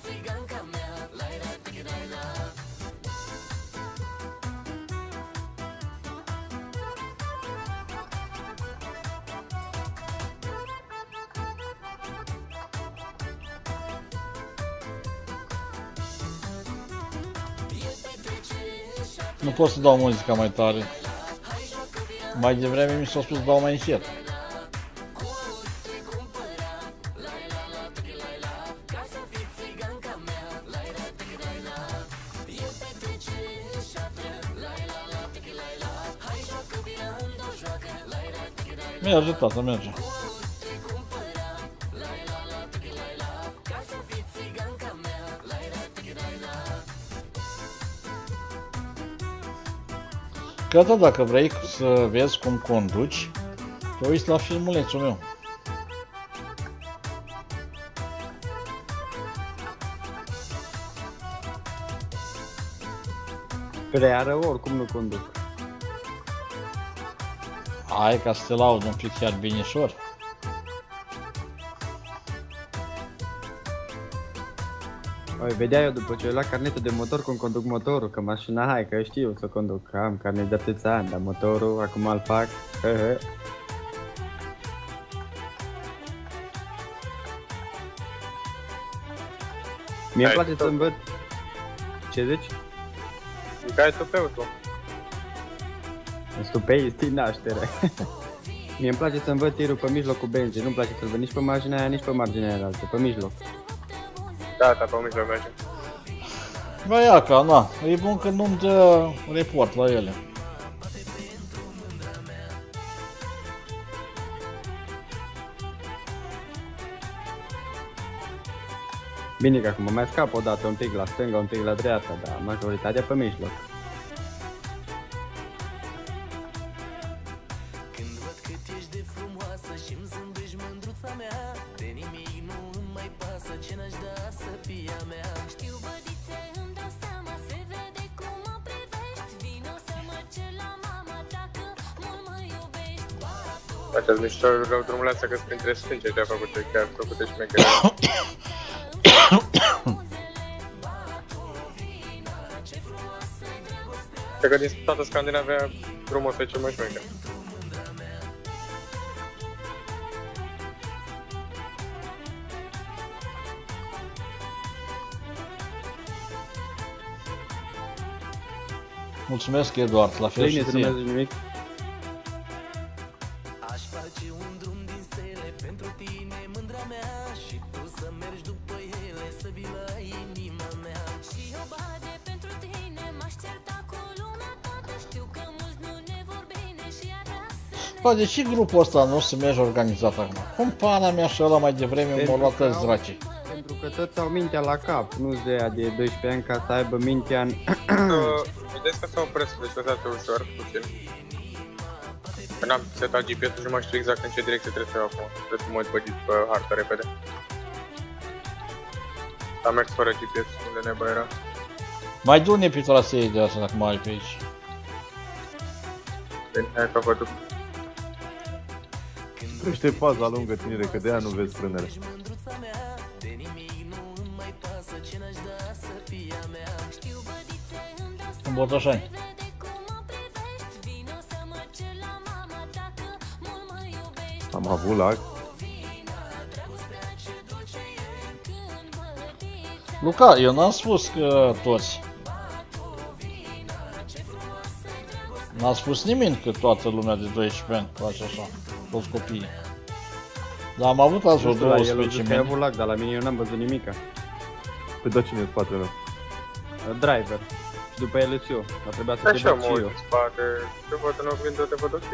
Nu pot să dau muzica mai tare. Mai devreme mi s-a spus dau mai încet. Merge, tata, merge. Gata, dacă vrei să vezi cum conduci, te uiți la filmulețul meu. Prea rău, oricum nu conduc. Hai ca să te laud un pic chiar binișor. Oi, vedea eu după ce eu la carnetul de motor cum conduc motorul, că mașina, hai că știu să conduc, că am carnet de atâția ani, dar motorul acum îl fac, hă, [laughs] hă. Mie îmi Hai, place tot. să învăț... Ce zici? Ca ai tupeu tu. Stupei din naștere. [laughs] Mie îmi place să învăț tirul pe mijlocul benzii, nu-mi place să-l văd nici pe marginea aia, nici pe marginea aia altă, pe mijloc. Da, da, pe mijloc merge. Bă, ia ca, na, e bun că nu-mi dă report la ele. Bine că acum mai scap o dată un pic la stânga, un pic la dreapta, dar majoritatea pe mijloc. Faceți mișto rău drumul astea că sunt printre stânge te-a făcut chiar făcute șmechere. [coughs] Cred că din toată Scandinavia drumul ăsta e cel mai șmecher. Mulțumesc, Eduard, la fel Bine, și să nu ție. mergi nimic. Bă, de ce grupul ăsta nu se merge organizat acum? Cum pana mea și ăla mai devreme m-au luat că toți au- draci? Pentru că toți au mintea la cap, nu-ți de aia de 12 ani ca să aibă mintea în... [coughs] Uh, Vedeți că s-a opresc, deci o dată ușor, puțin. Că n-am setat GPS-ul și nu mai știu exact în ce direcție trebuie să iau acum. Trebuie să mă uit pe, pe hartă repede. Am mers fără GPS, unde neba era. Mai du-ne pe trasee de asta dacă mai ai pe aici. Bine, hai că vă duc. Crește faza lungă, tinere, că de aia nu vezi frânele. În Botoșani. Am avut lag. Luca, eu n-am spus că toți. N-am spus nimeni că toată lumea de 12 ani face așa, toți copiii. Dar am avut azi vreo Nu știu, la el a 12 zis că ai meni. avut lag, dar la mine eu n-am văzut nimica. Pe da cine în spatele meu? Driver. Și după el îți eu. Dar trebuia să te Așa băt mă și uit eu. în spate, te văd în oglindă, te văd ok.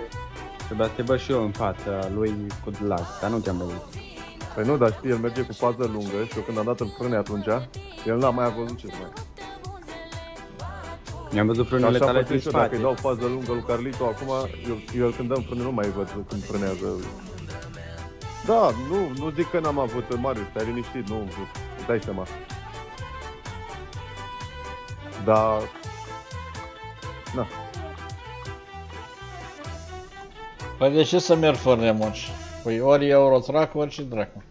Trebuia să te băt și eu în fața lui cu lag, dar nu te-am văzut. Păi nu, dar știi, el merge cu fază lungă și eu când am dat în frâne atunci, el n-a mai văzut ce să mai. Mi-am văzut frânele Așa tale face din și eu, dacă spate. îi dau fază lungă lui Carlito, acum, eu, eu când dăm frâne nu mai văd când frânează. Da, nu, nu zic că n-am avut, Marius, stai liniștit, nu, îți dai seama. Dar, na, Păi de ce să merg fără remoci? Păi ori Eurotrack, ori ce dracu.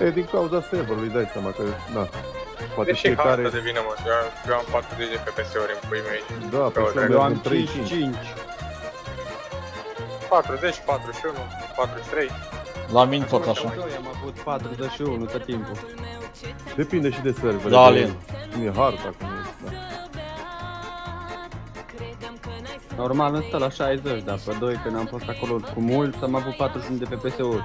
E din cauza serverului, dai seama că, da. Poate Deși harta fiecare... de vină, mă, eu, eu am 40 de FPS-uri în puii mei. Da, Pe pe o și eu treabă. merg în 35. 40, 41, 43. La mine tot așa. Noi am avut 41 tot timpul. Depinde și de server. Da, de- Alin. Cum e harta, cum e, da. Normal nu stă la 60, dar pe 2 când am fost acolo cu mult am avut 41 de FPS-uri.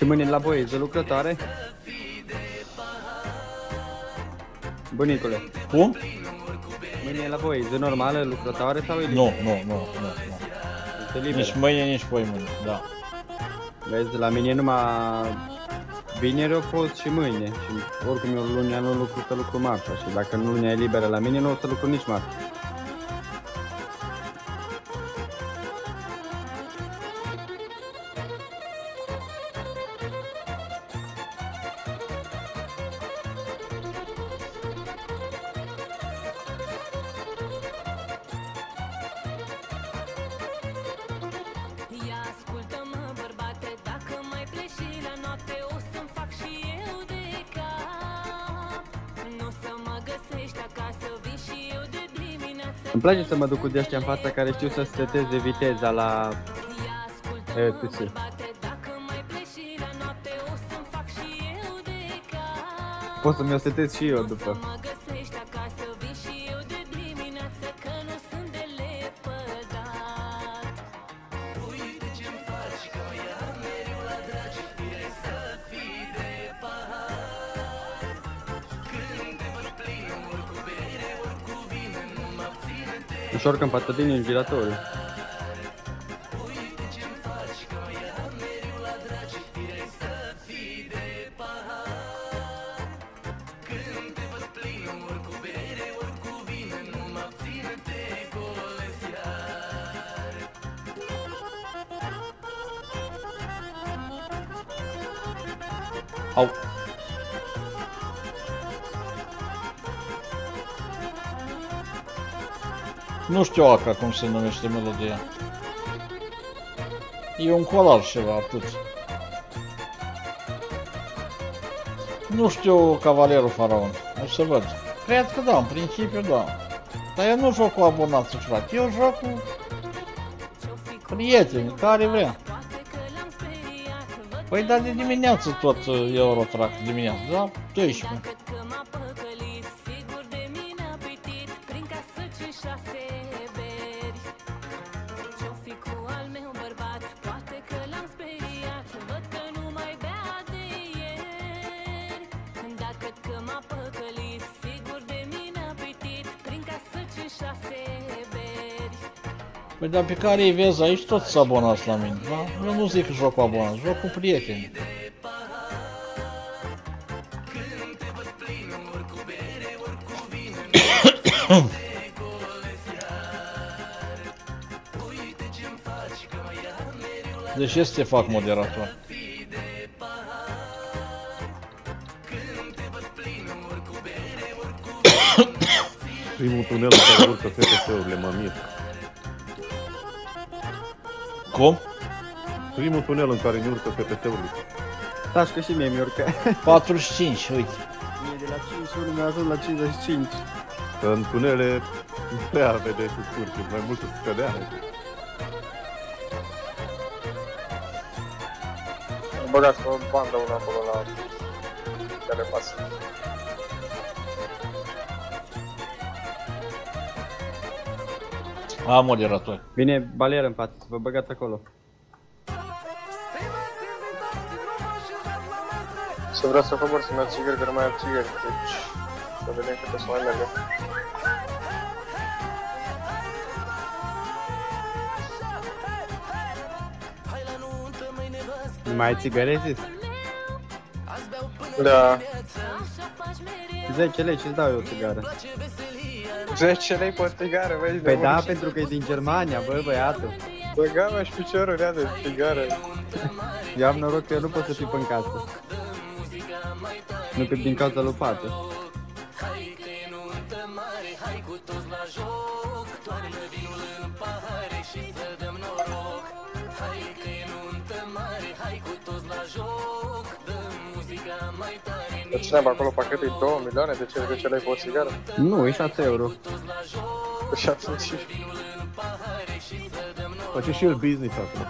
Și mâine la băieți de lucrătoare? Bunicule. Cum? Mâine e la voi, de normală, lucrătoare sau e liber? Nu, nu, nu, nu, nu. Este liber. Nici mâine, nici poi mâine, da. Vezi, de la mine numai vineri o fost și mâine. Și oricum eu lunea nu lucru, să lucru marța. Și dacă nu lunea e liberă la mine, nu o să lucru nici marța. Îmi place să mă duc cu de ăștia în fața care știu să seteze viteza la RTC. Dacă mai pleci și la noapte O să-mi fac și eu de cap Pot să-mi o setez și eu după. Ușor că în față din în giratoriu. Nu știu acra cum se numește melodia. E un colar ceva, atât. Nu știu Cavalerul Faraon. O să văd. Cred că da, în principiu da. Dar eu nu joc cu abonați, frate. Eu joc cu prieteni, care vrea. Păi da, de dimineață tot uh, Eurotrack, dimineața, da? 12. Dar pe care îi vezi aici toți sunt abonați la mine, da? Eu nu zic că joc cu abonați, joc cu prieteni. [coughs] Deci ce să te fac moderator? Primul tunel în care urcă FPS-urile, mă mir. Cum? Primul tunel în care ne urcă FPS-urile. Taci că și mie mi-urcă. 45, [laughs] uite. Mie de la 51 mi-a ajuns la 55. În tunele nu prea vede cu scurte, mai mult să scădea. Băgați o bandă una acolo la telepas. Am moderator. Vine balier în față, vă băgați acolo. Să vreau să cobor să-mi iau țigări, că nu mai am țigări. Deci, să vedem cât o să mai mergem. Nu mai ai țigăre, zis? Da. 10 lei și-ți dau eu o țigară. 10 lei pe o țigară, vezi? Păi da, pentru că e din Germania, bă, băiatul. Băga mea și piciorul rea de țigară. Eu am noroc că eu nu pot să fiu în casă. Nu că din cauza lui Pată. De ce n-ai acolo pachetul e 2 milioane? De ce 10 lei pe o țigară? Nu, e 6 euro. Și atunci... Face și el business acum.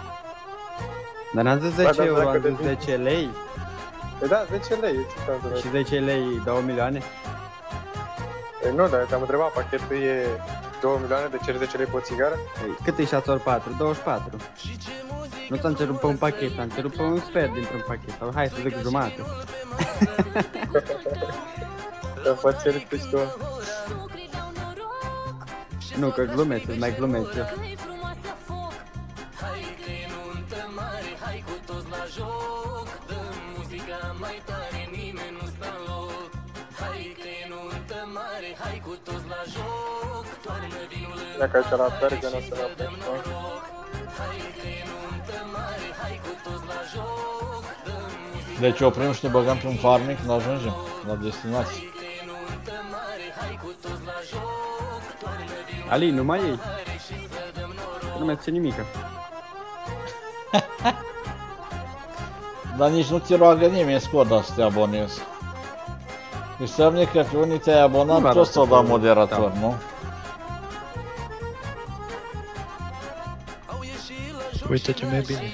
Dar n-am zis Ba, 10 dar euro, dacă am zis de- 10 lei. Păi da, 10 lei, ce ți-am zis? Și 10 lei 2 milioane. Păi nu, dar te-am întrebat, pachetul e 2 milioane, de ce 10 lei pe o țigară? Păi, cât e 6 ori 4? 24. Nu ți-am cerut pe un pachet, am cerut pe un sfert dintr-un pachet. Sau hai să zic jumătate. Te faci pe și tu. Nu, că glumesc, îți mai glumesc eu. Dacă aici la Bergen o să ne oprim. Deci oprim și ne băgăm pe un farming când ajungem la destinație. Ali, nu mai iei. Nu mai ți nimică. Dar nici nu ți roagă nimeni Skoda să te abonezi. Înseamnă că pe unii te-ai abonat, tot să-o dau pe- moderator, da. nu? Uite-te mai bine.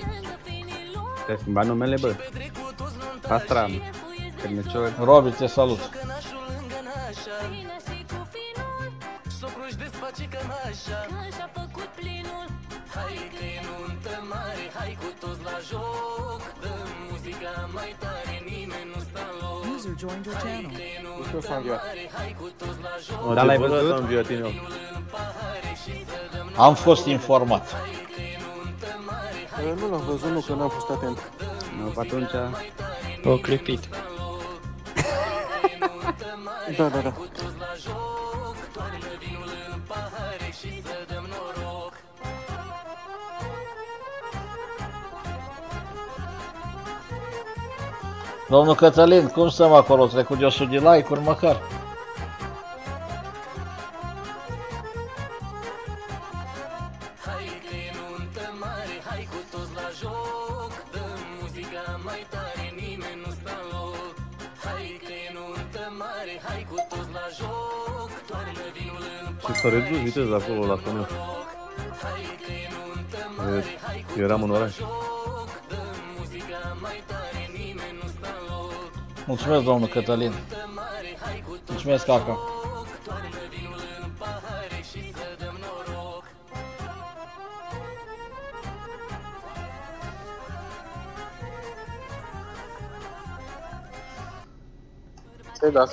Te-ai schimbat numele, bă. Pastram. Cârnăciori. Robi, te salut. User joined your channel. Nu s-a înviat. Da, l-ai Adevărat, văzut? Am înviat din el. Am fost informat. Nu l-am văzut, nu, că n-am fost atent. Nu, atunci... O clipit. Da, da, da. Domnul Cătălin, cum stăm acolo? Trecut de 100 de like-uri măcar? Și s-a redus viteza acolo la tunel. E- Eram în oraș. Mulțumesc, domnul Cătălin. Mulțumesc, caca. Să-i da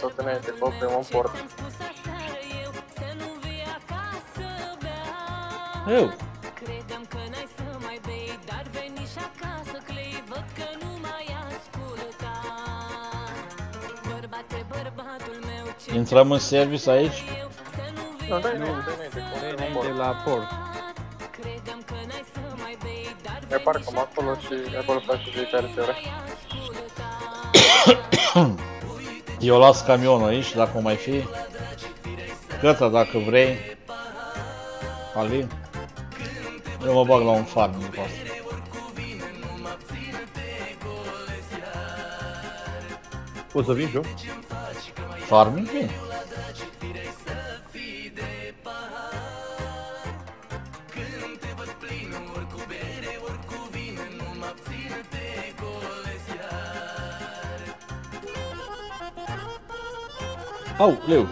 să înainte, că oprim un port. Eu. Intrăm în service aici? Nu, dai înainte, dai înainte, că Dă oprim un înainte port. la port. Ne parcăm acolo și acolo face fiecare țară. Eu las camionul aici, dacă o mai fi. Gata, dacă vrei. Alin. Eu mă bag la un farm după asta. Poți să vin și eu? Farming? Bine. Au, leu.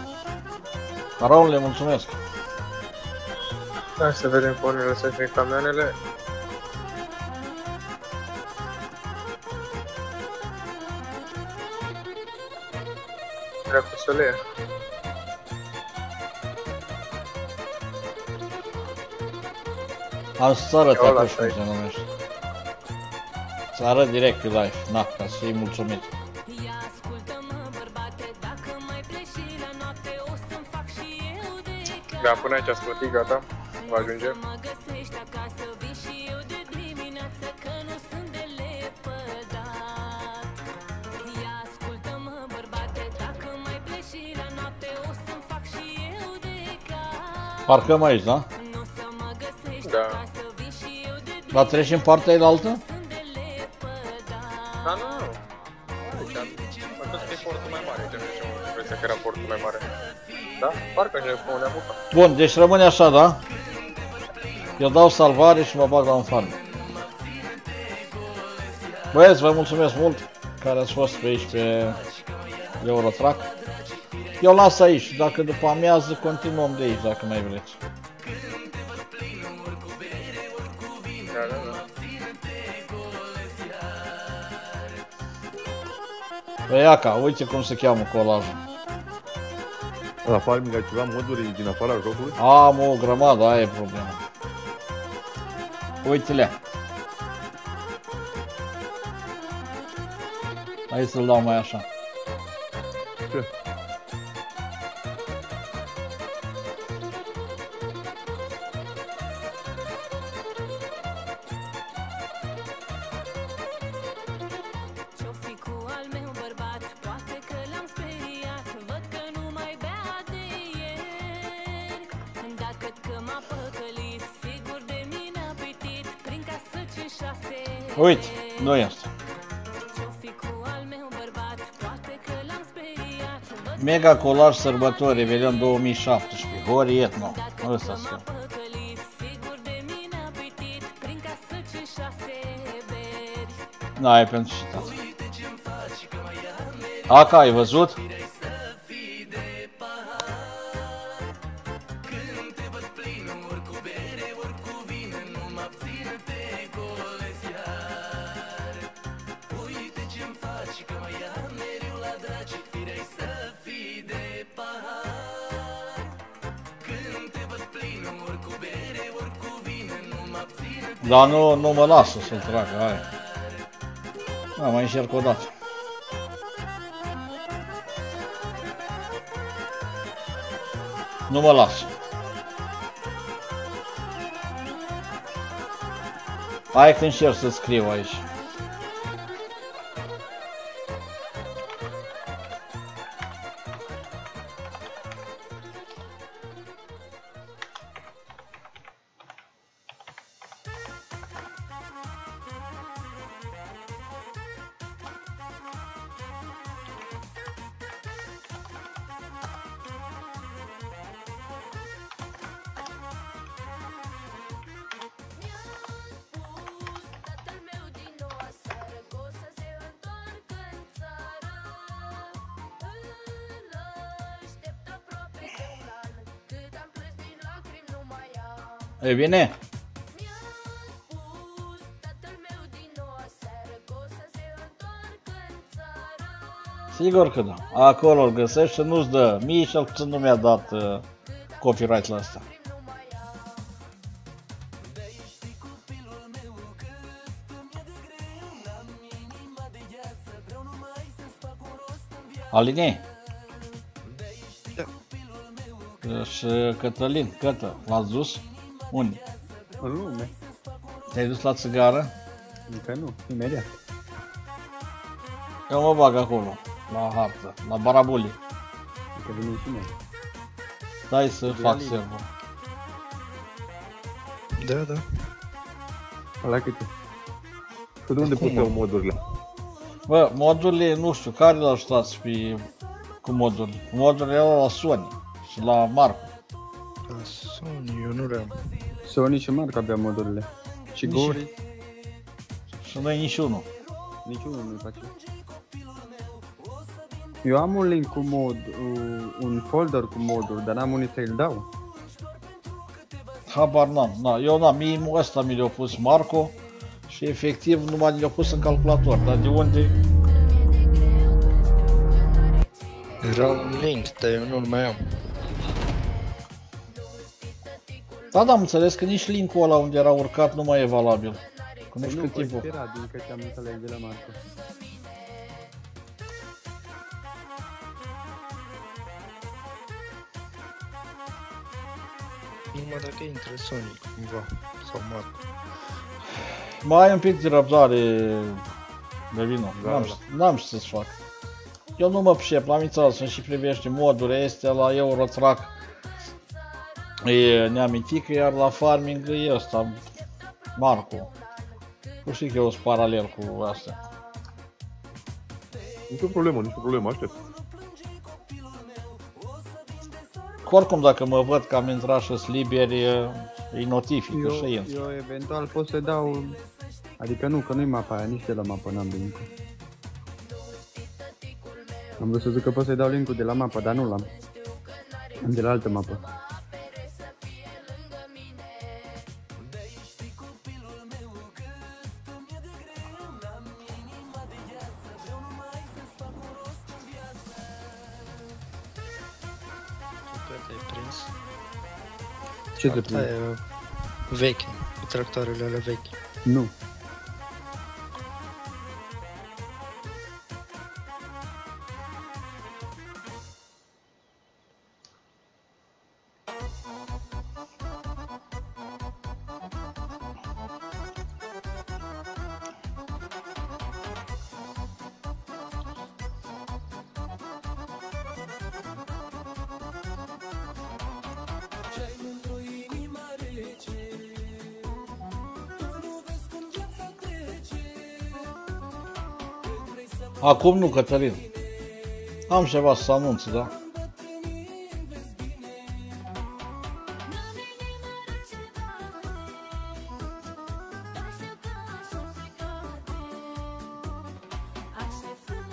Raul, le mulțumesc. Hai să vedem pe unde lăsăm și camioanele. Dracu să le ia. Am să arăt Eu ăla acolo cum să-i- se numește. Să arăt direct pe live, na, ca să fii mulțumit. Da, până aici ați plătit, gata? Va ajunge? Parcăm aici, da? Da. Dar treci în partea elaltă? Da, nu, nu. Aici, am tot că e portul mai mare, de ce am impresia că era portul mai mare. Da? Parcă ajungem pe unde am apucat. Bun, deci rămâne așa, da? Eu dau salvare și mă bag la un farm. Băieți, vă mulțumesc mult care ați fost pe aici pe Eurotrack. Eu las aici, dacă după amiază continuăm de aici, dacă mai vreți. Da, da, da. Păi Iaca, uite cum se cheamă colajul. La farming ai ceva moduri din afara jocului? Am o grămadă, aia e problema. Uite-le. Hai să-l dau mai așa. Ce? Uite, nu este. Mega colaj sărbători, Revelion 2017, Hori Etno. Ăsta să Da, e pentru citat. Aca, ai văzut? Dar nu, nu mă lasă să-l tragă, hai. Da, mai încerc o dată. Nu mă las. Hai că încerc să scriu aici. E bine? Sigur că da. Acolo îl găsești și nu-ți dă. Mie cel puțin nu mi-a dat uh, copyright la asta. Aline? Și Cătălin, Cătă, l-ați dus? Unde? În lume. Te-ai dus la țigară? Încă nu, imediat. Eu mă bag acolo, la hartă, la barabuli. Că vine și noi. Stai să Ia fac linie. server. Da, da. Ăla câte? Că de unde Cum, puteau mă? modurile? Bă, modurile, nu știu, care l ajutați pe cu modurile? Modurile erau la Sony și la Marco. La Sony, eu nu le-am. Sony și Marco avea modurile. Și Nici- Gori, Și noi niciunul. niciunul nu-i face. Eu am un link cu mod, u- un folder cu moduri, dar n-am unde să-l dau. Habar n-am. Na, eu n-am. Mie ăsta mi l-a pus Marco și efectiv numai le-a pus în calculator. Dar de unde? Era un link, dar eu nu-l mai am. Da, da, am înțeles că nici linkul ăla unde era urcat nu mai e valabil. Că nu Păi știu nu, cât timp. expira, din câte am înțeles de la Marco. Numai dacă intră Sonic cumva, sau Marco. Mai ai un pic de răbdare, Bevino. Da, N-am, da. ș- n-am ce să-ți fac. Eu nu mă pricep, la înțeles, și privește moduri, este la Eurotrack. E neamintică, iar la farming e ăsta, Marco. Nu știu că eu sunt paralel cu astea. Nici o problemă, nici o problemă, aștept. Oricum, dacă mă văd că am intrat și sunt liberi, îi notific Eu, și intru. eu eventual pot să dau... Adică nu, că nu-i mapa aia, nici de la mapă n-am link Am vrut să zic că pot să-i dau link de la mapă, dar nu l-am. Am de la altă mapă. Ce te Asta e uh, veche, cu tractoarele alea vechi. Nu. Acum nu, Cătălin. Am ceva să anunț, da?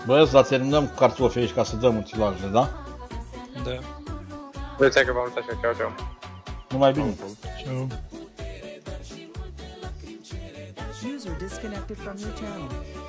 Băieți, dar terminăm cu cartofii aici ca să dăm utilajele, da? Da. Vreți că v-am lăsat așa, ceau, ceau. Numai bine. Ciao. User disconnected from your channel.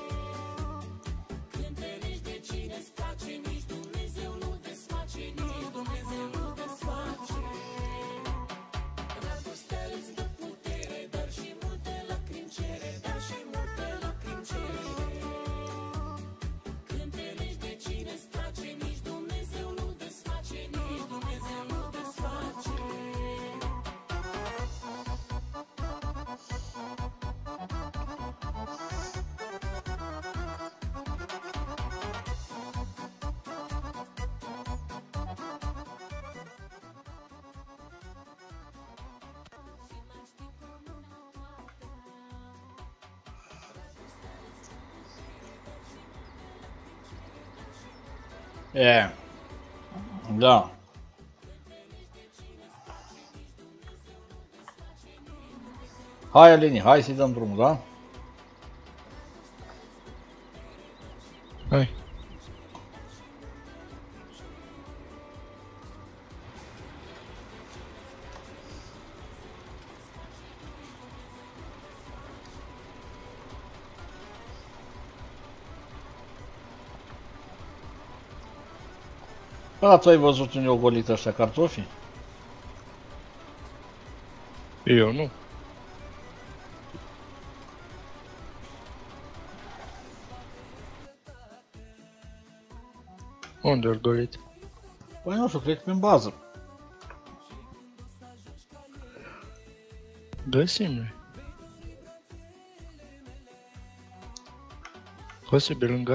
Hai, Alini, hai să-i dăm drumul, da? Hai. Da, tu ai văzut unde au golit ăștia cartofii? Eu nu. Unde ori golit? Păi nu știu, cred că prin bază. Găsim noi. Posibil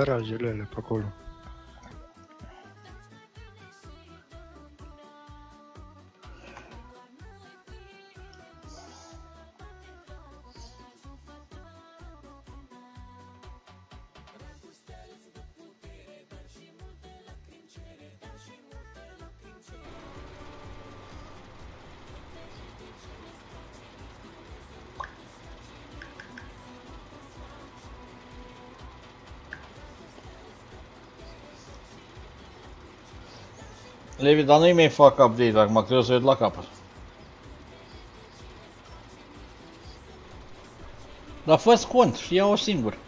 dar nu-i mai fac update acum, o să o la capăt. Dar fă cont și ia-o singur.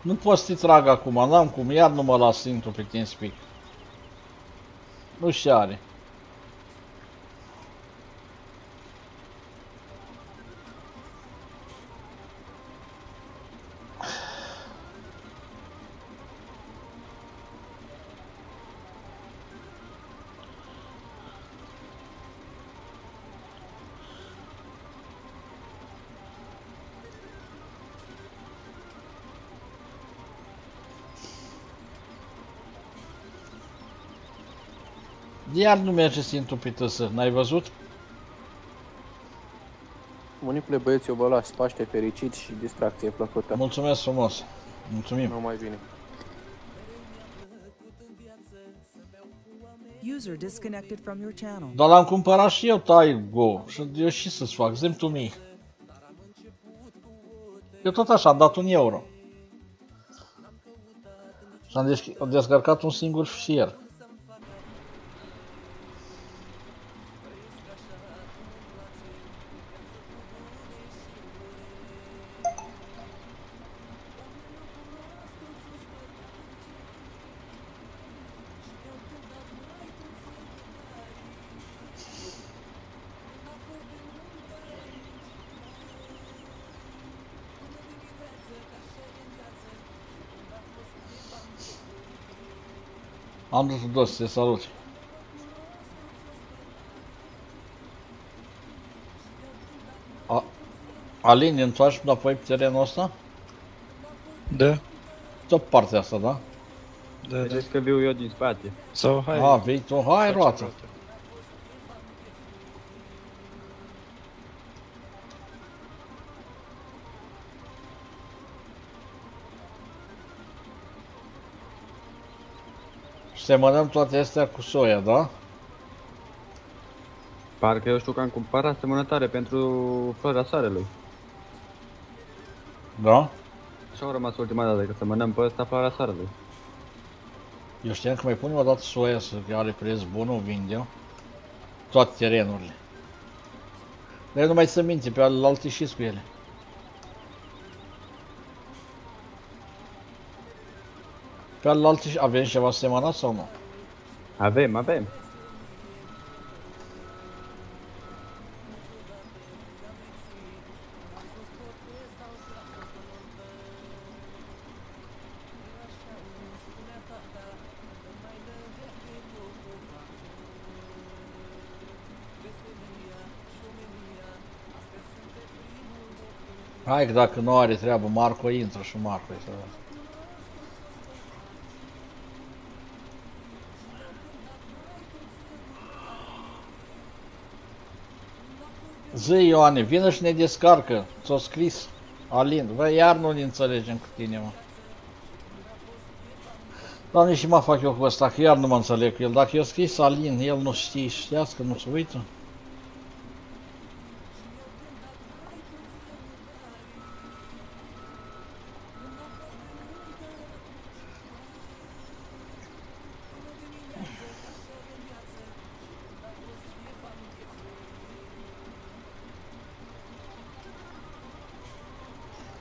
Nu pot să-i trag acum, n-am cum, iar nu mă las singur pe TeamSpeak. Nu și are. Iar nu merge Sintu pe TS, n-ai văzut? Bunicule băieți, eu vă las Paște fericit și distracție plăcută. Mulțumesc frumos. Mulțumim. Nu mai bine. User disconnected from your channel. Dar l-am cumpărat și eu Taigo și eu și să-ți fac, zim tu mii. Eu tot așa am dat un euro. Și am desc- am descărcat un singur fișier. Am dus dos, te salut. A, Alin, ne întoarci înapoi pe terenul ăsta? Da. Tot partea asta, da? Da, da. Vedeți că viu eu din spate. Sau hai. A, vei tu, hai roată. Și semănăm toate astea cu soia, da? Parcă eu știu că am cumpărat semănătoare pentru floarea soarelui. Da? Și au rămas ultima dată că semănăm pe ăsta floarea soarelui. Eu știam că mai punem o dată soia să că are preț bun, o vindem. Toate terenurile. Dar eu nu mai țin minte, pe alte și cu ele. Pe alte și avem ceva semănat sau nu? Avem, avem. Hai că dacă nu are treabă Marco, intră și Marco este Zi Ioane, vină și ne descarcă, ți-o scris Alin, bă, iar nu ne înțelegem cu tine, mă. Doamne, și mă fac eu cu ăsta, că iar nu mă înțeleg cu el. Dacă eu scris Alin, el nu știe, știați că nu se uită?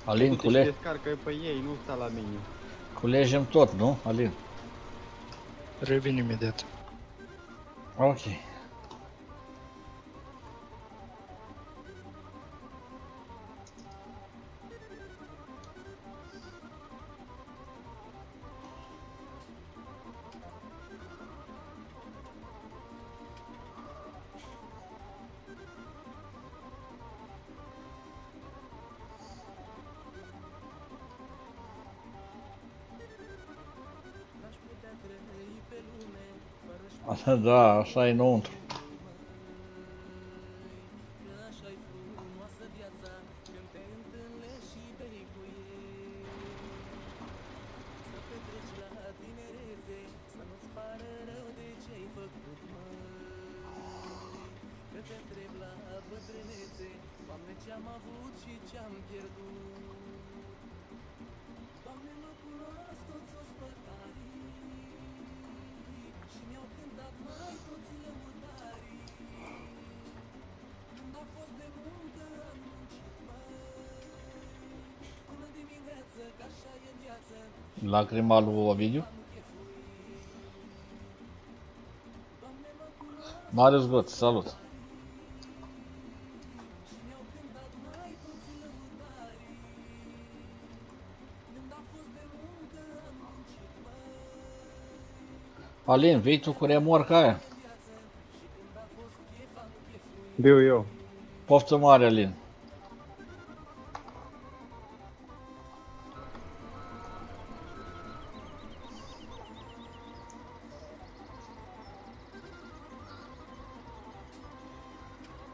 Alin, Du-te și cule descarcă pe ei, nu sta la mine. culegem tot, nu, Alin? Revin imediat. Ok. Da, așa e Lacrima lui Ovidiu? Marius Got, salut! Alin, vei tu cu remorca aia? Biu eu. Poftă mare, Alin.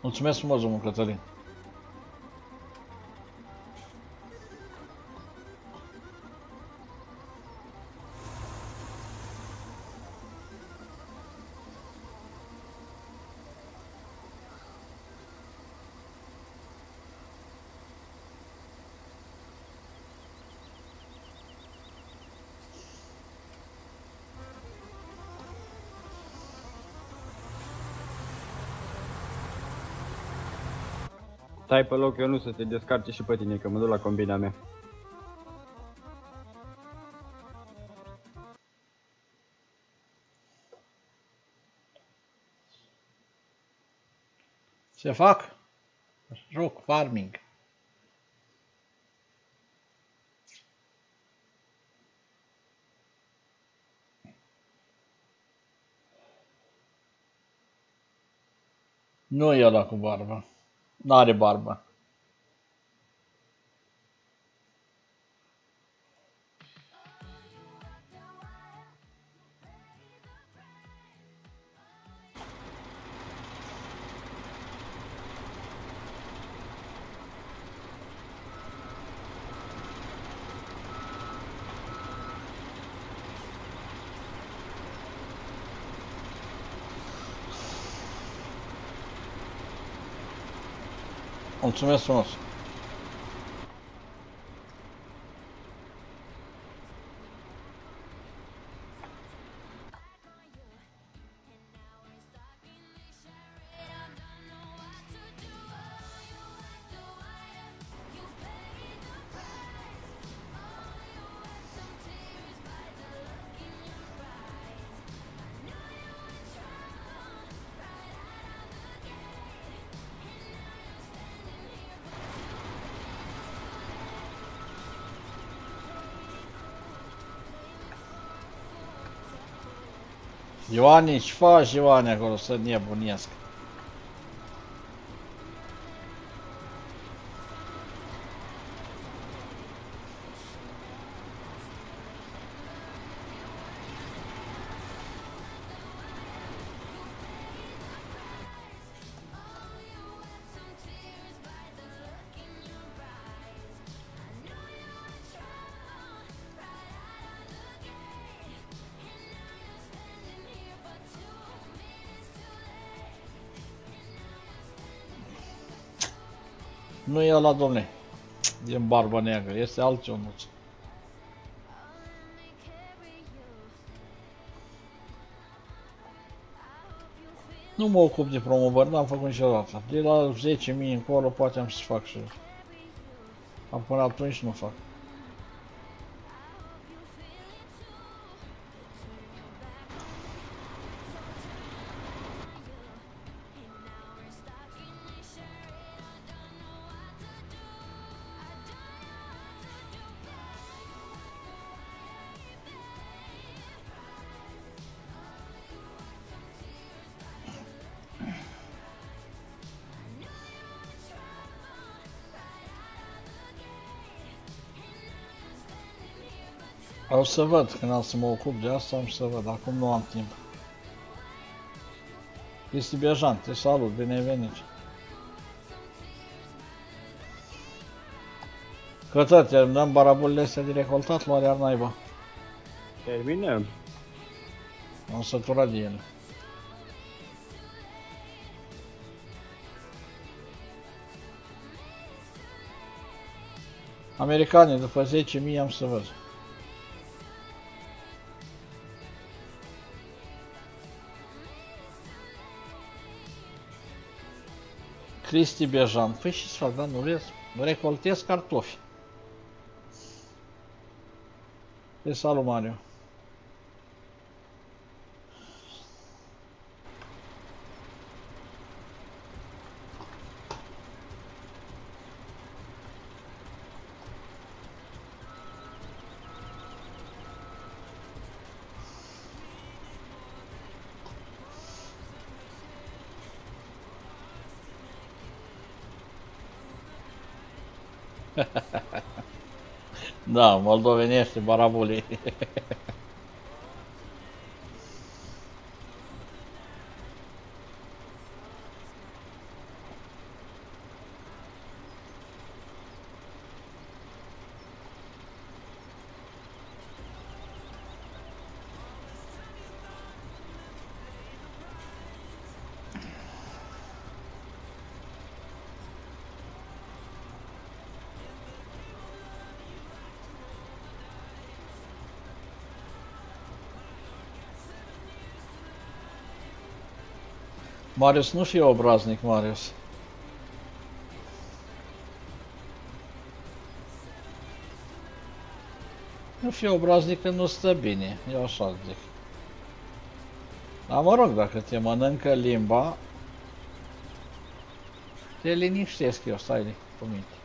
Mulțumesc frumos, domnul Cătălin. Stai pe loc, eu nu să te descarce și pe tine, că mă duc la combina mea. Ce fac? Joc farming. Nu e ăla cu barbă. N-are barbă. Mulțumesc frumos. Ioane, ce faci Ioane acolo să nebunesc? Nu e ăla, domne. Din barba neagră, este altcionuț. Nu mă ocup de promovări, n-am făcut niciodată. De la 10.000 încolo poate am să fac și... Am până atunci nu fac. O să văd, când am să mă ocup de asta, am să văd, acum nu am timp. Cristi Bejan, te salut, bine ai venit. Cătă, terminăm barabulele astea de recoltat, luare ar naiba. Terminăm. Am săturat de ele. Americanii, după 10.000 am să văd. Cristi Bejan. Păi și să fac, da, nu vezi? Recoltez cartofi. Te salut, Mario. Da, moldovenește, barabulii. [laughs] Marius, nu fi obraznic, Marius. Nu fi obraznic că nu stă bine, eu așa zic. Dar mă rog, dacă te mănâncă limba, te liniștesc eu, stai cu minte.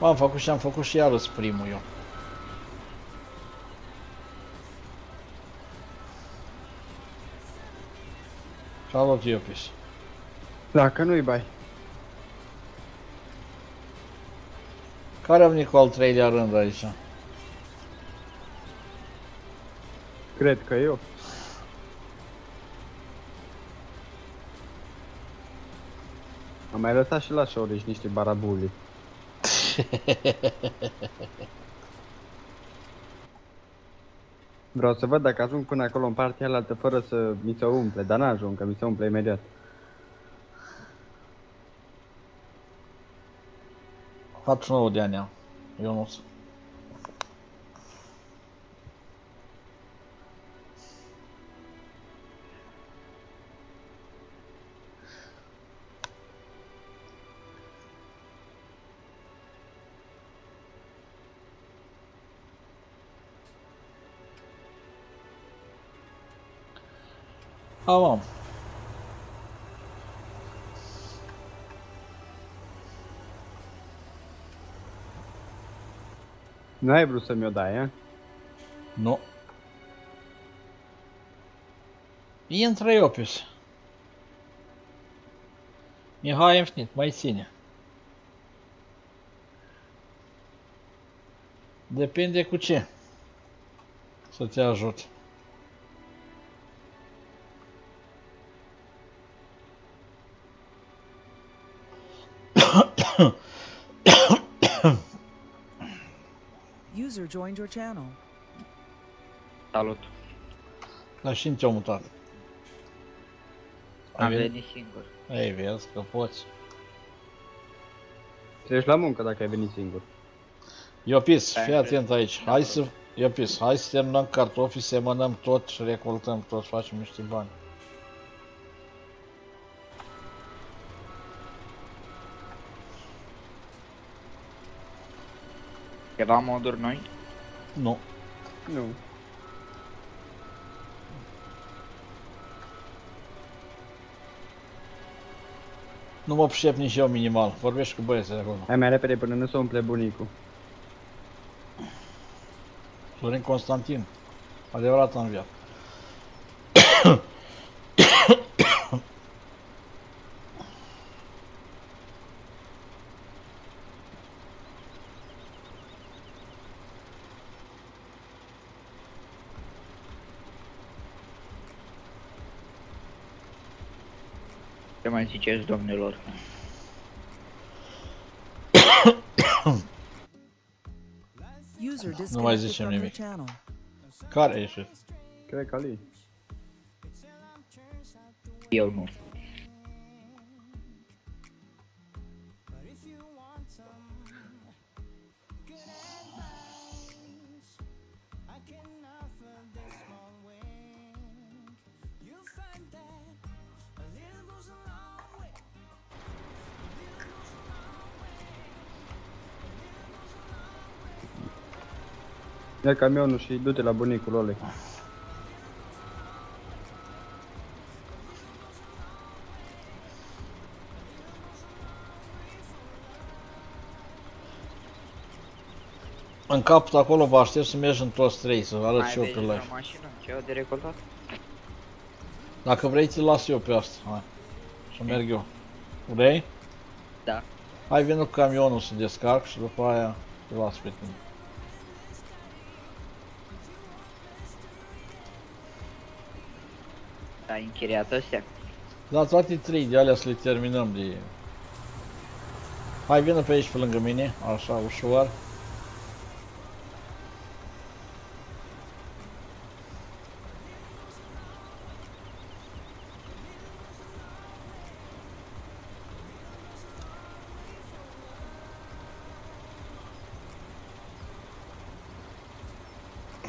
Am făcut și am făcut și iarăși primul eu. Salut, Iopis. Dacă nu-i bai. Care a venit cu al treilea rând aici? Cred că eu. Am mai lăsat și la Șoriș niște barabuli. Vreau să văd dacă ajung până acolo în partea alaltă fără să mi se umple, dar n-ajung, că mi se umple imediat. Faci 9 de ani am. Eu nu sunt. Vrut să mi-o dai, a? Nu. Intră Iopis. Mihai Infinit, mai ține. Depinde cu ce să te ajut. User joined your channel. Salut. Dar și în ce-o mutat. Am venit? venit singur. Ei, vezi că poți. Treci la muncă dacă ai venit singur. Iopis, Stai, fii cred. atent aici. Hai să... Iopis, hai să terminăm cartofii, semănăm tot și recoltăm tot, facem niște bani. Ceva moduri noi? Nu. Nu. Nu mă pricep nici eu minimal. Vorbești cu băieții de acolo. Hai mai repede până nu se umple bunicul. Florin Constantin. Adevărat am viață. Ce mai ziceți, domnilor? User Nu mai disconnected zicem from your nimic. channel. Care a ieșit? Cred că Ali. Eu nu. Ia camionul și du-te la bunicul ăla. În capul acolo vă aștept să mergem toți trei, să vă arăt Mai și eu aveți pe o live. mașină? Ceva de recoltat? Dacă vrei, ți las eu pe asta. Hai. Și merg eu. Vrei? Da. Hai vină cu camionul să descarc și după aia te las pe tine. Închiriat astea? Da, toate trei de alea să le terminăm de... Hai, vină pe aici pe lângă mine, așa, ușor.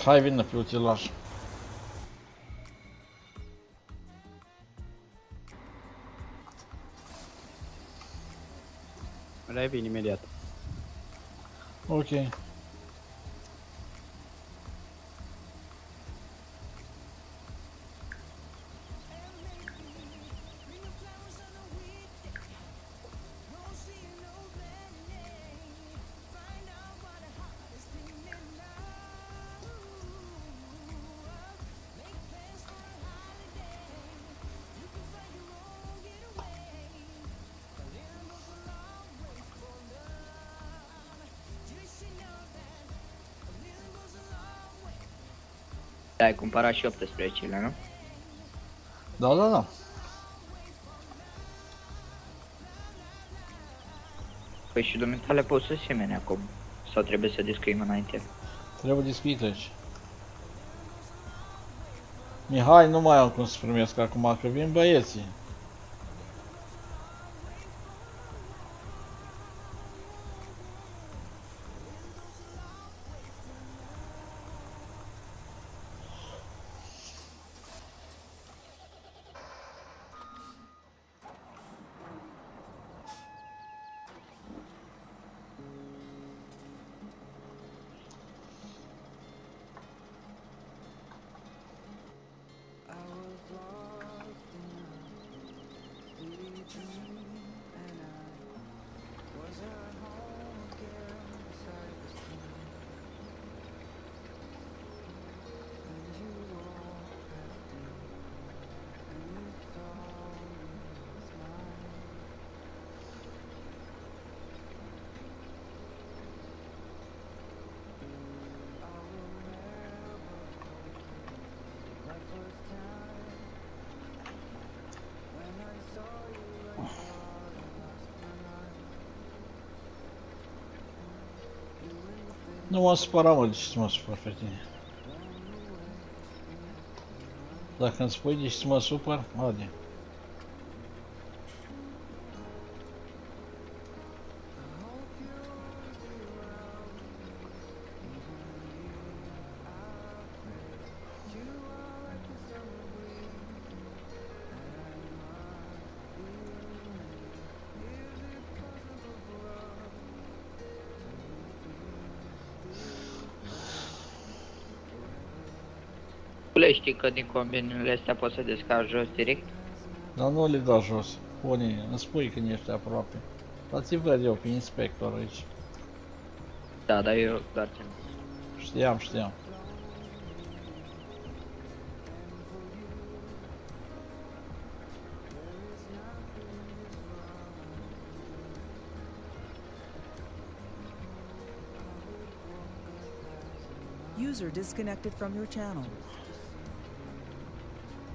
Hai, vină pe utilaj. Revin imediat. Ok. Ai cumpărat și 18-le, nu? Da, da, da. Păi și dumitale poți să semene acum. Sau trebuie să descriem înainte? Trebuie discuit aici. Mihai, nu mai am cum să primesc acum, că vin băieții. Nu mă supăra, mă, de ce să mă supăr pe tine? Dacă îmi spui de ce să mă supăr, haide. Știi că din combinele astea poți să descarci jos direct? Dar nu le da jos. Unii, îmi spui când ești aproape. Dar ți văd eu pe inspector aici. Da, dar eu doar țin. Știam, știam. User disconnected from your channel.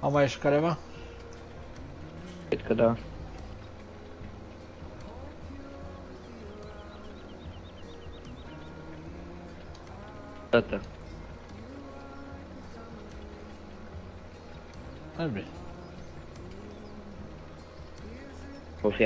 A mai ieșit careva? Cred că da. Tată. Hai bine. O fi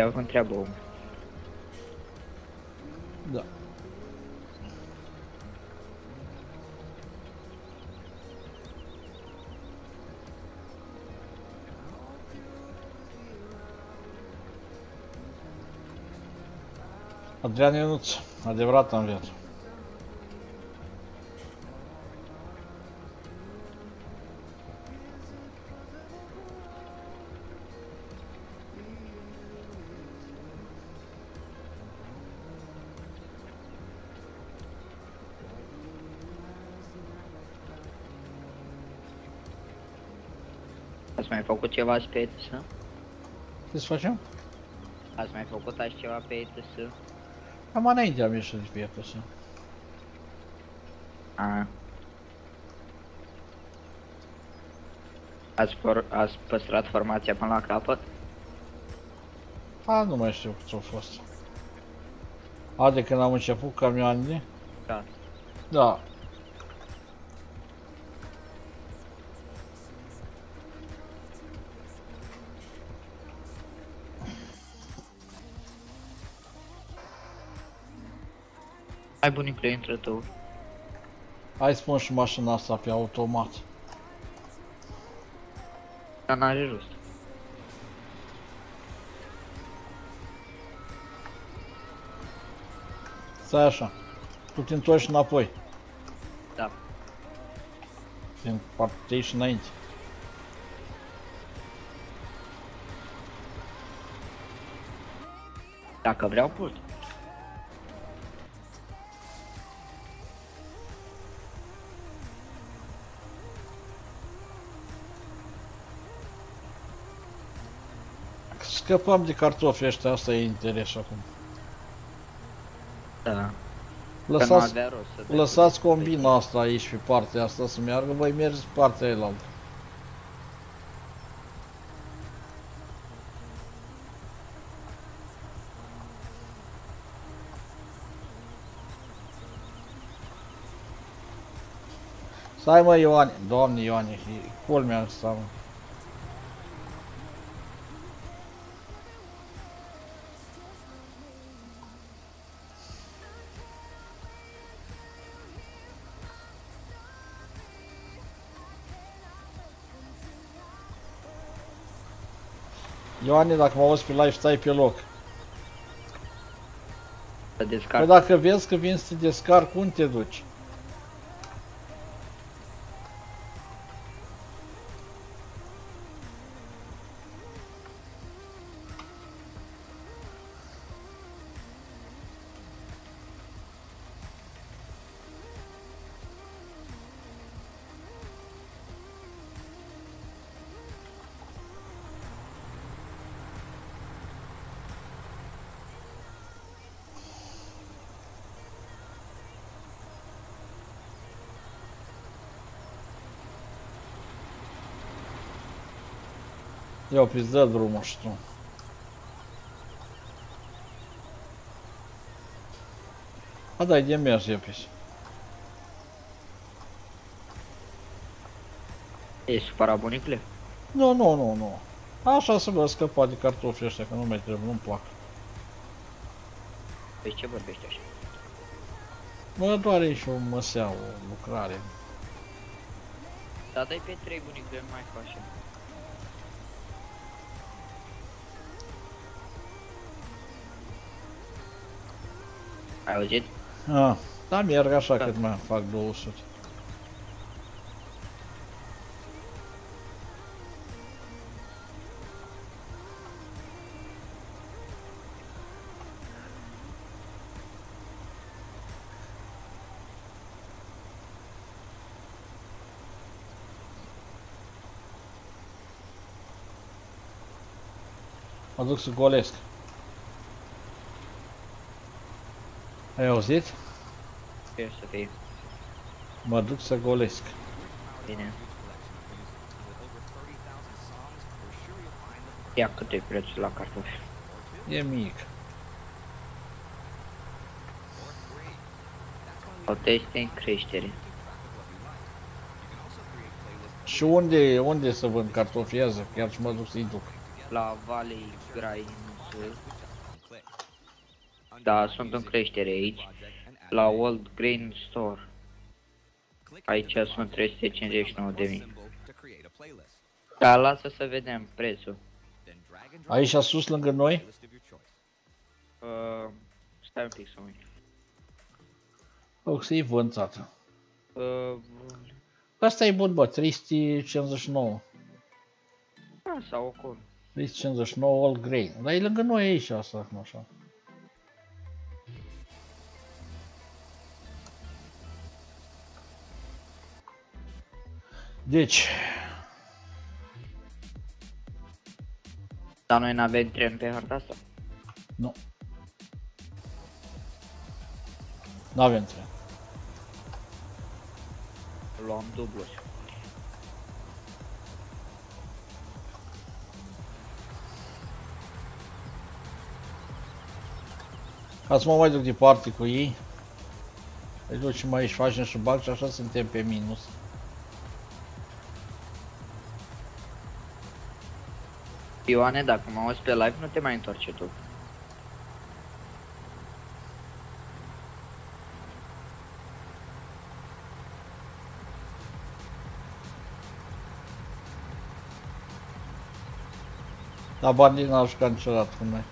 Adrian Ionuț, adevărat în viață. Ați mai făcut ceva pe ETS? Ce să facem? Ați mai făcut așa ceva pe ETS? Cam înainte am ieșit pe ETS. A. Ați, for ați păstrat formația până la capăt? A, nu mai știu ce a fost. A, de când am început camioanele? Da. Da. Hai bunicule, intră tu. Hai spun și mașina asta pe automat. Dar n-are rost. Stai așa. Tu te întorci înapoi. Da. Din partea și înainte. Dacă vreau, pot. Scăpăm de cartofi ăștia, asta e interes acum. Da. Lăsați, avea rost să dai lăsați combina asta aici pe partea asta să meargă, voi mergeți pe partea ailaltă. Stai mă Ioane, doamne Ioane, e culmea asta mă. Ioane, dacă mă auzi pe live, stai pe loc. Să descarc. Păi dacă vezi că vin să te descarc, unde te duci? Ia îți dă drumul și tu. A, dai de mers, Iepis. Ești supărat, bunicule? Nu, nu, nu, nu. Așa să vă scăpa de cartofii ăștia, că nu mai trebuie, nu-mi plac. Păi ce vorbești așa? Mă doare și o măsea, o lucrare. Da, dai pe trei bunicule, nu mai fac așa. Auzit? Ha. Tam yargasa gitme farklı olsun. Mă duc să golesc. Ai auzit? Ce să fie? Mă duc să golesc. Bine. Ia cât e prețul la cartofi? E mic. O este în creștere. Și unde, unde să vând cartofi? Iază, chiar și mă duc să-i duc. La Valley Grind. Da, sunt în creștere aici. La Old Grain Store. Aici sunt 359 de mii. Da, lasă să vedem prețul. Aici sus lângă noi? Uh, stai un pic să uit. O să-i vând, tată. Uh, Asta e bun, bă, 359. da, sau acolo. 359 all grain. Dar e lângă noi aici asta, nu așa. Deci, Dar noi n-avem tren pe harta asta. nu. N-avem tren. Luăm dublu. Ca să mă mai duc departe cu ei. Îi ducem aici, facem și bag și așa suntem pe minus. Ioane, dacă mă auzi pe live, nu te mai întoarce tu. Dar bandit n-a jucat niciodată cu noi.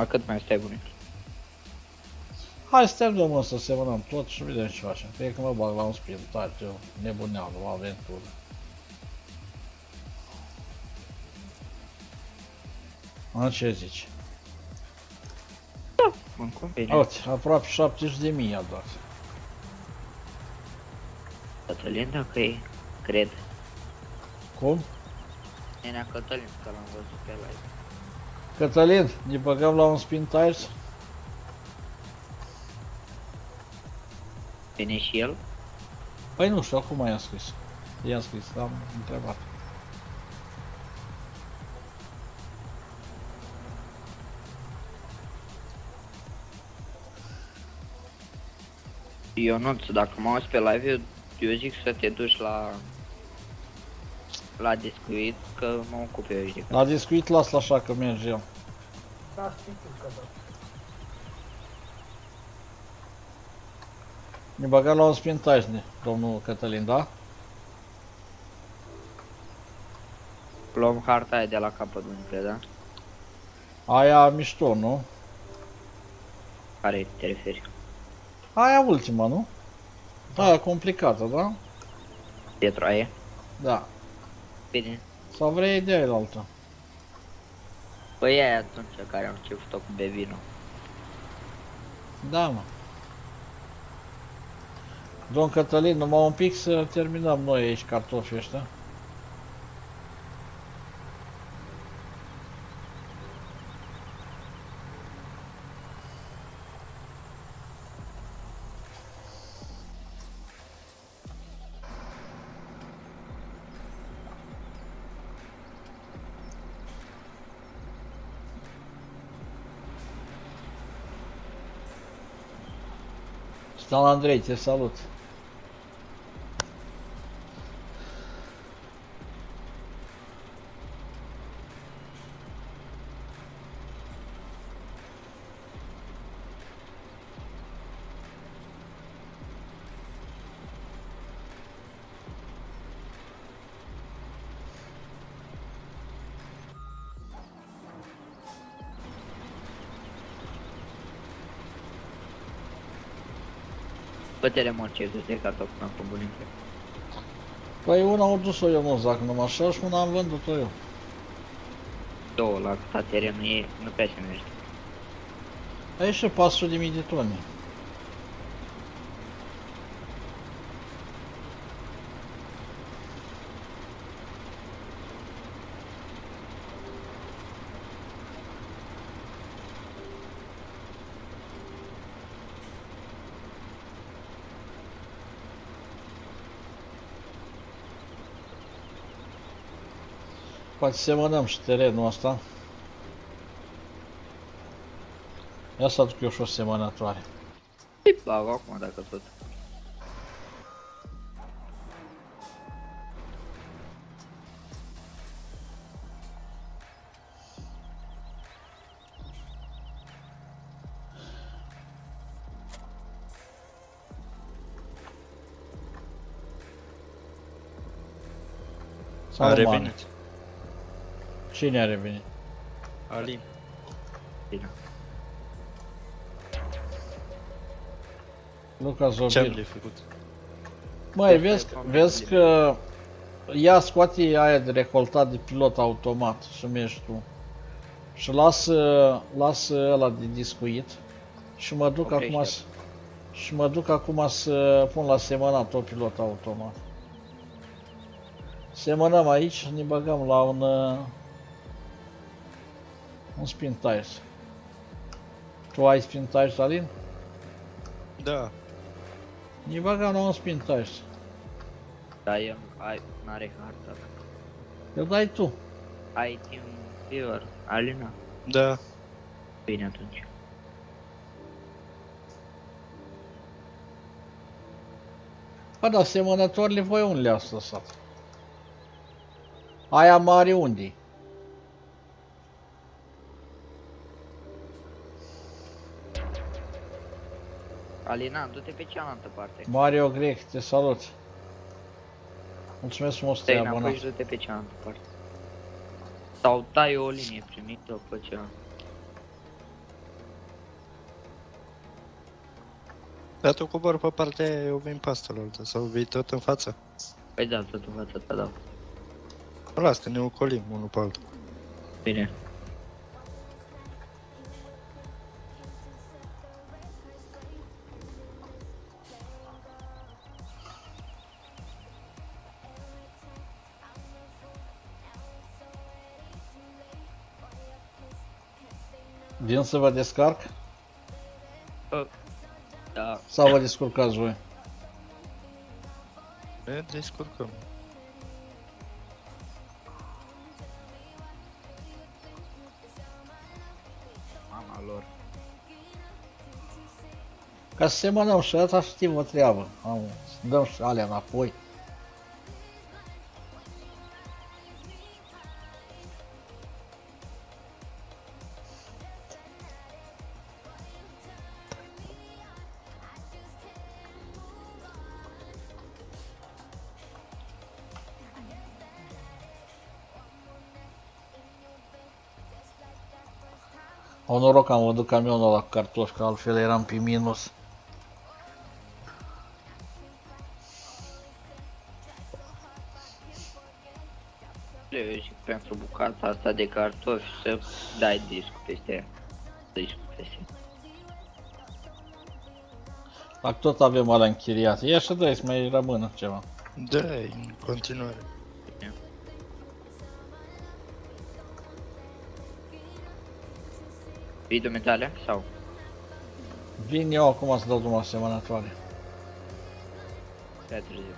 Mai cât mai stai bunic? Hai să terminăm să semănăm tot și vedem ce facem. Fie că mă bag la un sprintar, eu nebuneală, o aventură. A, ce zici? Mă convine. Uite, aproape 70 de mii a dat. Cătălin dacă e, cred. Cum? Nenea Cătălin, că l-am văzut pe live. Cătălin, ne băgăm la un spin tires? Vine și el? Păi nu știu, acum i-am scris. I-am scris, am întrebat. Ionuț, dacă mă auzi pe live, eu, eu zic să te duci la... La discuit, că mă ocup eu aici de La discuit las așa că merge el. Da, știi tu că da. Ne băgăm la un spin tires, ne, domnul Cătălin, da? Luăm harta aia de la capăt, nu da? Aia mișto, nu? Care te referi? Aia ultima, nu? Aia complicată, da? Pietru aia? Da. Bine. Sau vrei de aia altă? Păi e aia atunci care am început-o cu Bevino. Da, mă. Domn Cătălin, numai un pic să terminăm noi aici cartofii ăștia. Stal Andrei, te salut. Câte remorceri de ca tot până pe bulinche? Păi una au dus-o eu mă zac numai așa și una am vândut-o eu. Două la câta terenul e, nu prea se merge. Aici și 400 de mii de tone. Poate semănăm și terenul ăsta. Ia să aduc eu și o semănătoare. Îi bag acum dacă tot. Sau A Manu? Revenit. Cine a revenit? Alin. Bine. Luca Ce-am Zobil. de făcut? Măi, vezi, vezi că ia scoate aia de recoltat de pilot automat și mergi tu. Și lasă, lasă ăla de discuit și mă duc Oprește. acum să, și mă duc acum să pun la semănat tot pilot automat. Semănăm aici și ne băgăm la un uh, un spin tires. Tu ai spin tires, Alin? Da. Ne băgăm la un spin tires. Dar el ai, n-are harta. Îl dai tu. Ai Team Fever, Alina? Da. Bine atunci. Bă, dar semănătorile voi unde le-ați lăsat? Aia mare unde Alina, du-te pe cealaltă parte. Mario Grec, te salut. Mulțumesc frumos că Stai te-ai înapoi abonat. și du-te pe cealaltă parte. Sau tai o linie primită pe cealaltă. Dar tu cobor pe partea aia, eu vin pe asta la altă, sau vii tot în față? Păi da, tot în fața ta, da. Lasă, ne ocolim unul pe altul. Bine. Vin să vă descarc? Da. Sau vă descurcați voi? Ne descurcăm. Mama lor. Ca să semănăm și asta știm o treabă. Am, să dăm și alea înapoi. Noroc că am văzut camionul ăla cu cartofi, că altfel eram pe minus. Eu zic pentru bucata asta de cartofi să dai discul peste ea. Discul peste ea. Dacă tot avem alea închiriate, ia și dă să mai rămână ceva. Da, în continuare. Vii metale sau? Vin eu acum să dau drumul la semănătoare. Prea târziu.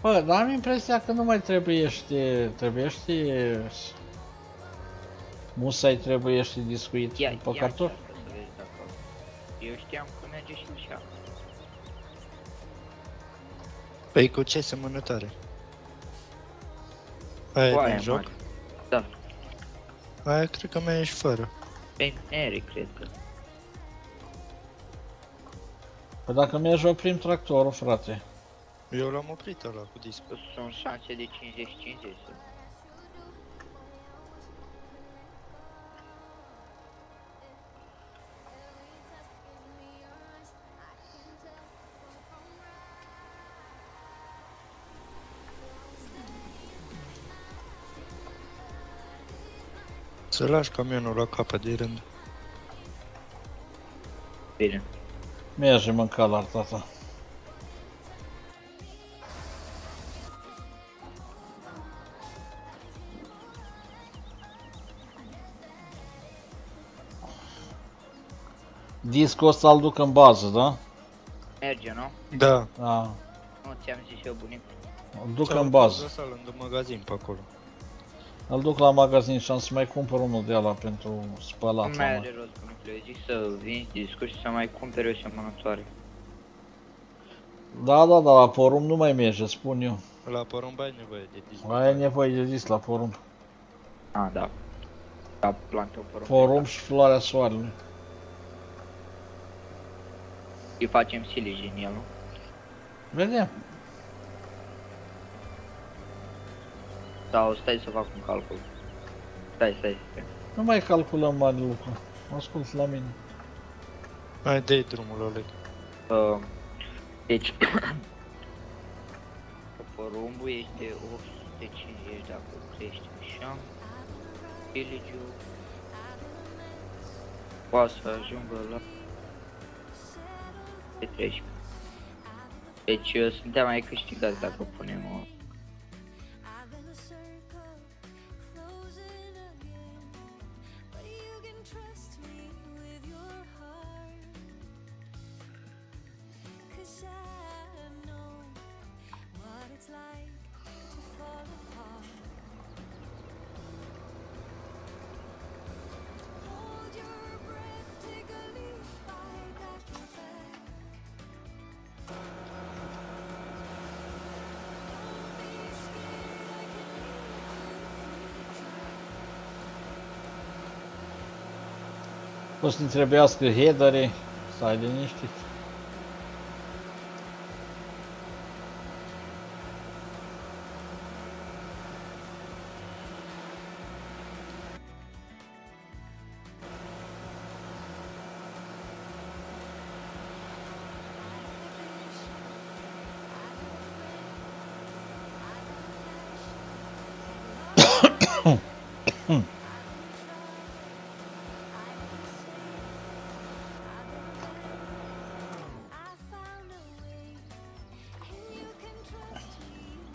Bă, dar am impresia că nu mai trebuiește, trebuiește Musai trebuie și discuit Ia, pe ia cartofi? încearcă să vezi dacă... Eu știam că merge și așa. Păi cu ce semănătoare? Aia Cu e aia din joc? mare. Da. Aia cred că merge fără. Pe Eric, cred că. Păi dacă mergi oprim tractorul, frate. Eu l-am oprit ăla cu discul. Sunt șanse de 50-50. Să lași camionul la capăt de rând. Bine. Mergem în calar, tata. Discul ăsta îl duc în bază, da? Merge, nu? Da. Da. Nu ți-am zis eu bunic. Îl duc Sau în bază. Lăsa lângă magazin pe acolo. Îl duc la magazin și am să mai cumpăr unul de ala pentru spălat. Nu mai are rost, bunicule. Eu zic să vinzi discuri și să mai cumperi o semănătoare. Da, da, da, la porumb nu mai merge, spun eu. La porumb ai nevoie de disc. Ai nevoie de zis la porumb. Ah, da. Da, plantă porumb. Porumb și floarea soarelui. Îi facem silage în el, nu? Vedem. Sau stai să fac un calcul. Stai, stai, stai. Nu mai calculăm mari lucruri. Ascult la mine. Mai dai drumul, Oleg. Uh, deci, [coughs] porumbul este 850 dacă crește așa. Silage-ul poate să ajungă la pe 13. Deci uh, suntem mai câștigați dacă punem o O să-mi trebuiască headere, să ai liniștit.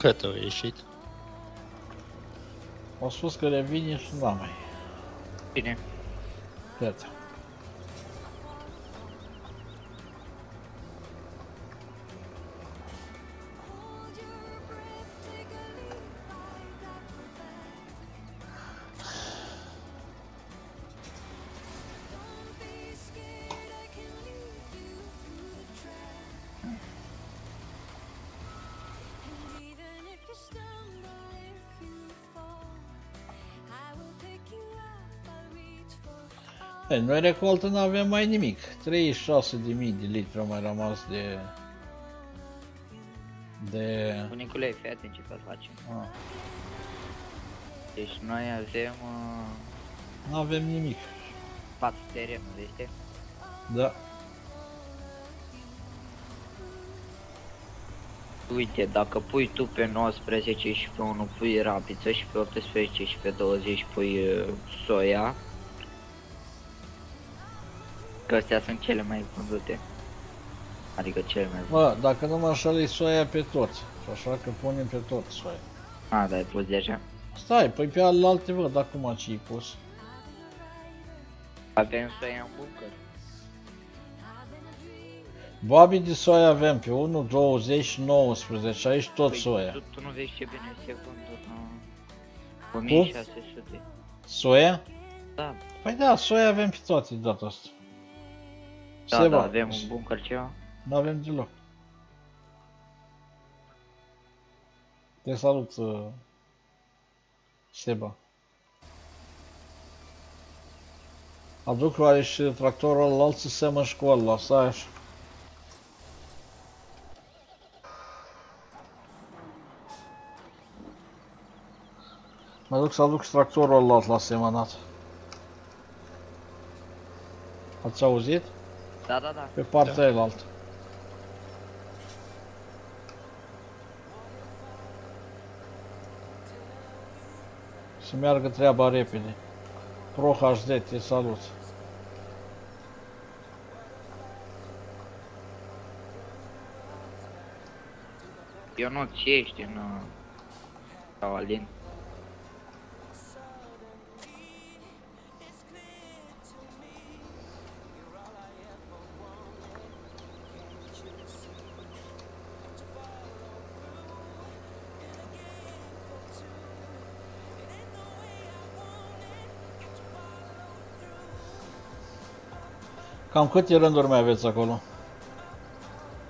Cât au ieșit? Au spus că revine și nu mai. Bine. Cât? Ei, noi recoltă nu avem mai nimic. 36 de mii de litri au mai rămas de... De... Bunicule, fii atent ce să facem. Ah. Deci noi avem uh, Nu avem nimic. 4 terenuri, este? Da. Uite, dacă pui tu pe 19 și pe 1 pui rapiță și pe 18 și pe 20 pui uh, soia, că astea sunt cele mai vândute. Adică cele mai vândute. Bă, dacă nu mă înșel, e soia pe toți. Și așa că punem pe toți soia. A, da, ai pus deja. Stai, păi pe alte văd acum ce-i pus. Avem soia în buncăr. Boabii de soia avem pe 1, 20 și 19, aici tot Păi, soia. Tu, tu nu vezi ce bine se vând în uh, 1600. Soia? Da. Păi da, soi avem pe toate de data asta. Da, Seba, da, avem un bunker ceva. Nu avem deloc. Te salut, uh, Seba. Aduc oare și tractorul ăla să seamă și cu ăla, stai așa. Mă duc să aduc și tractorul ăla la semănat. Ați auzit? Da, da, da. Pe partea da. altă. Să meargă treaba repede. Pro HD, te salut. Eu nu ce ești în... uh, Sau Alin. Cam câte rânduri mai aveți acolo?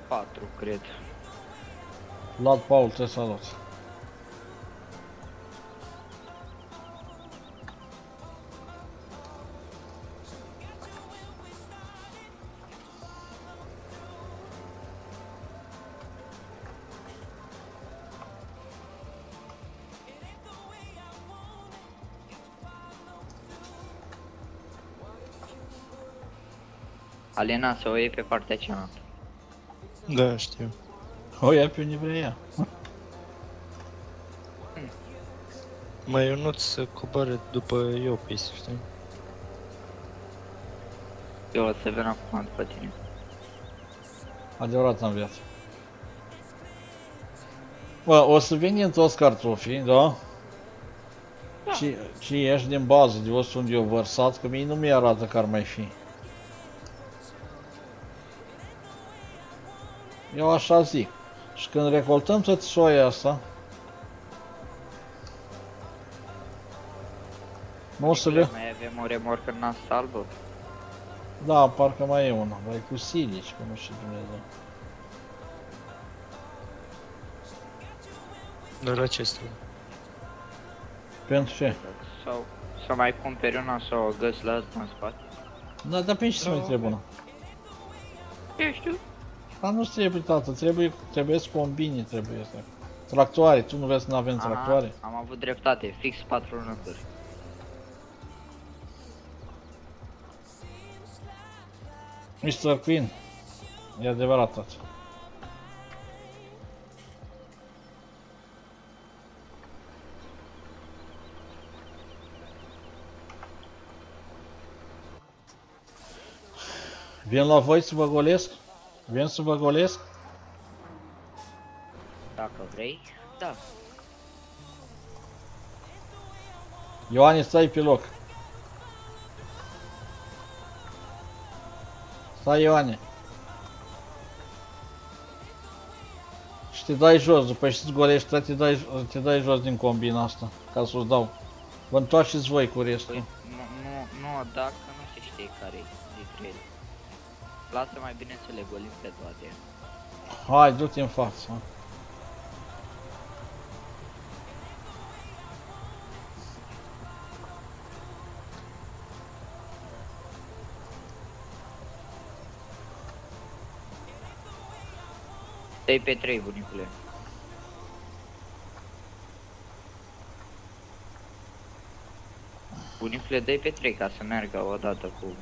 4, cred. Vlad Paul, te salut. Alena să o iei pe partea cealaltă. Da, știu. O ia pe unde vrea ea. Mai Ionuț să coboare după Iopis, știi? Eu o să vin acum după tine. Adevărat în viață. Bă, o să venim toți cartofii, da? da. Ce, ce ești din bază, de o unde eu vărsat, că mie nu mi arată că ar mai fi. Eu așa zic. Și când recoltăm tot soia asta, nu o să le... Mai avem o remorcă în nas albă? Da, parcă mai e una, mai cu silici, că nu știu Dumnezeu. Dar la ce stă? Pentru ce? Sau să mai cumperi una sau o găsi la asta în spate? Da, dar pentru ce să mai trebuie una? Eu știu. Dar nu trebuie, tată, trebuie, trebuie să combini, trebuie asta. Tractoare, tu nu vezi că nu avem Aha, tractoare? am avut dreptate, fix 4 rânduri. Mr. Queen, e adevărat, tată. Vin la voi să vă golesc? Vin să vă golesc? Dacă vrei, da. Ioane, stai pe loc. Stai, Ioane. Și te dai jos, după ce îți golești, te dai, te dai jos din combina asta, ca să-ți dau. Vă întoarceți voi cu restul. Nu, nu, nu, dacă nu se știe care e dintre ele. Lasă mai bine să le golim pe toate. Hai, du-te în față. Dă-i pe 3, bunicule. Bunicule, dă pe 3 ca să meargă odată cu...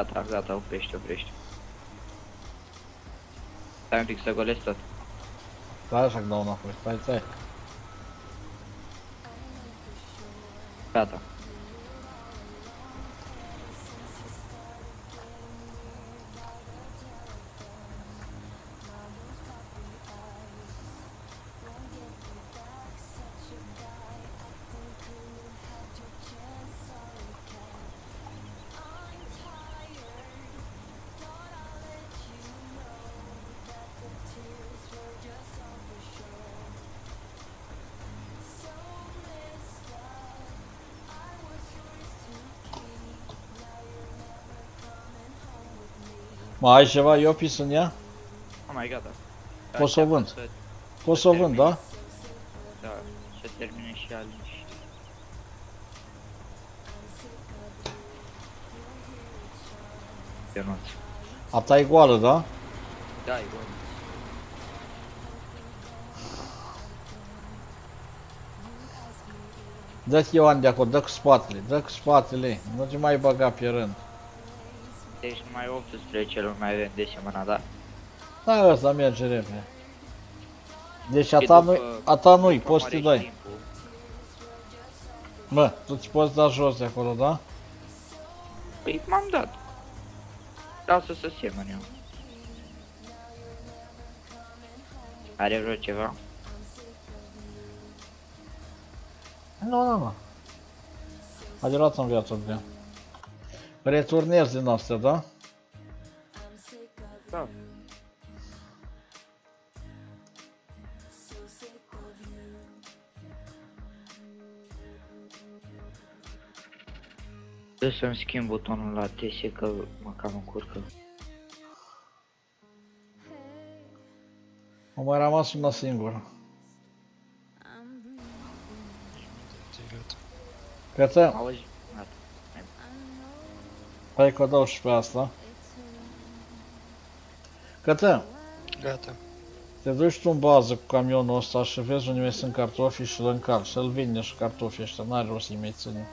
Gata, gata, oprește, oprește. Stai un pic să golesc tot. Stai așa că dau înapoi, stai, stai. Gata. Mai ai ceva iopis în ea? Oh my god. Poți să o vând. Să- Poți să o vând, da? Da, să termine și ea liniște. Ionuț. A ta e goală, da? Da, e bun. Dă-ți Ioan de acolo, dă cu spatele, dă cu spatele, nu te mai băga pe rând. Deci numai 18 luni mai avem de semănat, da? Da, ăsta merge repede. Deci a Și ta după- nu a ta nu-i, după poți să te mare dai. timpul, Bă, tu ți poți da jos de acolo, da? Păi m-am dat. Lasă să semăn eu. Are vreo ceva? Nu, nu, nu. Adevărat în viața de Returnezi din astea, da? Da. Trebuie să-mi schimb butonul la TS că mă cam încurcă. Au mai rămas una singură. Gata? Auzi? Gata. Hai că o dau și pe asta. Gata? Gata. Te duci tu în bază cu camionul ăsta și vezi unde mai sunt cartofi și îl încarci. Să-l vinde și cartofii ăștia, n-are rost să-i mai ține.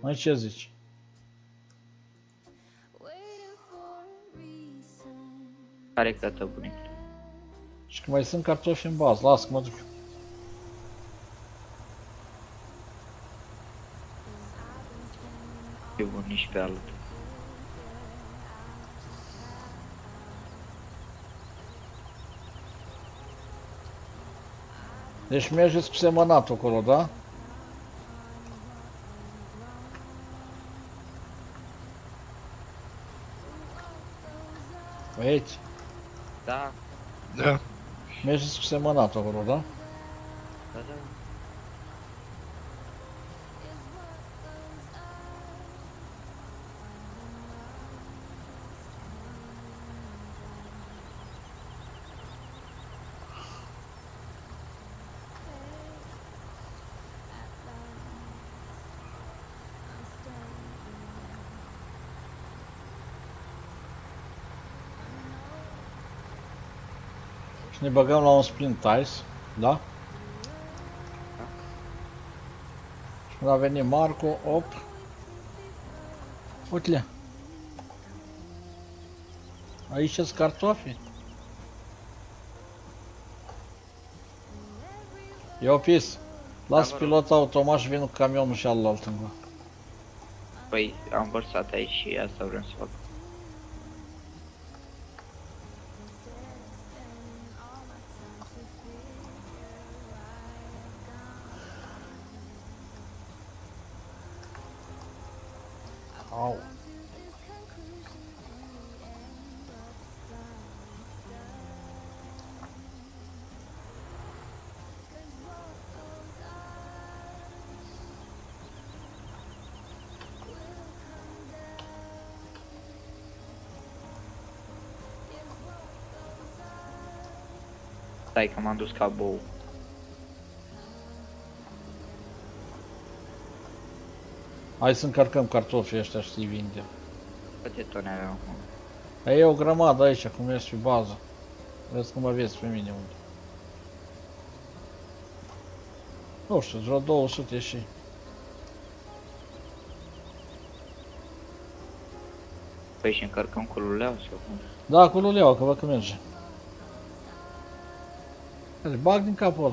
Mai ce zici? Care cătă bunic? Și că mai sunt cartofi în bază, las că mă duc. E bun nici pe altul. Deci mergeți cu semănatul acolo, da? Băieți, Da, Da. mergeți cu semănatul acolo, da? da, da. Și ne băgăm la un sprint ice, da? Și când a venit Marco, op. Uite-le. Aici sunt cartofi. Eu pis. Las Da, vă rog. pilot automat și vin cu camionul și alalt încă. Păi am vărsat aici și asta vrem să fac. Stai că m-am dus ca bou. Hai să încărcăm cartofii ăștia și să-i vindem. Câte tone aveam acum? Ei, e o grămadă aici, cum ești pe bază. Vezi cum mă vezi pe mine unde. Nu știu, vreo 200 și... Păi și încărcăm cu luleau sau cum? Da, cu luleu, că văd că merge. Îl bag din capul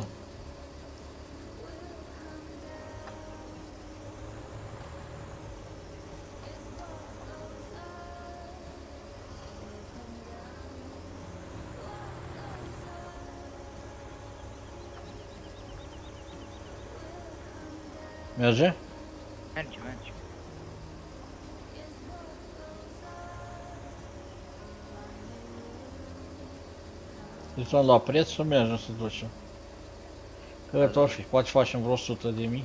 Deci luăm la preț și mergem să ducem. Cât or fi? Poate facem vreo 100 de mii.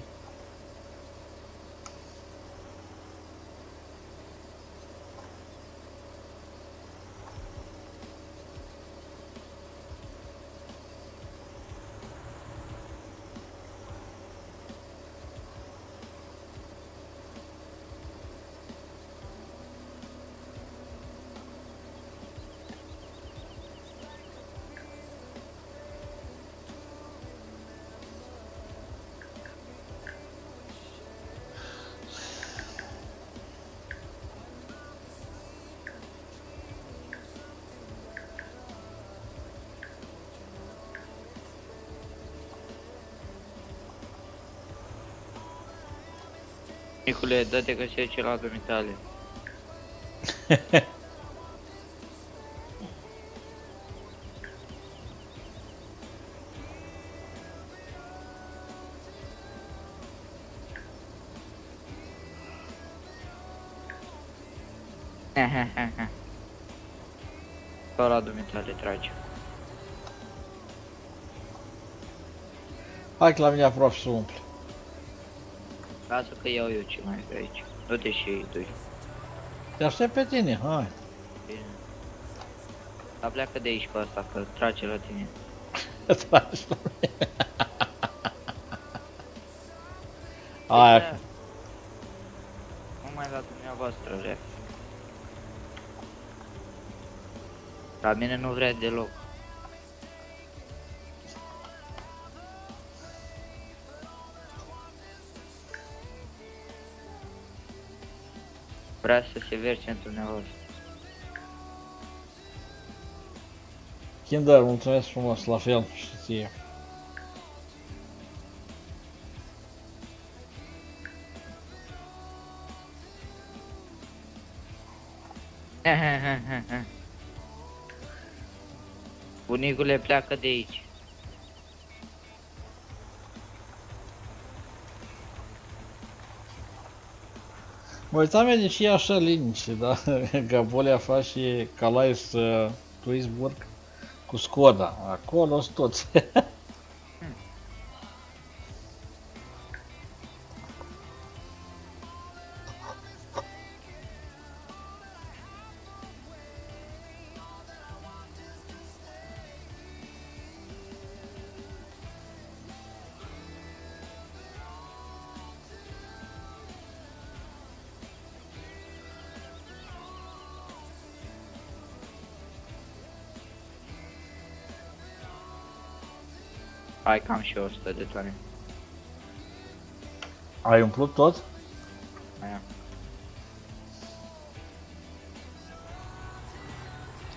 Nicule, dă-te că se duce la dumitale. Tot la [laughs] dumitale trage. Hai că la mine aproape să umple. Lasă că iau eu ce mai vrei aici. Du-te și ei, du Te aștept pe tine, hai. Bine. Dar pleacă de aici cu asta, că trage la tine. [laughs] Tragi la mine. Hai, Da. Numai la dumneavoastră vrea. La mine nu vrea deloc. Vrea să se verse în dumneavoastră. Kinder, mulțumesc frumos, la fel și ție. [laughs] Bunicule pleacă de aici. Mă uitam eu de ce e așa liniște, da? [laughs] Că Bolea face Calais uh, Duisburg cu Skoda. Acolo sunt toți. [laughs] Ai cam și 100 de tone. Ai umplut tot? Aia.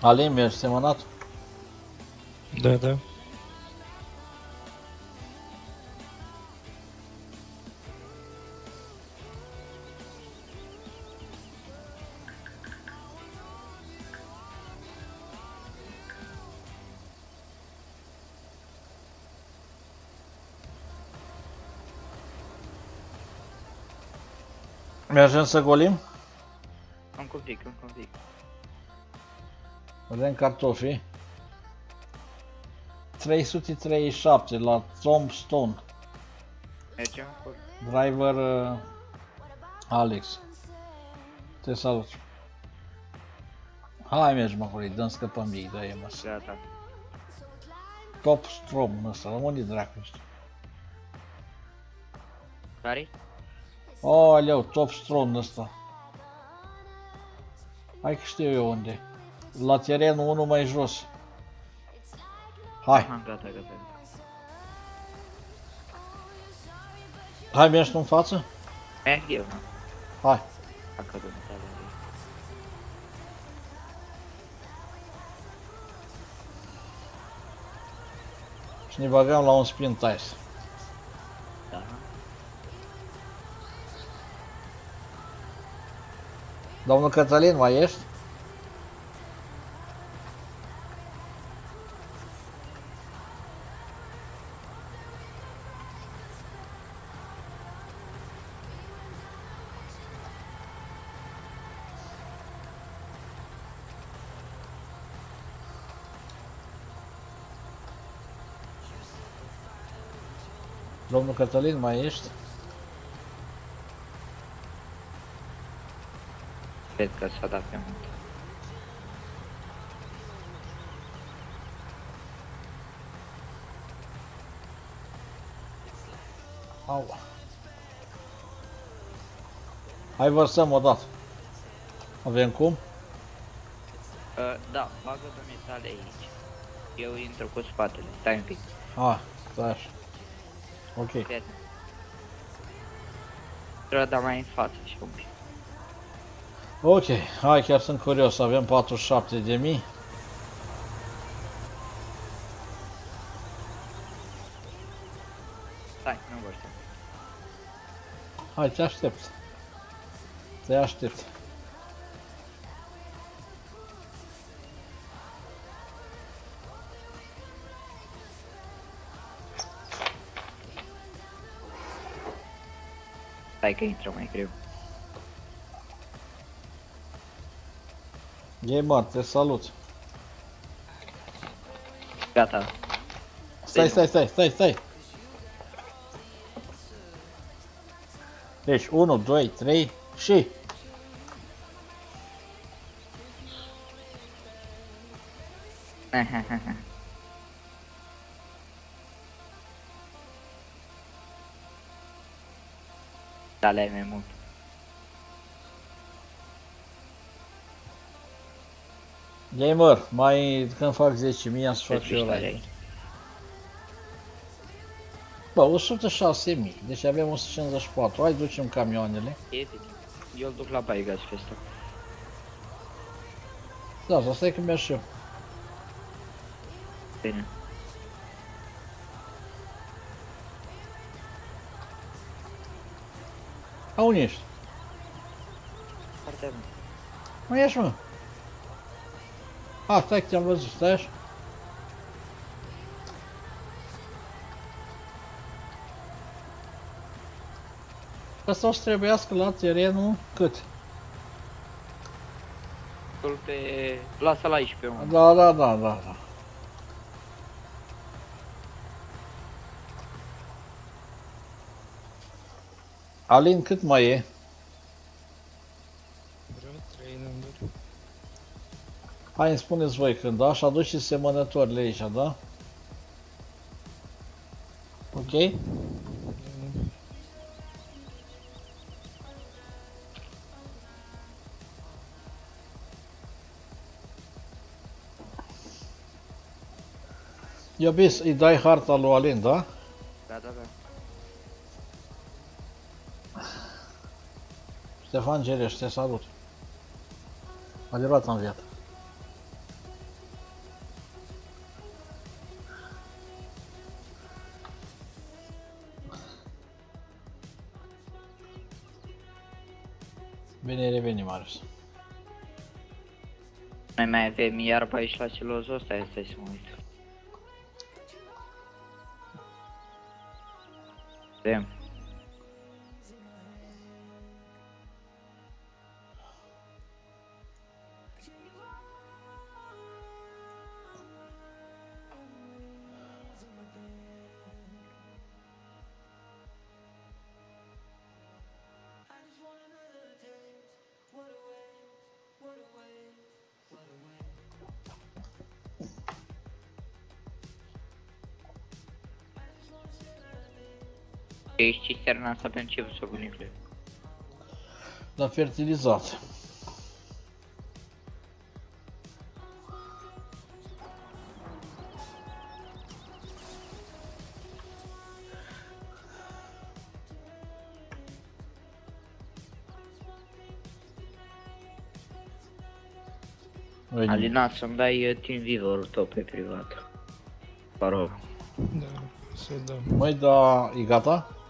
Alin, mi-ești semănat? Da, da. Mergem să golim? Încă un pic, încă un pic. Vedem cartofii. 337 la Tombstone. Mergem acolo. Driver uh, Alex. Te salut. Hai mergem acolo, îi dăm scăpăm mic, da e mă. Gata. Top Strom ăsta, unde dracu ăsta? Care? Oh, aleu, Top Strom ăsta. Hai că știu eu unde. La terenul 1 mai jos. Hai, Aha, gata, gata. hai mergi tu în față? Merg eu, mă. Hai. Dacă dumitale. Și ne băgăm la un spin tires. Domnul Cătălin, mai ești? Domnul Cătălin, mai ești? Cred că s-a dat pe mult. Au. Hai vărsăm o dată. Avem cum? Uh, da, bagă dumitale aici. Eu intru cu spatele, stai un pic. Ah, stai așa. Ok. Cred. Trebuie da mai în față și un pic. Ok, hai chiar sunt curios, avem 47 de mii. Stai, nu vor să. Hai, te aștept. Te aștept. Stai că intră mai greu. Gamer, te salut. Gata. Stai, stai, stai, stai, stai. Deci 1, 2, 3 și... [laughs] Dale ai mai mult. Gamer, mai când fac 10.000 am să fac Ce și eu fiștare live. ai? Bă, 106.000, deci avem 154. Hai ducem camioanele. E bine. Eu îl duc la baie gaz pe ăsta. Da, dar stai că merg și eu. Bine. A, unde ești? Foarte bine. Mă ieși, mă. A, stai că te-am văzut, stai așa. Asta o să trebuiască la terenul cât? Îl pe... Lasă la aici pe un. Da, da, da, da, da. Alin, cât mai e? Hai îmi spuneți voi când, da? Și aduci și semănătorile aici, da? Ok? Iubis, îi dai harta lui Alin, da? Da, da, da. Ștefan Gereș, te salut. Adevărat am viață. Noi mai avem iarba aici la celozul ăsta, ia stai să mă uit. Ești cisterna asta pentru ce să bunicule? La fertilizat. Veni. Alina, să-mi dai uh, Team Viewer-ul tău pe privat. Vă rog. Da, să dăm. Măi, da, e gata?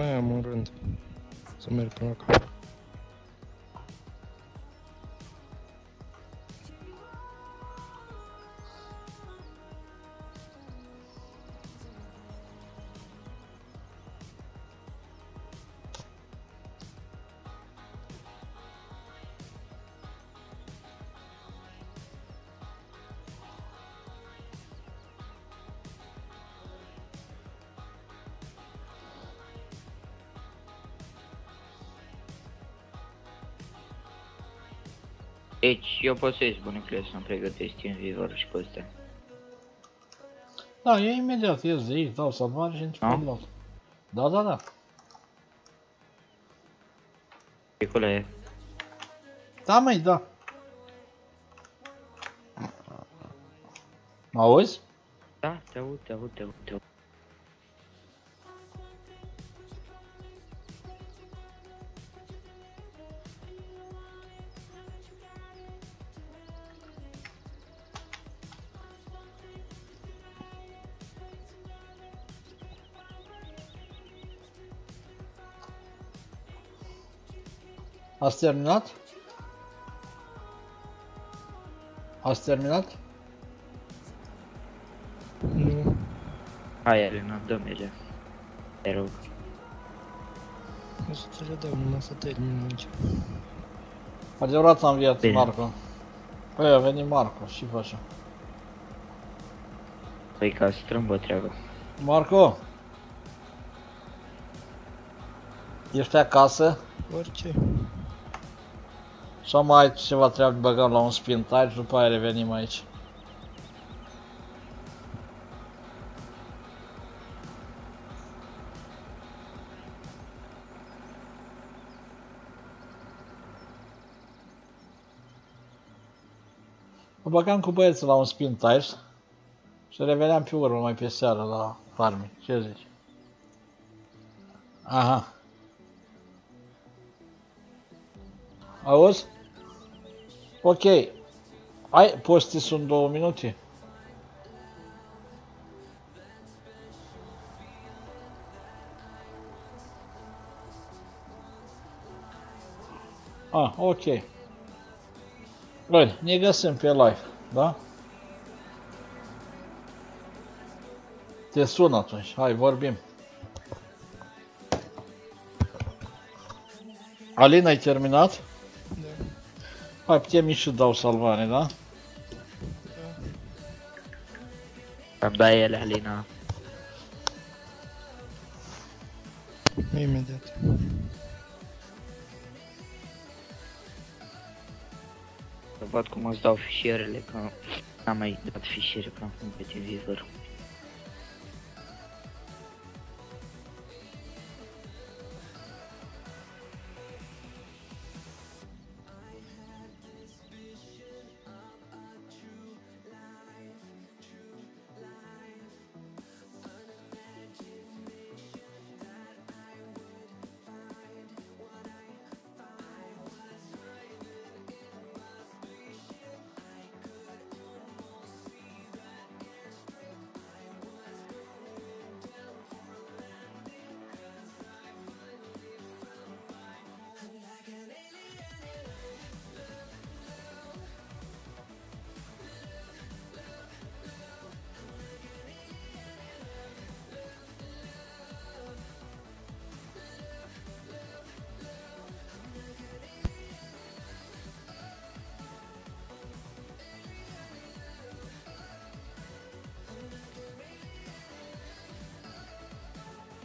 Mai am un rând. Să merg până acolo. Deci, eu ies bunicule să-mi pregătesc Team Viewer și pe. Da, e imediat, ies de aici, dau salvare și nici Da? Da, da, da. Picule, Da, măi, da. Mă auzi? da, te aud, te aud, te aud, te aud. Ați terminat? Ați terminat? Nu. Hai, Elena, dă merge. Te rog. O să ți le dau numai să termin aici. Adevărat am înviat Bine. Marco. Păi a venit Marco, și face. Păi ca strâmbă treabă. Marco! Ești acasă? Orice. Sau mai ai ceva treabă de băgăm la un spintaj și după aia revenim aici? Mă băgam cu băieții la un spintaj și reveneam pe urmă mai pe seară la farme. Ce zici? Aha. Auzi? Ok. Ai, poți să sunt două minute? Ah, ok. Bine, ne găsim pe live, da? Te sun atunci, hai, vorbim. Alina, ai terminat? Da. Hai, putem mi și dau salvare, da? Îmi dai ele, Alina. Imediat. Să văd cum îți dau fișierele, că n-am mai dat fișiere până acum pe TeamViewer.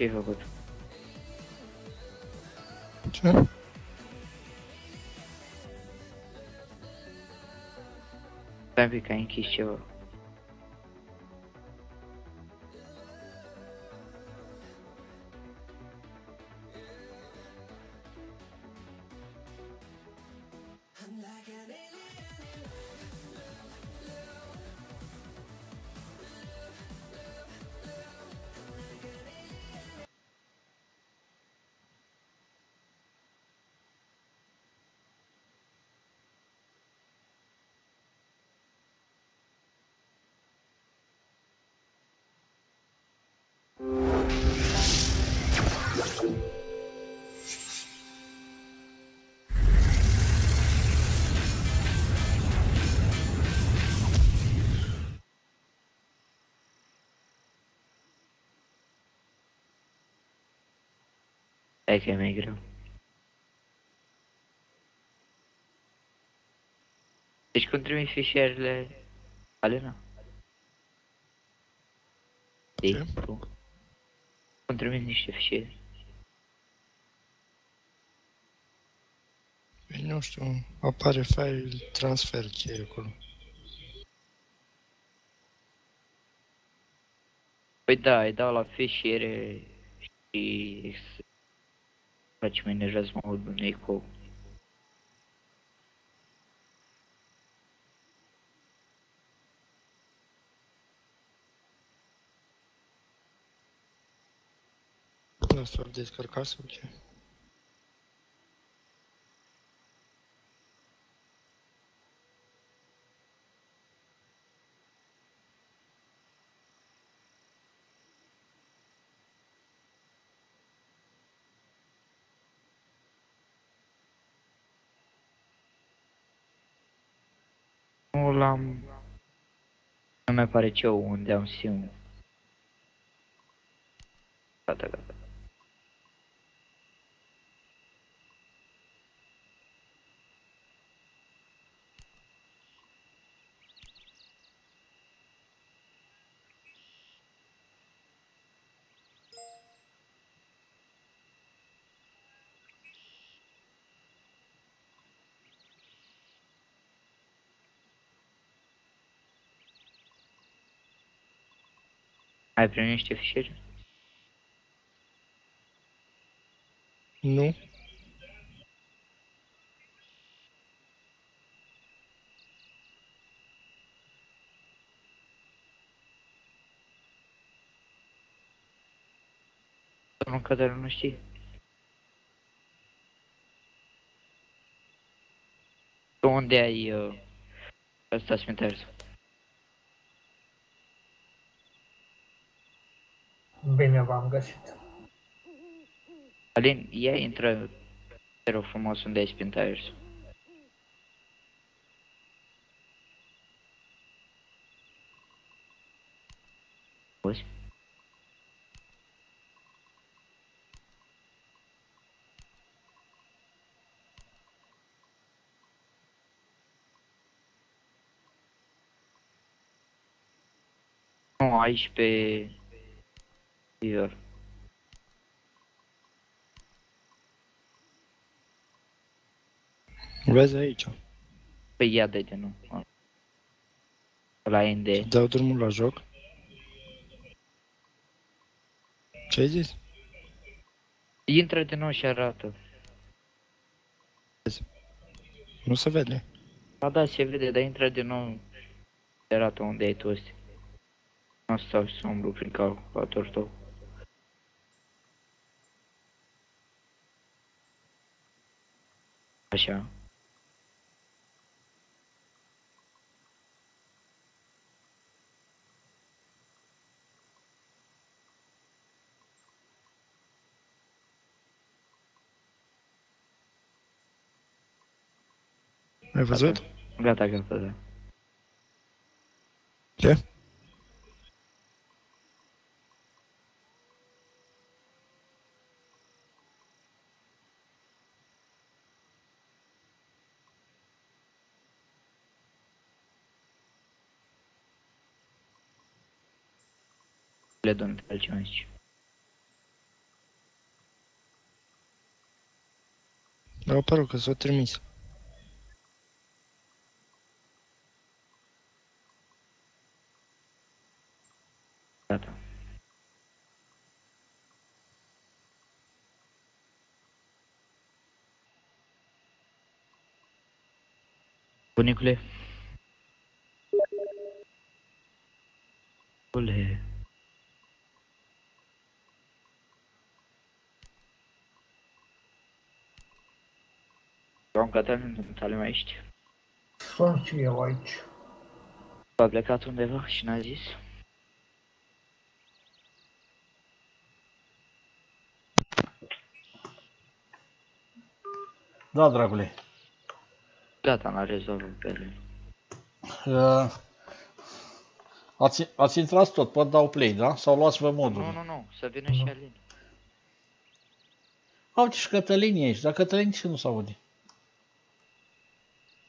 Ce-ai făcut? Ce? Stai un pic, că ai închis ceva. Hai că e mai greu. Deci cum trimiți fișierele, Alena? Știi, tu? Cum trimiți niște fișiere? Păi nu știu, apare file transfer ce e acolo. Păi da, îi dau la fișiere și faci menajează mult unei cu Nu s-a descărcat sau ce? l-am... Nu mi apare ce unde am sim. Gata, gata. Ai primit niște fișiere? Nu. Domnul Cătălin nu știe. Tu unde ai uh, ăsta cimitirul? Bine v-am găsit. Alin, ia intră, te rog frumos, unde ai spintires. Auzi? Nu, aici pe... Ior. Vezi aici. Păi ia de de nu. La ND. Dau drumul la joc. Ce ai zis? Intră de nou și arată. Nu se vede. Ba da, se vede, dar intră de nou și arată unde ai tu ăstea. Nu stau și să umblu prin calculatorul tău. Așa. Ai văzut? Gata, gata, da. Ce? Dăm altceva aici. Au apărut că s-a trimis. Gata. Bunicule. Bunicule. Domn Cătălin, tale mai ești? Sunt și eu aici. A plecat undeva și n-a zis? Da, dragule. Gata, l-a rezolvat pe el. Uh, ați, ați intrat tot, pot dau play, da? Sau luați-vă modul? Nu, nu, nu, să vină și Alin. Au, și Cătălin ești, dar Cătălin ce nu se aude?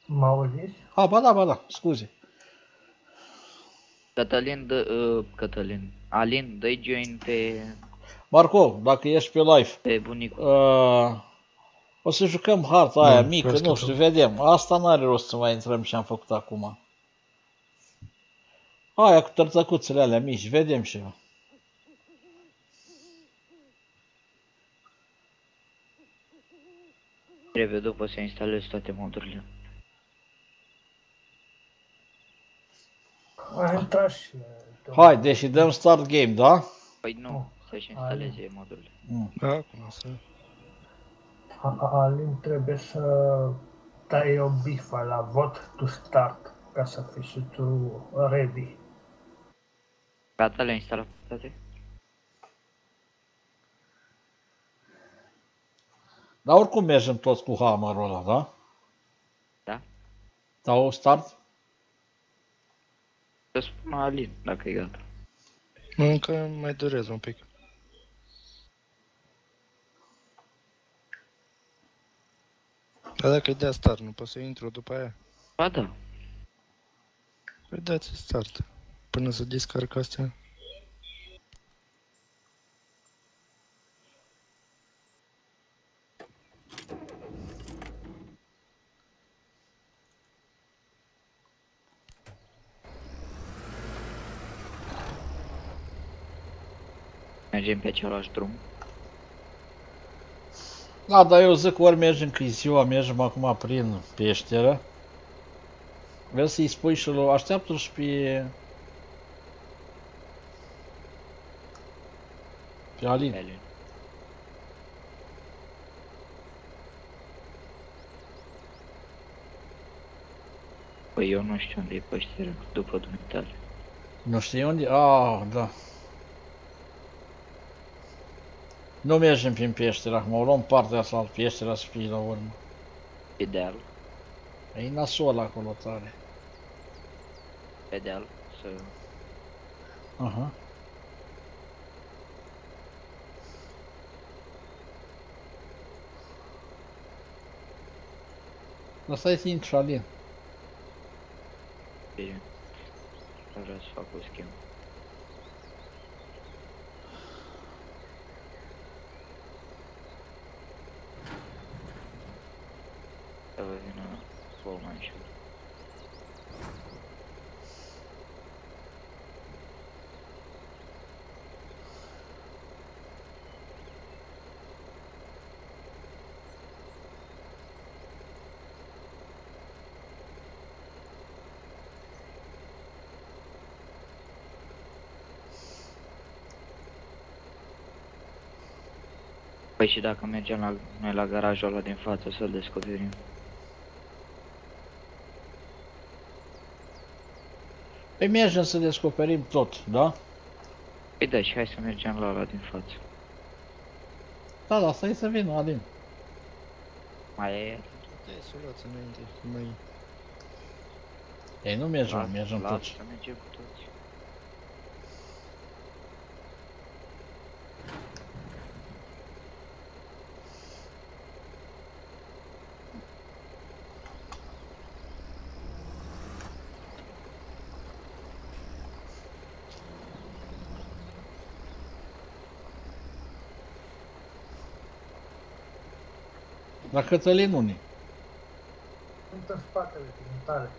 Mă auziți? A, ba da, ba da, scuze. Cătălin, dă, uh, Cătălin, Alin, dă join pe, Marco, dacă ești pe live, pe bunicul. uh, o să jucăm harta aia Da, mică, vezi nu că știu, tu- vedem. Asta n-are rost să mai intrăm ce am făcut acum. Aia cu tărțăcuțele alea mici, vedem și eu. Trebuie după să instalezi toate modurile. A intrat și... Hai, deci dăm start game, da? Păi nu, să-și instaleze modurile. Mm. Da, acum să... A- A- Alin trebuie să dai o bifă la vot to start ca să fii și tu ready. Gata, le-ai instalat toate? Dar oricum mergem toți cu hammerul ăla, da? Da. Dau start? Să spun Alin, dacă e gata. Încă mai durez un pic. Dar dacă îi dea start, nu pot să intru după aia? Ba da. Păi dați start. Până să descarc astea. Mergem pe același drum. Da, dar eu zic ori mergem că e ziua, mergem acum prin peșteră. Vreau să-i spui și lui, așteaptă și pe... Pe Alin. Alin. Păi eu nu știu unde e peștera, după dumneavoastră. Nu știi unde? Ah, da. Nu mergem prin peșteră acum, o luăm partea asta al peștera să fie la urmă. Pe deal, E nasol acolo tare. pe deal, să... Aha. Lăsai să intri Alin. Bine. Vreau să fac o schimb. Să vă vină vouă mai ușor. Păi și dacă mergem la, noi la garajul ăla din față să-l descoperim. Păi mergem să descoperim tot, da? Păi da, și hai să mergem la ăla din față. Da, da, stai să vină Alin. Mai e el? Puteți să o luați înainte, că mai... Ei nu mergem, Lasă, mergem lasă toți. să mergem cu toți. La Cătălin unii. Sunt în spatele tale.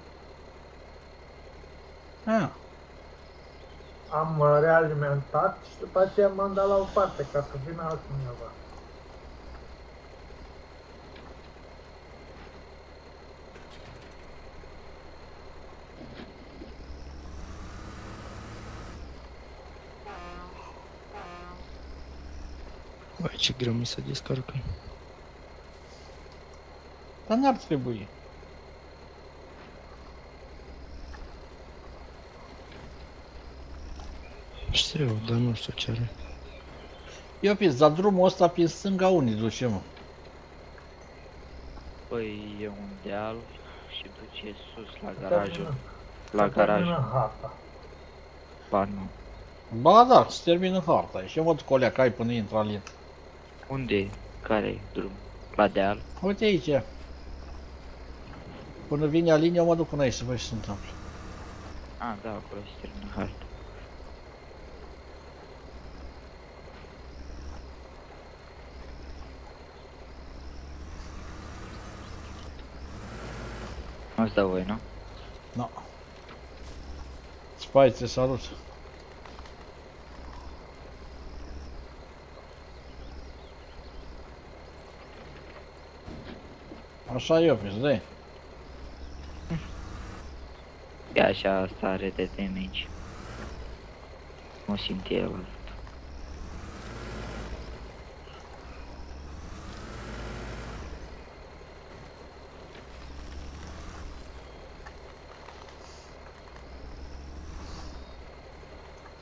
Ah, Am uh, realimentat și după aceea m-am dat la o parte ca să vină altcineva. Băi, ce greu mi se descarcă. Dar n-ar trebui. Știu, dar nu știu ce are. Eu pis, dar drumul ăsta prin stânga unii duce, mă. Păi e un deal și duce sus la Putea garajul. vină- La putea garaj. vină harta. Ba nu. Ba da, se termină harta. Și eu mă duc o leacă, ai până intră Alin. Unde e? Care e drum? La deal? Uite aici. Până vine Alin, eu mă duc până aici să văd ce se întâmplă. Ah, da, acolo se termină harta. Nu-ți dau voi, nu? Nu. Spai, te salut. Așa e, așa stare de damage. Nu simt el.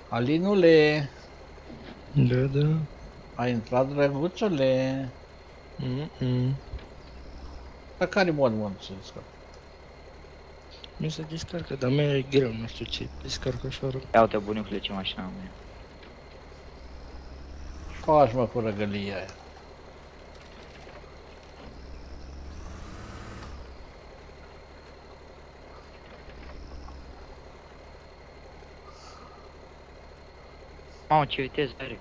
Alinule, Da, da. ai intrat drăguțule. Mm-mm. Dar care mod, mod să descurc? Mi se descarcă, dar mea e greu, nu știu ce, descarcă așa rău. Ia uite bunicule ce mașină am eu. Faci mă cu răgălia aia. Mamă, ce viteză are.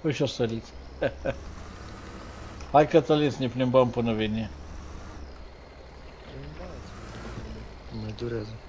Păi și-o sărit. [laughs] Hai Cătălin să ne plimbăm până vine. Mai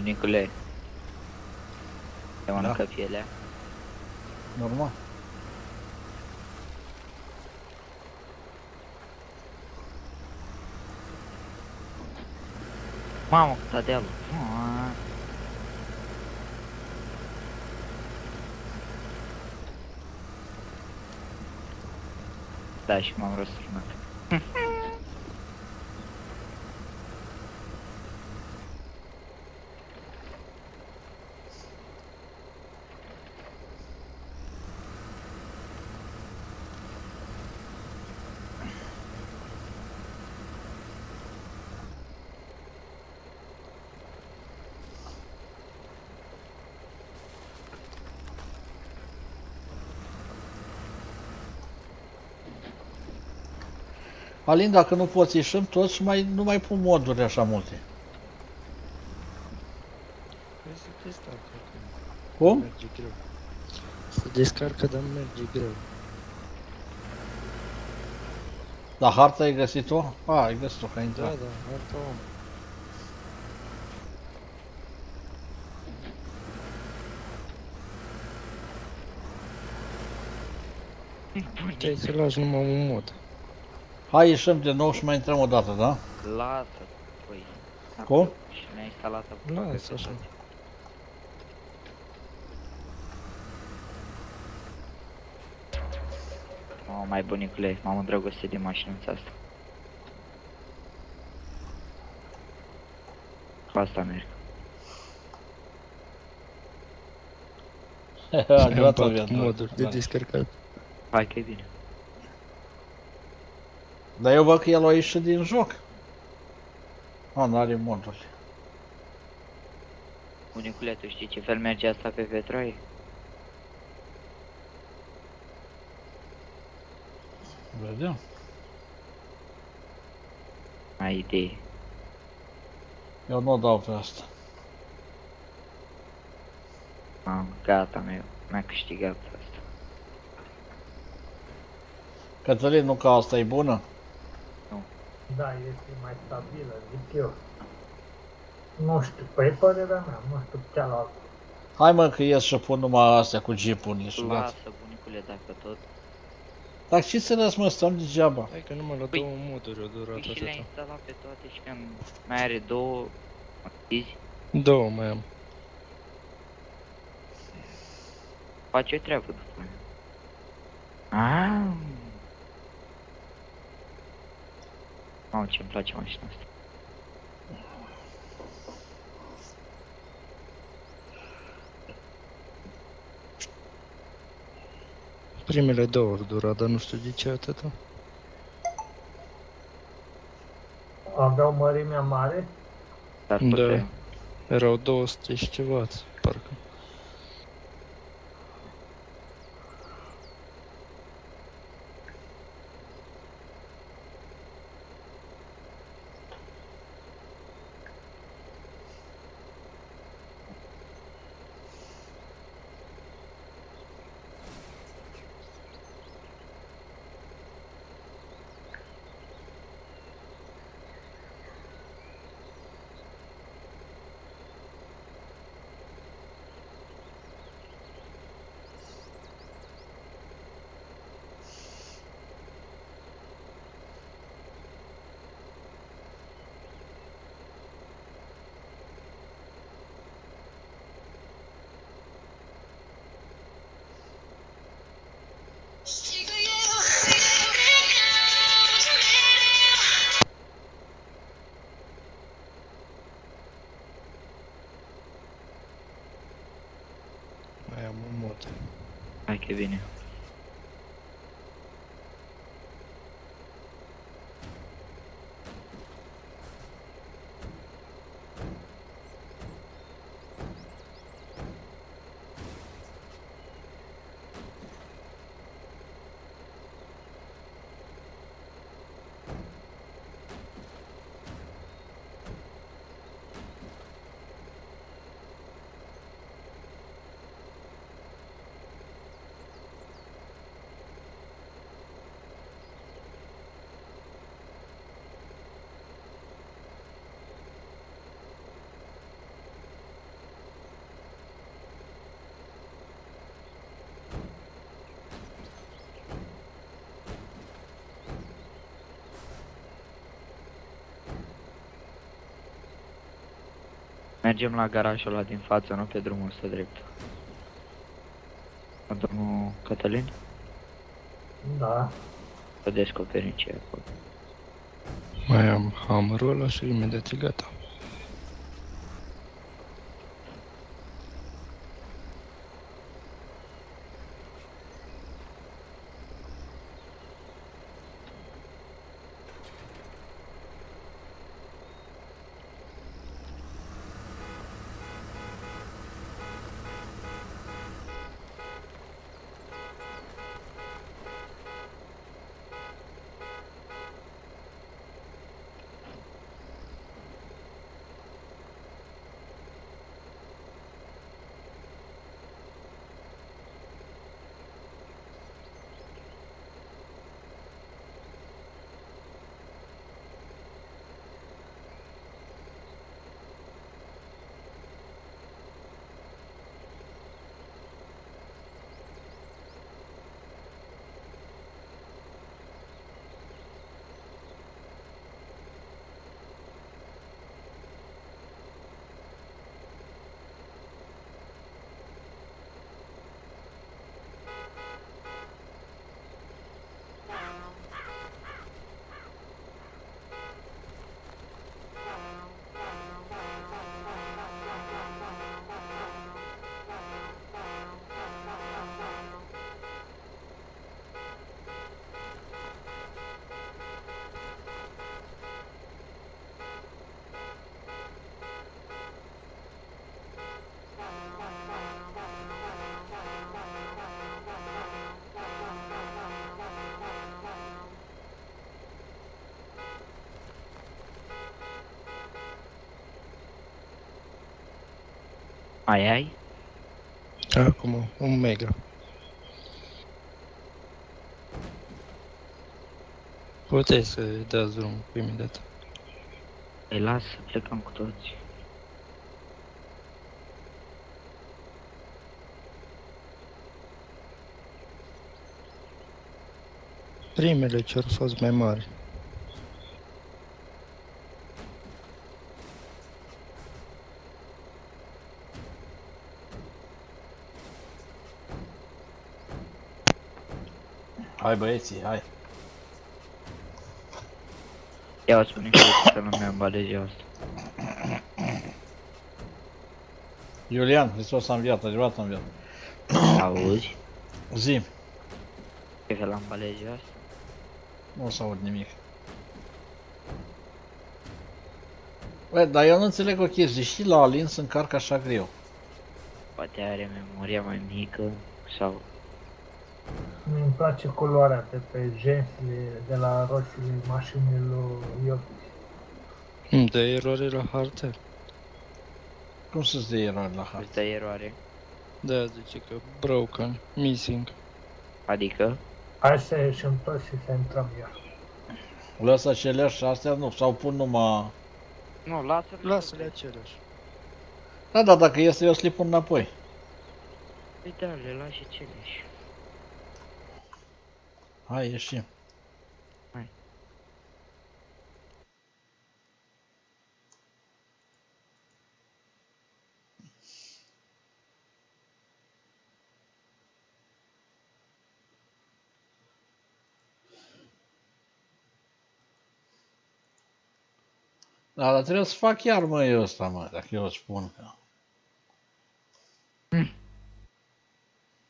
Bunicule. Te mănâncă pielea? Normal. Mamă, cât dealul. Aaaa. Da, și m-am răsturnat. Alin, dacă nu poți ieșim toți, mai, nu mai pun moduri așa multe. Păi se descarcă. Cum? Merge greu. Se descarcă, dar merge greu. La harta ai găsit-o? A, ai găsit-o, că ai Da, intrat. da, harta om. Puteai să lași numai un mod. Hai, ieșim de nou și mai intrăm o dată, da? Lasă, păi. Cum? Și mi-a instalat Lasă așa. Mamă, mai bunicule, m-am îndrăgostit de mașinuța asta. Cu asta merg. [laughs] Adevărat Am avea patru moduri de descărcat. Hai că e bine. Dar eu văd că el a ieșit din joc. A, n-are moduri. Bunicule, tu știi ce fel merge asta pe vetroaie? Vedem. Ai idee. Eu nu o dau pe asta. Am, gata, meu. Mi-a câștigat asta. Cătălin, nu că asta e bună? Da, este mai stabilă, zic eu. Nu știu, păi părerea mea, nu știu cealaltă. Hai mă că ies și pun numai astea cu jeep-ul în și gata. Lasă, bunicule, dacă tot. Dar ce să lăs mă, stăm degeaba. Hai că numai la Păi- două moduri o durat Păi și le-ai atâta. instalat pe toate și când mai are două achizi, Două mai am. face treabă după aia. Ah. Mamă, ce-mi place mașina asta. Primele două ori dura, dar nu știu de ce atâta. Aveau mărimea mare? Dar Da. putea. Erau 200 și ceva, parcă. Mergem la garajul ăla din față, nu pe drumul ăsta drept. La Domnul Cătălin? Da. Să descoperim ce e acolo. Mai am hammerul ăla și imediat e gata. Mai ai? Acum, un mega. Puteți să dați drumul imediat. Îi las să plecăm cu toți. Primele ce au fost mai mari. Hai băieții, hai. Ia o spune că să nu mi-am balezia asta. Iulian, Hristos a înviat, adevărat a înviat. Auzi? Zi, E că l-am balezia asta? nu o să aud nimic. Bă, dar eu nu înțeleg o chestie, și la Alin se încarcă așa greu. Poate are memoria mai mică sau... Mi îmi place culoarea de pe gensile de la roțile mașinilor Iopi. Îmi dă erori la hartă. Cum să-ți dea erori la hartă? Îți dă eroare. Da, zice că broken, missing. Adică? Hai să ieșim toți și să intrăm iar. Lăsă aceleași și astea nu, sau pun numai... Nu, lasă-le. Lasă-le aceleași. Da, da, dacă este eu slip înapoi. Păi da, le lași celeși. Hai, ieșim. Hai. Da, dar trebuie să fac chiar mă eu ăsta, mă, dacă eu spun că...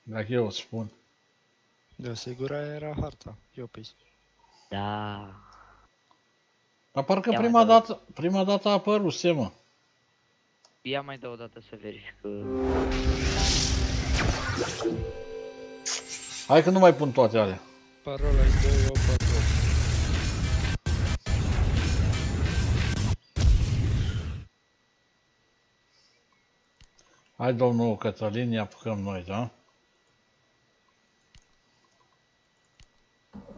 Dacă eu spun. De sigur aia era harta, Iopis. Da. Dar parcă Ia mai prima dau. dată, prima dată a apărut, se mă. Ia mai dau o dată să verific că... Hai că nu mai pun toate alea. Parola e 284. Hai domnul Cătălin, ne apucăm noi, da?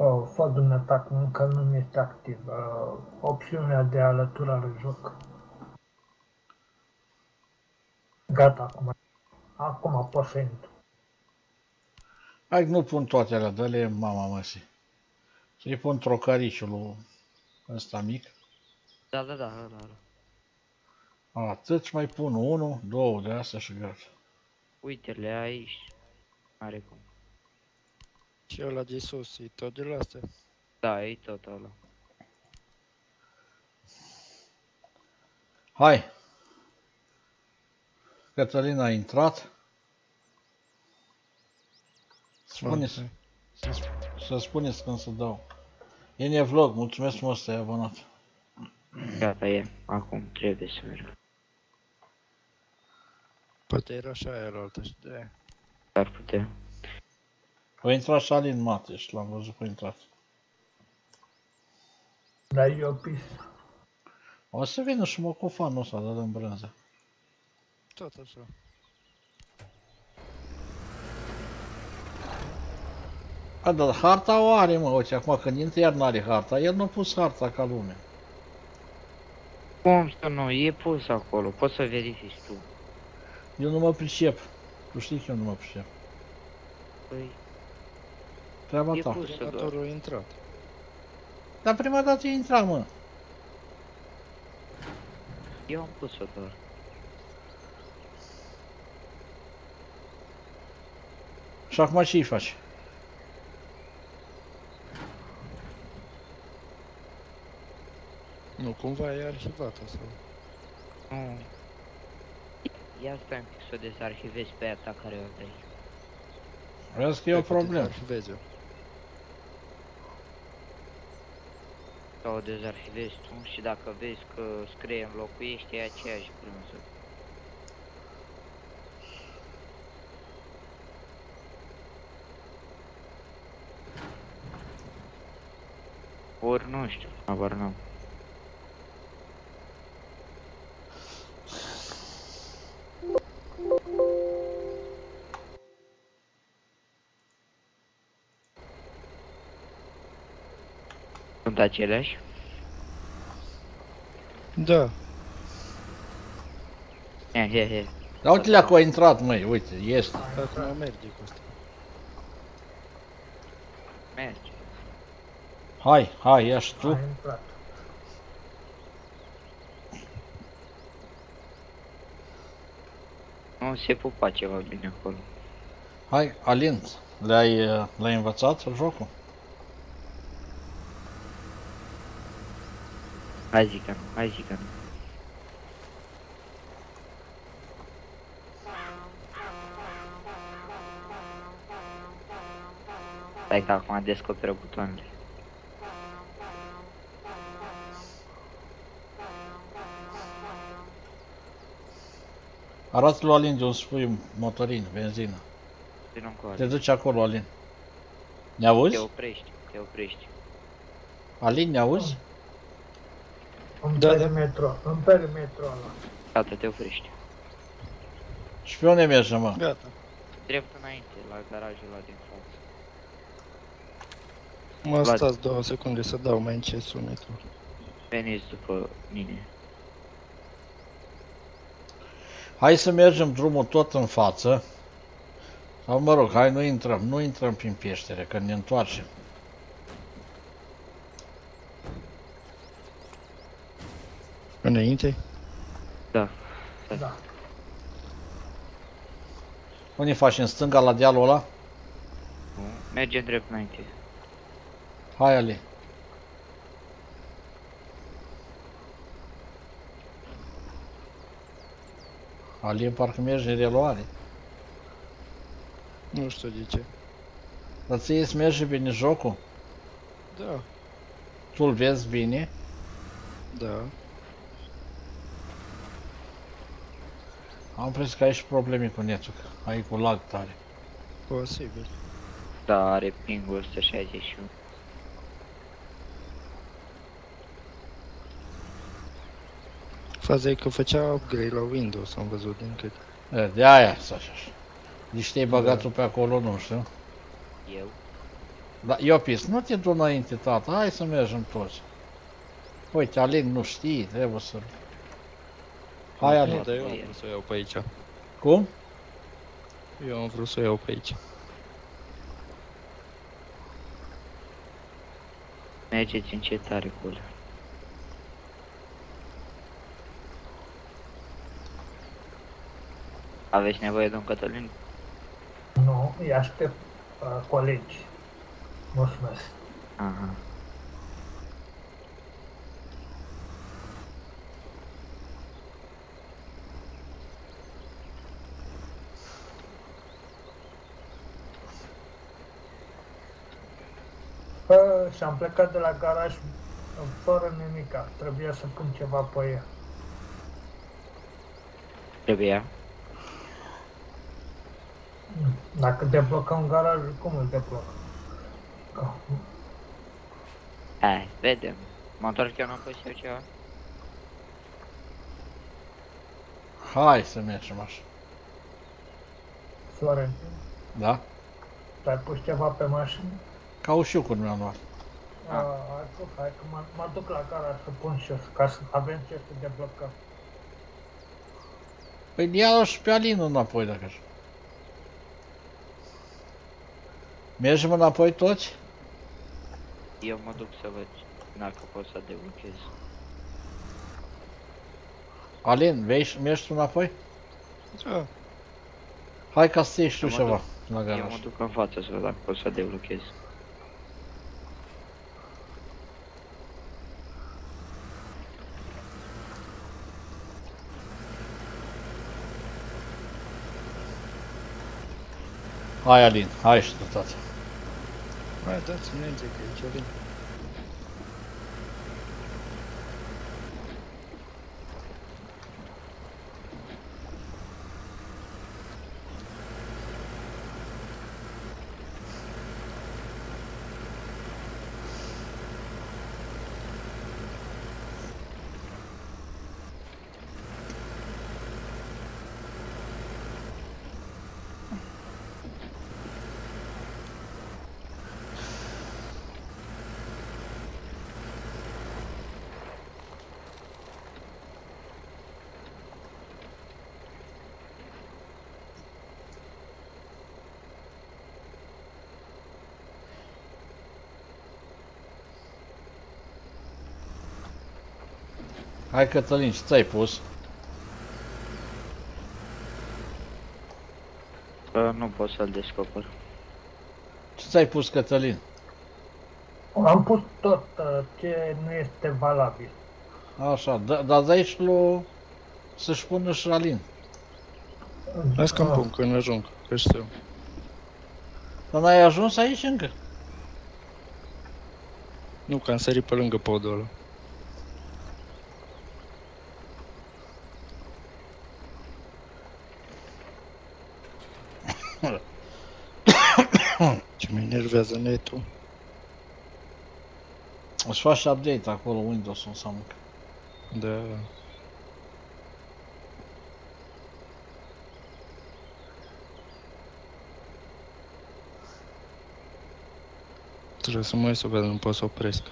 Uh, fă un atac încă nu este activ. Uh, opțiunea de alăturare joc. Gata acum. Acum pot să intru. Hai că nu pun toate alea, dă-le mama măsii. Să-i pun trocariciul ăsta mic. Da, da, da, da, da. da. Atât și mai pun unul, două de astea și gata. Uite-le aici. Are cum. Și ăla de sus, e tot de la astea. Da, e tot ăla. Hai! Cătălin a intrat. Spuneți, Ok. să, să spuneți când să dau. E nevlog, mulțumesc frumos, te-ai abonat. Gata, e. Acum trebuie să merg. Poate era și aia la altă și de aia. Ar putea. A intrat și Alin Mateș, l-am văzut că a intrat. Dar eu pis. O să vină și mocofanul ăsta, dar în brânză. Tot așa. A, dar harta o are, mă, uite, acum când intră iar n-are harta, el nu a pus harta ca lume. Cum să nu? E pus acolo. Poți să verifici tu. Eu nu mă pricep. Tu știi că eu nu mă pricep. Păi, Treaba e ta. pus doar. Motorul a intrat. Dar prima dată e intrat, mă. Eu am pus-o doar. Și acum ce-i faci? Nu, cumva e arhivată sau... Nu. Ia stai un pic să o dezarhivezi pe aia ta care o vrei. Vezi că e o problemă. Arhivezi-o. Să o dezarhivezi tu și dacă vezi că scrie înlocuiește, e aceeași brânză. Ori nu știu, abar n-am. Aceleași? Da. Ia, ia, ia. Dar uite la că a intrat, măi, uite, este. Acum merge cu asta. Merge. Hai, hai, ia și tu. A intrat. Nu se pupa ceva bine acolo. Hai, Alin, le-ai, uh, le-ai învățat jocul? Hai zic că nu, hai zic că nu. Stai că acum descoperă butoanele. Arată lui Alin de un spui motorin, benzină. Vino încoace. Te duci acolo, Alin. Ne auzi? Te oprești, te oprești. Alin, ne auzi? În Da, da. perimetru, în perimetru ăla. Gata, te oprești. Și pe unde mergem, mă? Gata. Drept înainte, la garajul ăla din față. Mă Vlad. stați două secunde să dau mai încet sunetul. Veniți după mine. Hai să mergem drumul tot în față. Sau mă rog, hai nu intrăm, nu intrăm prin peștere, că ne întoarcem. Înainte? Da. Da. Unde faci în stânga la dealul ăla? Mergem drept înainte. Hai, Ali. Alin parcă merge în reluare. Nu știu de ce. Dar ție îți merge bine jocul? Da, Tu-l vezi bine? da. Am impresia că ai și probleme cu netul, că ai cu lag tare. Posibil. Da, are ping 161. Faza e că făcea upgrade la Windows, am văzut din cât. E, de aia să așa. Deci te-ai băgat tu pe acolo, nu știu. Eu? Da, Iopis, nu te du înainte, tata, hai să mergem toți. Uite, Alin nu știi, trebuie să... Hai, Nu, Alin. dar eu am vrut să o iau pe aici. Cum? Eu am vrut să o iau pe aici. Mergeți încet tare cu ăla. Aveți nevoie de un Cătălin? Nu, îi aștept uh, colegi. Mulțumesc. Aha. Bă, și am plecat de la garaj fără nimica. Trebuia să pun ceva pe ea. Trebuia. Dacă deblocăm garajul, cum îl debloc? Hai, vedem. Mă întorc eu înapoi să iau ceva? Hai să mergem așa. Florentin, Da? ai pus ceva pe mașină? Caușucul mi-am luat. A, hai, că- hai că mă, mă duc la garaj să pun și eu, ca să avem ce să deblocăm. Păi ia și pe Alin înapoi dacă așa. Mergem înapoi toți? Eu mă duc să văd dacă pot să deblochez. Alin, vei, mergi tu înapoi? Da. Hai ca să iei și tu Eu mă ceva duc- la Eu garaj. mă duc în față să văd dacă pot să deblochez. Այ Ալին, հայ շտուցած։ Այ դա ցնեն ձեզ ջերին։ Hai Cătălin, ce ți-ai pus? Bă, nu pot să-l descoper. Ce ți-ai pus Cătălin? Am pus tot uh, ce nu este valabil. Așa, da, dar de aici lui să-și pună și Alin. Las că pun când ajung, că știu. Dar n-ai ajuns aici încă? Nu, că am sărit pe lângă podul ăla. Netul. Își faci update acolo Windows-ul înseamnă că. Da. Trebuie să mă uit să văd, nu pot să opresc.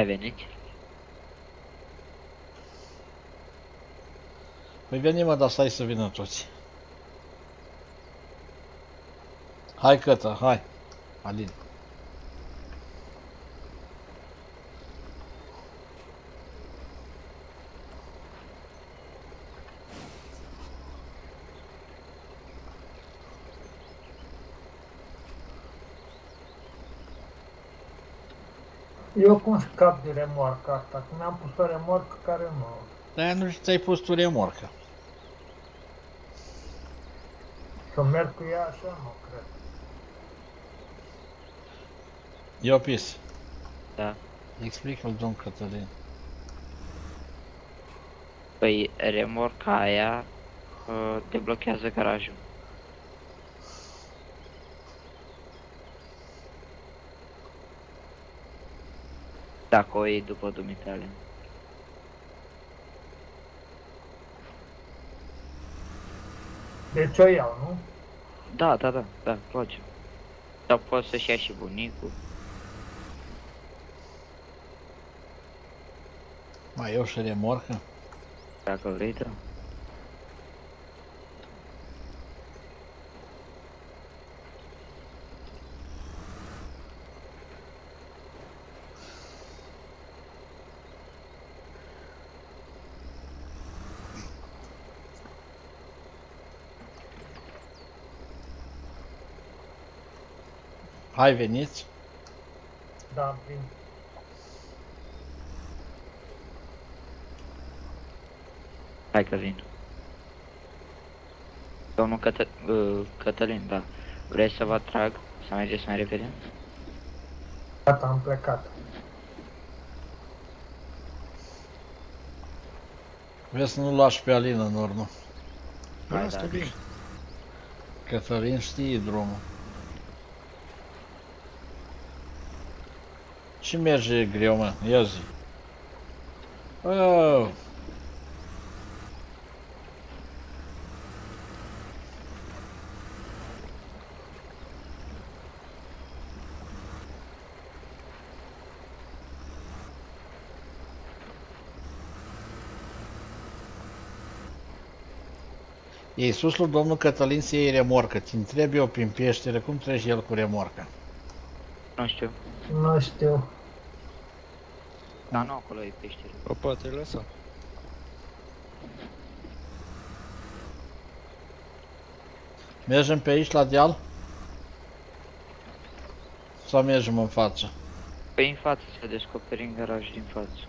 Ai venit? Păi venim mă, dar stai să vină toți. Hai Cătă, hai. Alin. Eu cum scap de remorca asta? Că mi-am pus o remorcă care nu... Dar nu ți-ai pus tu remorcă. Să merg cu ea așa, nu cred. Iopis, Da. explică-l domn Cătălin. Păi remorca aia uh, deblochează garajul. Dacă o iei după dumitale. Deci o iau, nu? Da, da, da, da, poți. Dar poți să-și ia și bunicul. Mai eu și remorcă? Dacă vrei, da. Hai veniți. Da, vin. Hai că vin. Domnul Cătă uh, Cătălin, da. Vrei să vă atrag? Să mergeți mai repede? Gata, am plecat. Vezi să nu lași pe Alina în urmă. Hai, da. bine. Cătălin știe drumul. Și merge greu, mă, ia zi. Oh. Ei sus lui domnul Cătălin să iei remorcă. Ți întreb eu prin peșteră cum treci el cu remorca. Nu știu. Nu știu. Dar nu acolo e peștere. O poate lăsa. Mergem pe aici la deal? Sau mergem în față? Păi în față să descoperim garaj din față.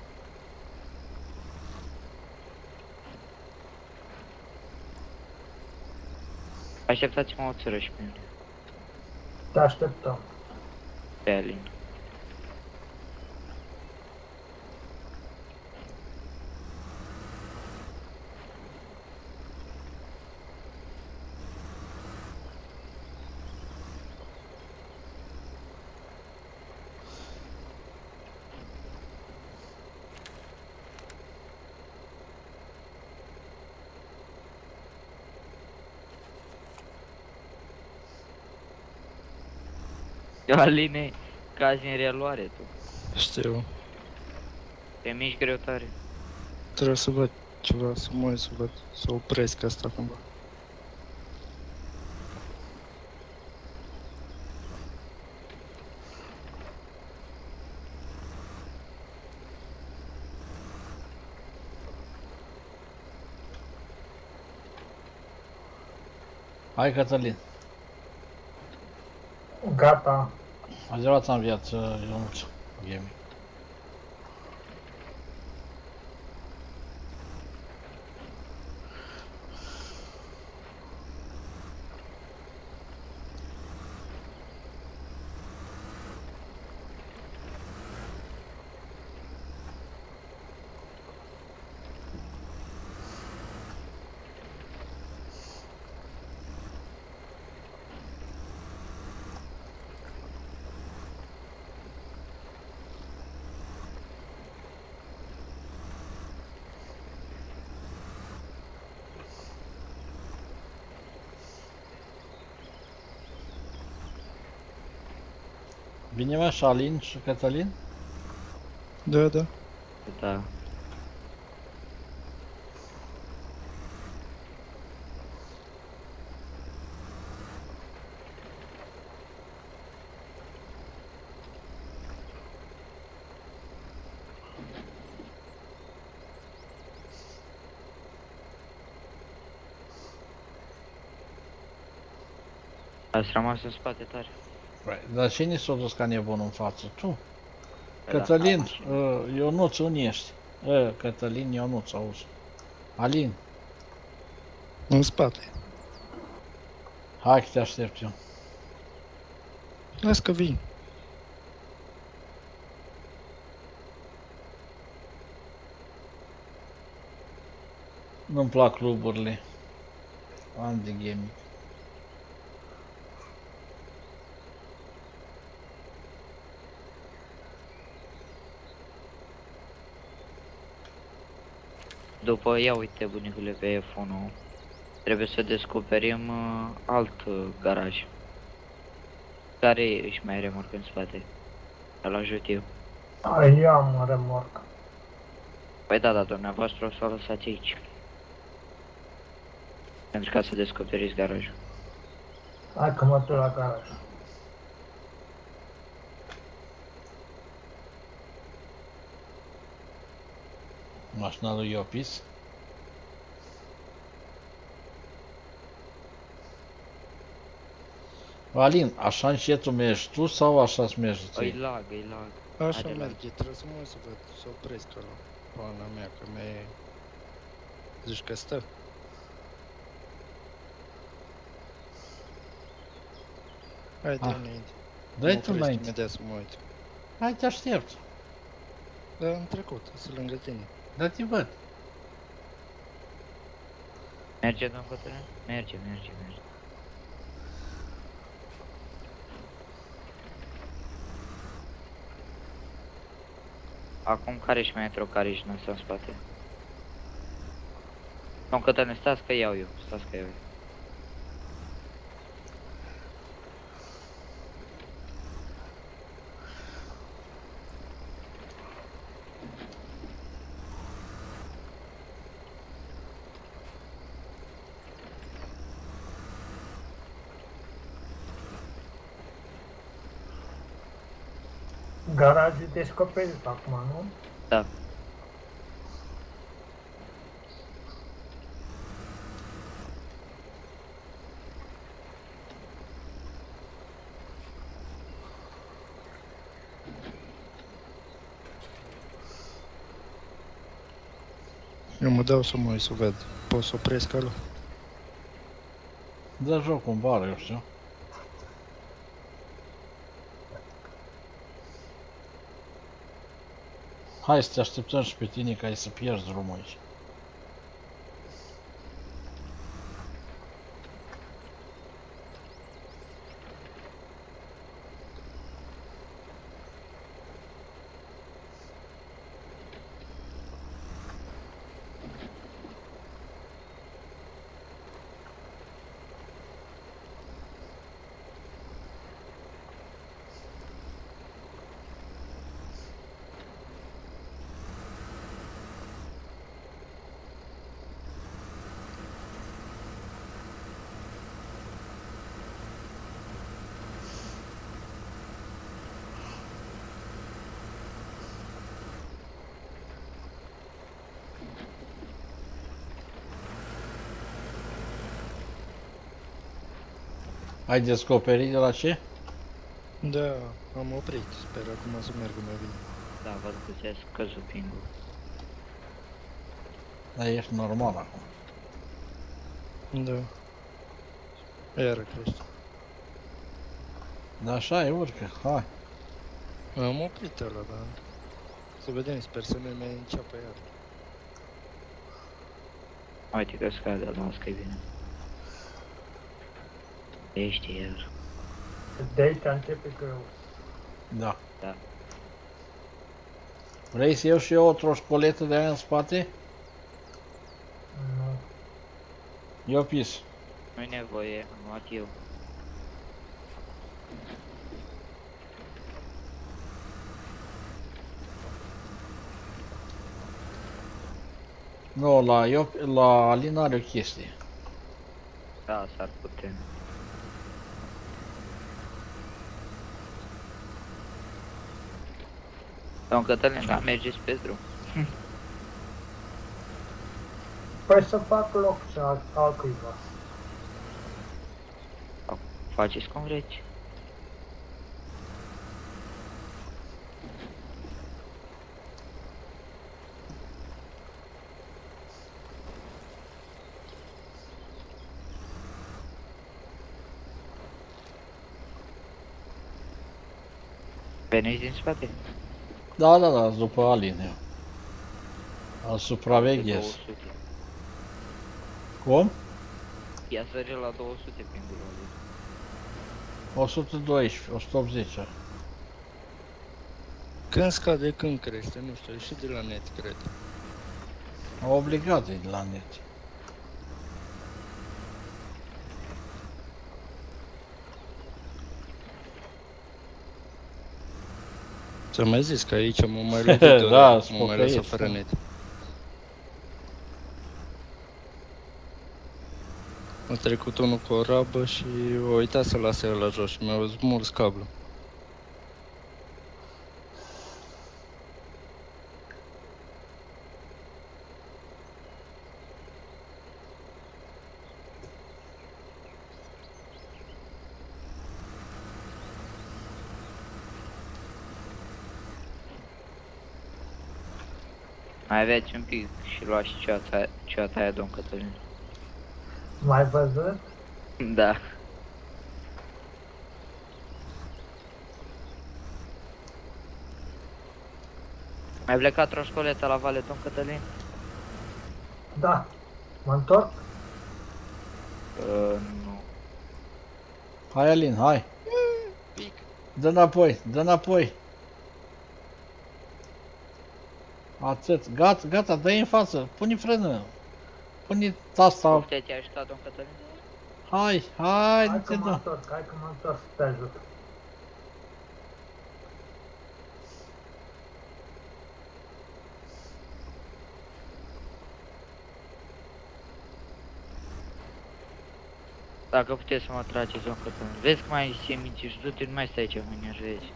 Așteptați-mă o țără și pe mine. Te așteptăm. Pe Alin. [laughs] Aline, cazi în reluare tu. Știu. Pe mici greutare. Trebuie să văd ceva, să mă uit să văd, să opresc asta cumva. Hai Cătălin. Gata. Adevărat în viață, Ionuț. Gaming. Bine mă, și Alin și Cătălin? Da, da. Da. Ați rămas în spate tare. Right. Dar cine s-a dus ca nebun în față? Tu? Cătălin, uh, Ionuț, unde ești? Uh, Cătălin, Ionuț, auzi. Alin, În spate. hai că te aștept eu. Las că vin. Nu-mi plac cluburile. Am de gaming. După, ia uite bunicule pe F1, trebuie să descoperim uh, alt uh, garaj. Care își mai remorcă în spate? Îl ajut eu. Ai, am un remorc. Păi da, dar dumneavoastră o să o lăsați aici. Pentru ca să descoperiți garajul. Hai că mă duc la garaj. Mașina lui Iopis. Alin, așa încetul mergi tu sau așa-ți mergi Îi ție? lag, îi lag. Așa Haide, lag. merge, trebuie să mă uit să văd, să opresc ăla. Pana mea, că mi Zici că stă? Hai, dă Ah. înainte. Dă-i Mă tu opresc înainte. Imediat să mă uit. Hai, te aștept. Da, în trecut, sunt lângă tine. Da, te văd. Merge, domn Cătălin? Merge, merge, merge. Acum care și metro, care și nu în spate? Domn Cătălin, stați că iau eu, stați că iau eu. Garajul descoperit acum, nu? Da. Eu mă dau să mă uit să văd. Pot să opresc ăla? Dă joc în bară, eu știu. Hai să te așteptăm și pe tine ca ai să pierzi drumul aici. Ai descoperit de la ce? Da, am oprit. Sper acum să meargă mai bine. Da, văd că ți-a scăzut pingul. Dar ești normal acum. Da. Iară crește. Da, așa e, urcă, hai. Am oprit ăla, dar... Să vedem, sper să nu mai înceapă iar. Uite că scade, las că e bine. Iar. De aici începe greu. Da. Da. Vrei să iau și eu o troșcoletă de aia în spate? Nu. Eu pis. Nu-i nevoie, am luat eu. Nu, la, eu, la Alin are o chestie. Da, s-ar putea. Então canta legal, me diz Pedro. Păi para colocar loc și al, altcuiva. Faceți cum vreți. Din spate. Da, da, da, după Alin eu. Îl supraveghez. 200. Cum? Ia sări la 200 pingurul lui. 112, 180. Când scade, când crește, nu știu, și de la net, cred. Obligat e de la net. Ți-am mai zis că aici mă mai [laughs] lovit de Da, mă mai lăsat spocăiesc, fără da. net. A trecut unul cu o rabă și o uitat să lase la jos și mi-au smuls cablul. Mai aveți un pic și luați ceata, ceata aia, domn Cătălin. Mai văzut? Da. Mai plecat o școletă la Vale, domn Cătălin? Da. Mă întorc? Uh, nu. Hai Alin, hai. Dă înapoi, dă înapoi. Atât, gata, gata, dă în față, pune frână. Pune tasta. Puteți ajuta, domn Cătălin? Hai, hai, nu Hai că mă da. întorc, hai că mă întorc să te ajut. Dacă puteți să mă trageți, domn Cătălin. Vezi că mai se minți și du-te, nu mai stai aici mâine aș vezi.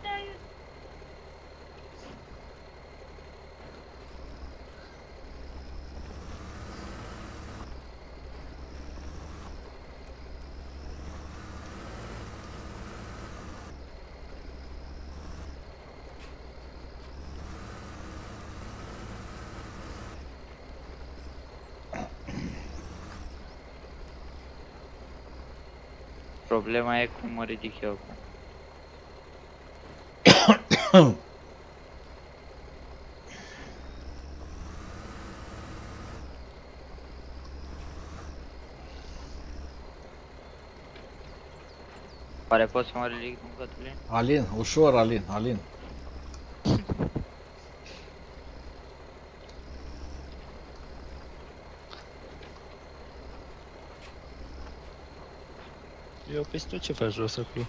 Problema e cum mă ridic eu acum. Oare pot să mă ridic, domn Cătălin? Alin, ușor, Alin, Alin. Tu ce faci jos acolo?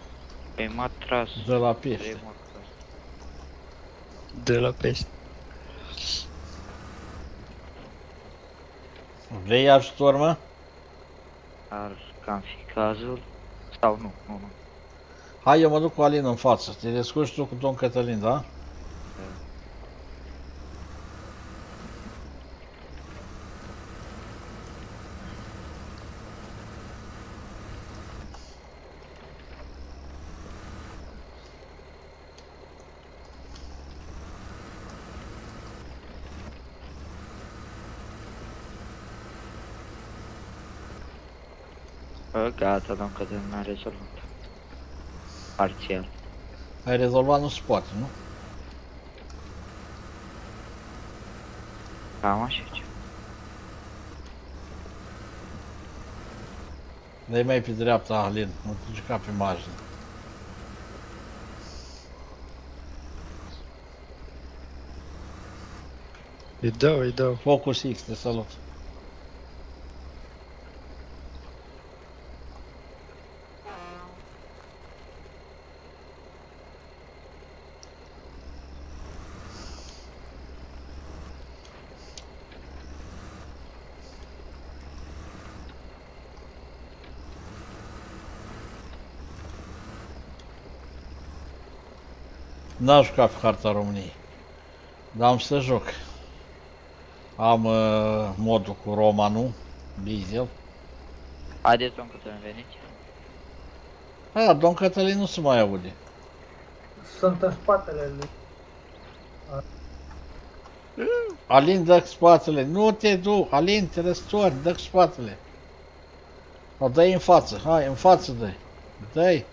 Păi m-a tras. De la pește. Vrei, mă, că- De la pește. Vrei ajutor, mă? Ar cam fi cazul. Sau nu, nu, nu. Hai, eu mă duc cu Alin în față. Te descurci tu cu domn Cătălin, da? Bă, gata, domn Cătălin a rezolvat. Parțial. Ai rezolvat, nu se poate, nu? Cam așa ce. Dă-i mai pe dreapta, Alin. Nu te juca pe margine. Îi dau, îi dau. Focus X, te salut. N-am jucat pe harta României. Dar am să joc. Am uh, modul cu Romanu, diesel. Haideți, domn Cătălin, veniți. A, domn Cătălin nu se mai aude. Sunt în spatele lui. Alin, dă spatele. Nu te du, Alin, te răstori, dă spatele. Sau dă în față, hai, în față dă-i. Dă-i.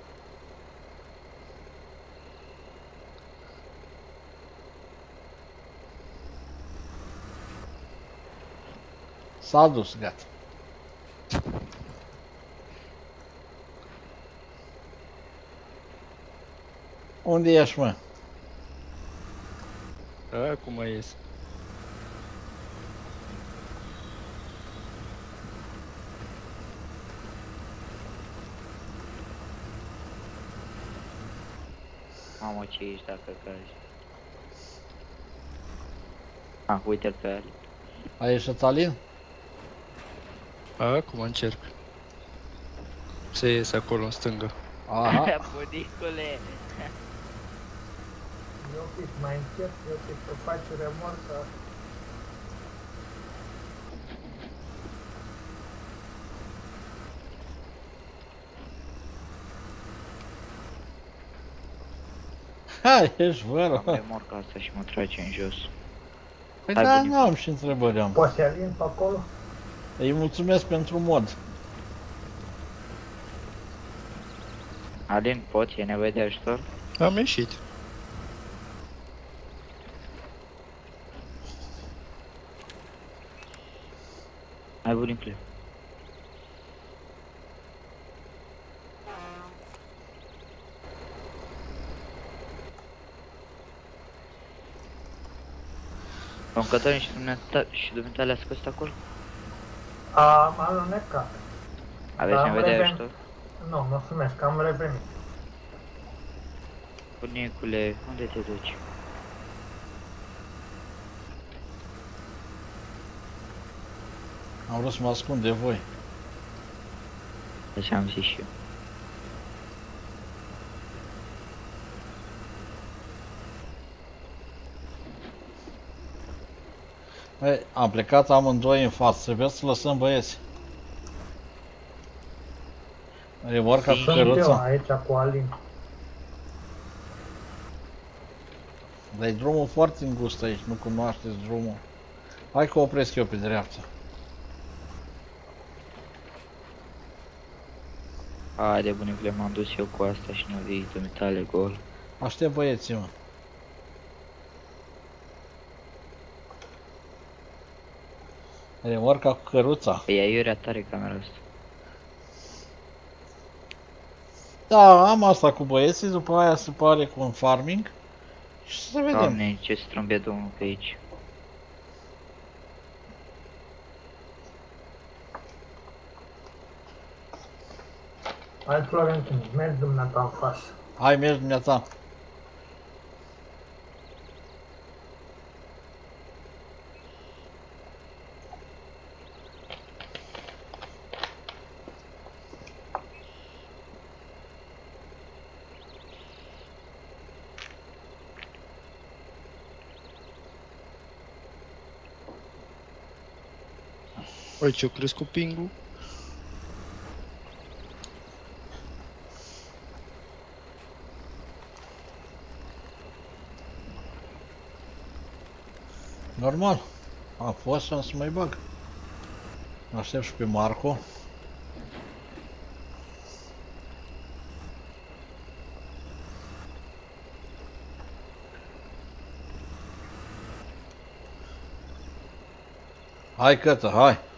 S-a dus, gata. Unde ești, mă? Acum ies. Mamă, ce ești dacă cazi. Ah, uite-l pe Ali. A ieșit Alin? Acum încerc. Să ies acolo în stânga. Aha. [laughs] Budicule! Eu pic mai încet, eu pic să faci remorca. Hai, ești vără. Am remorca asta și mă trage în jos. Păi Hai, da, bunic. nu am și întrebări am. Poți să alin pe acolo? Îi mulțumesc pentru mod. Alin, poți? E nevoie de ajutor? Am ieșit. Hai, bunicule. Domn Cătălin și dumneata, și dumneata le-a scos acolo? Am alunecat. Aveți Am nevoie de reven- ajutor? Nu, mulțumesc, am revenit. Bunicule, unde te duci? Am vrut să mă ascund de voi. Așa am zis și eu. Băi, am plecat amândoi în față, trebuie să lăsăm băieți. Remorca cu Sunt eu căruța. aici cu Alin. Dar e drumul foarte îngust aici, nu cunoașteți drumul. Hai că opresc eu pe dreapta. Haide, bunicule, m-am dus eu cu asta și ne-au zis dumitale gol. Aștept băieții, mă. Remorca cu căruța. Păi e iurea tare camera asta. Da, am asta cu băieții, după aia se pare cu un farming. Și să vedem. Doamne, ce strâmbe domnul pe aici. Hai, Florentin, mergi dumneata în față. Hai, mergi dumneata. Aici eu crescut pingul. Normal. A fost și am să mai bag. Aștept și pe Marco. Hai, Cătă, hai!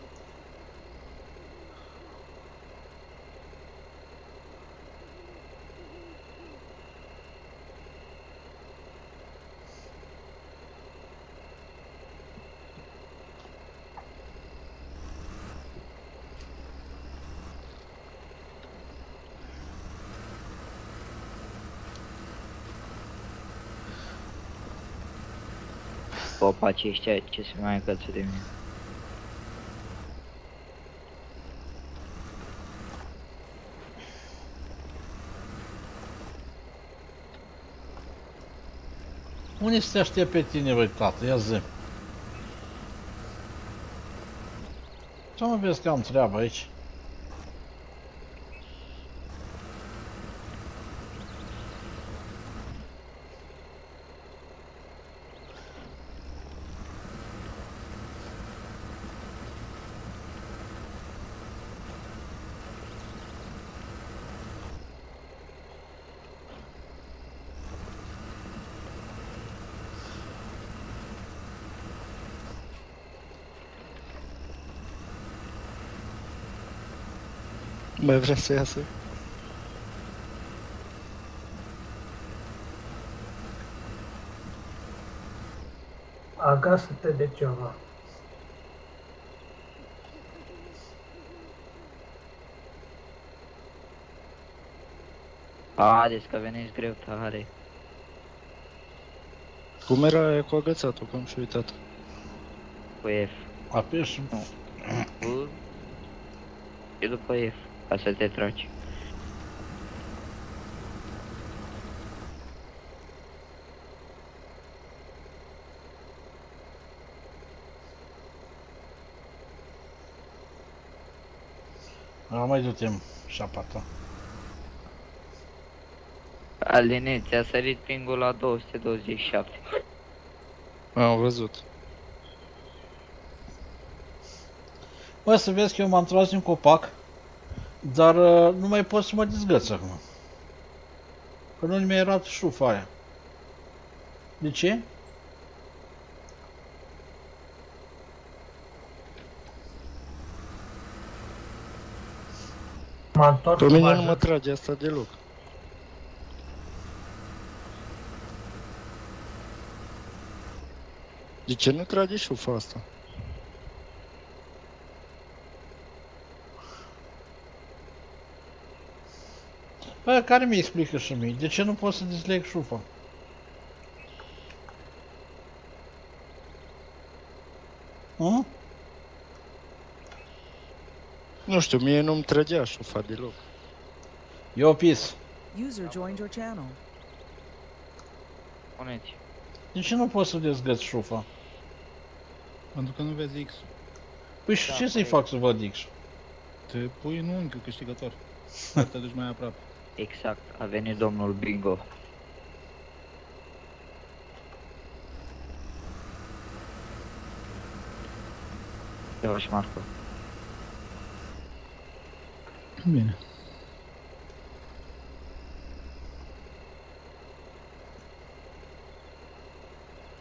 Popaci ăștia ce se mai încălță de mine. Unde să te aștept pe tine, băi, tată? Ia zi. Ce mă vezi că am treabă aici? Mai vrea să iasă? Agasă-te de ceva. Haideți că veniți greu tare. Cum era aia cu agățatul, că am și uitat. Cu F. Apeși? Nu. Cu... Și după F, ca să te tragi. A, mai du-te șapa ta. Alineț, ți-a sărit pingul la 227. Am văzut. Bă, să vezi că eu m-am tras din copac, dar uh, nu mai pot să mă dezgăț acum. Că nu mi-a erat șufa aia. De ce? M-am întors Pe cu mine nu bază. mă trage asta deloc. De ce nu trage șufa asta? Bă, care mi explică și mie? De ce nu pot să dezleg șufa? Hă? Nu știu, mie nu-mi trăgea șufa deloc. Eu pis. User joined your channel. Puneți. De ce nu pot să dezgăț șufa? Pentru că nu vezi X. Păi și ce să-i fac să văd X? Te pui în unghiul câștigător. [laughs] Să te duci mai aproape. Exact, a venit domnul Bingo. Eu și Marco. Bine.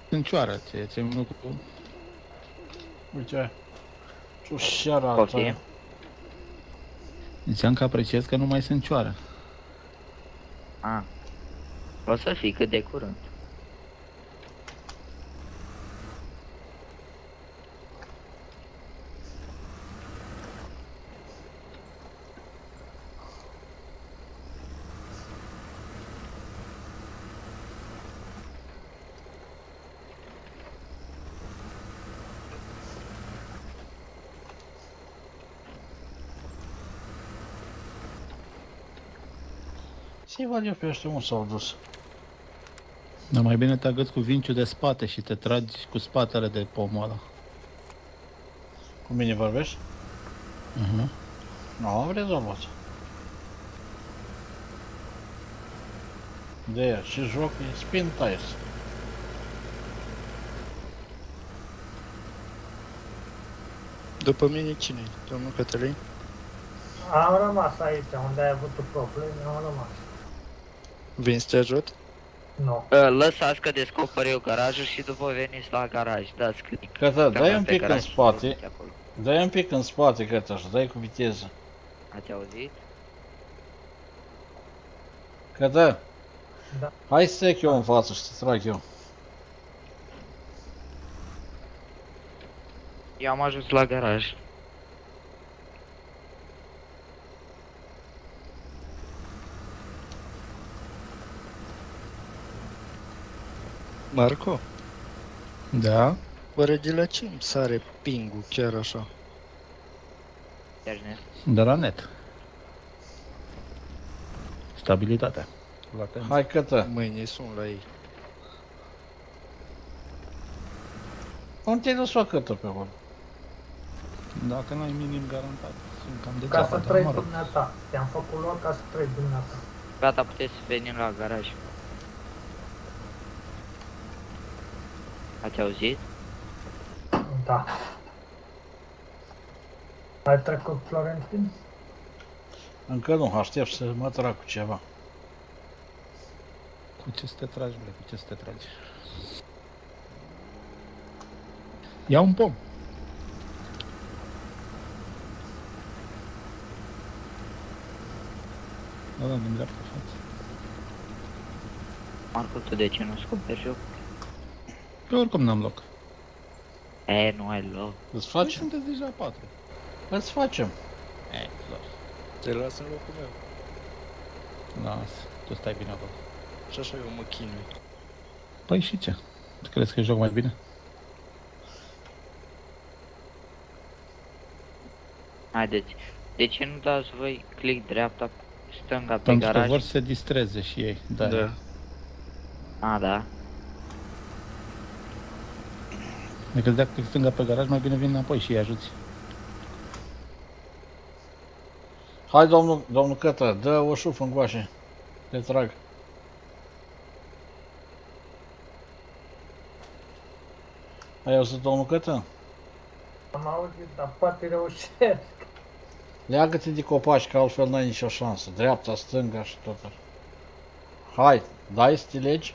Sâncioară, ție, ție un lucru. Uite, ciușeara Poftim. ta. Ziceam că apreciez că nu mai sunt cioară. Ah. O să fii cât de curând. Să-i văd eu pe ăștia unde s-au dus. Dar mai bine te agăți cu vinciul de spate și te tragi cu spatele de pomul ăla. Cu mine vorbești? Uh-huh. Nu, am rezolvat. De aia, și joc e spin tires. După mine cine Domnul Cătălin? Am rămas aici, unde ai avut tu probleme, am rămas. Vin să te ajut? Nu. Uh, Lăsați că descoper eu garajul și după veniți la garaj, dați click. Cătă, dai Căutați un pe pic în garaj și spate. uite acolo. Dai un pic în spate, cătă, așa, dai cu viteză. Ați auzit? Cătă, Da. hai să trec eu în față și să trag eu. Eu am ajuns la garaj. Marco? Da? Oare de la ce îmi sare pingul chiar așa? Ernest. De la net. Stabilitatea. Latență. Hai, cătă. Mâine sun la ei. Unde te-ai dus, mă, cătă, pe acolo? Dacă n-ai minim garantat, sunt cam Ca degeaba, să dar trăi mă rog. dumneata. Te-am făcut lor ca să trăi dumneata. Gata, puteți veni la garaj. Ați auzit? Da. Ai trecut Florentin? Încă nu, aștept să mă trag cu ceva. Cu ce să te tragi, bre, cu ce să te tragi? Ia un pom. Da, da, din dreapta față. Marco, tu de ce nu scoperi joc? Că oricum n-am loc. E, nu ai loc. Îți Păi facem? sunteți deja patru. Îți facem. E, Flor. Te las în locul meu. Lasă, tu stai bine acolo. Și așa eu mă chinui. Păi și ce? Tu crezi că joc mai bine? Haideți. De ce nu dați voi click dreapta, stânga pe Pentru că garaj? vor să se distreze și ei. Da. Da. A, da. Dacă îți dea click stânga pe garaj, mai bine vin înapoi și îi ajuți. Hai, domnul, domnul Cătă, dă o șufă în goașe. Te trag. Ai auzit, domnul Cătă? Am auzit, dar poate reușesc. Leagă-te de copaci, că altfel n-ai nicio șansă. Dreapta, stânga și tot așa. Hai, dai să te legi?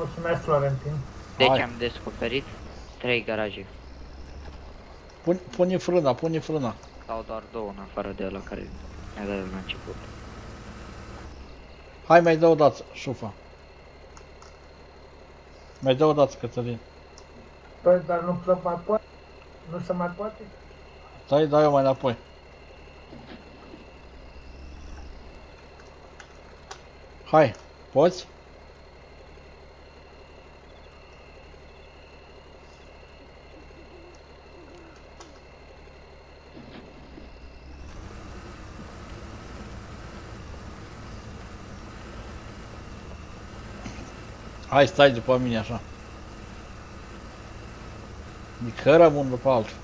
Mulțumesc, Florentin. Deci Hai. am descoperit trei garaje. Pune, pune frâna, pune frâna. Sau doar două în afară de ăla care mi-a dat la început. Hai, mai dă o dată șufa. Mai dă o dată, Cătălin. Păi, dar nu se mai poate? Nu se mai poate? Dai, dai eu mai înapoi. Hai, poți? Hai, stai după mine așa. Nicărăm unul după altul.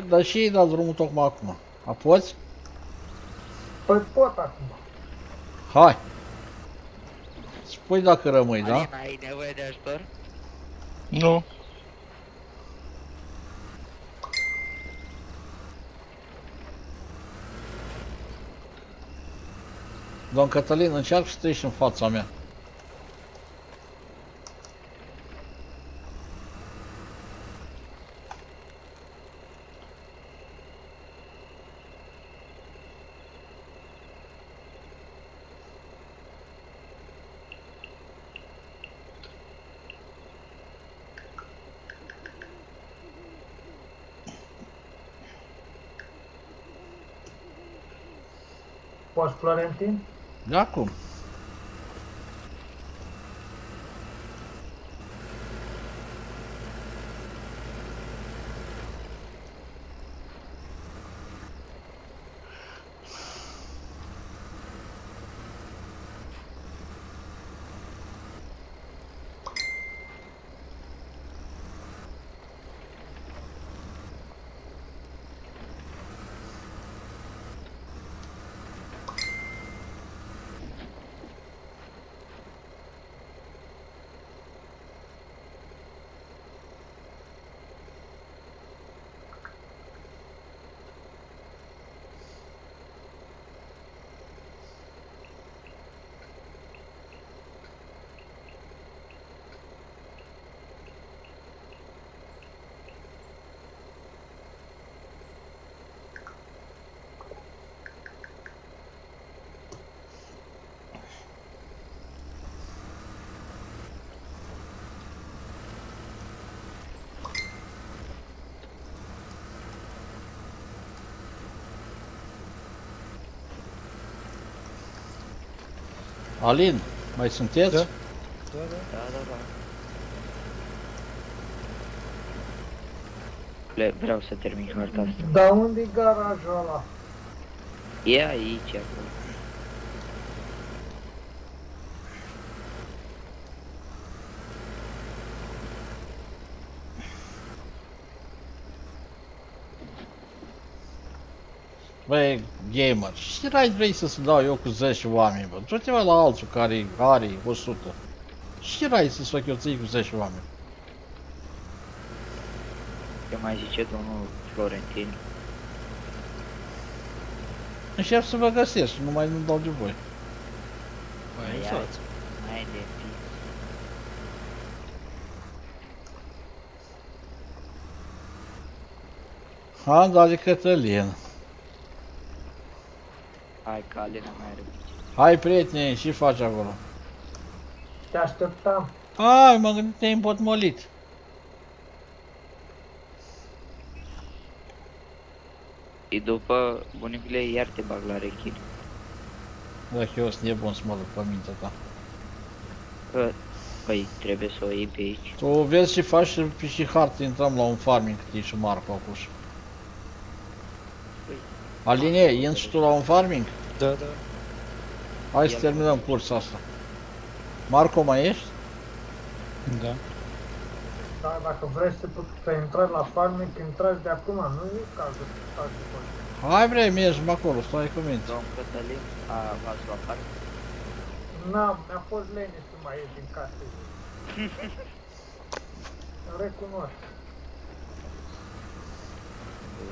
Dar și ei dați drumul tocmai acum. A poți? Păi pot acum. Hai! Spui dacă rămâi, da? Alina, ai nevoie de ajutor? Nu. Domn Cătălin, încearcă să treci în fața mea. Poți, Florentin? Alin, mai sunteți? Da. Da, da, da. Le, vreau să termin harta asta. Dar unde e garajul ăla? E aici, acolo. Băi, gamer, și rai vrei să se dau eu cu 10 oameni, bă? Du-te mă la altul care are 100. Și rai să fac eu ții cu 10 oameni. Ce mai zice domnul Florentin? Încerc să vă găsesc, numai nu dau de voi. Mai ai, mai ai de fi. Am dat de Cătălin. Hai, că Alina mai are. Hai prietene, ce faci acolo? Te așteptam. Hai, mă gândit te-ai împotmolit. Și după bunicule iar te bag la rechid. Dacă eu sunt nebun să mă duc pe mintea ta. Că, păi, trebuie să o iei pe aici. Tu vezi ce faci și pe și hartă intrăm la un farming cât e și Marco acuș. Aline, intri și tu la un farming? Da, da. Hai să terminăm cursa asta. Marco, mai ești? Da. Da, dacă vrei să să intrați la farming, intrați de acum, nu e cazul să stați după. Hai bre, mergi mă acolo, stai cu mine. Domn Cătălin, a, v-ați luat parte? N-am, mi-a fost lene să mai ies din casă. [laughs] Recunosc.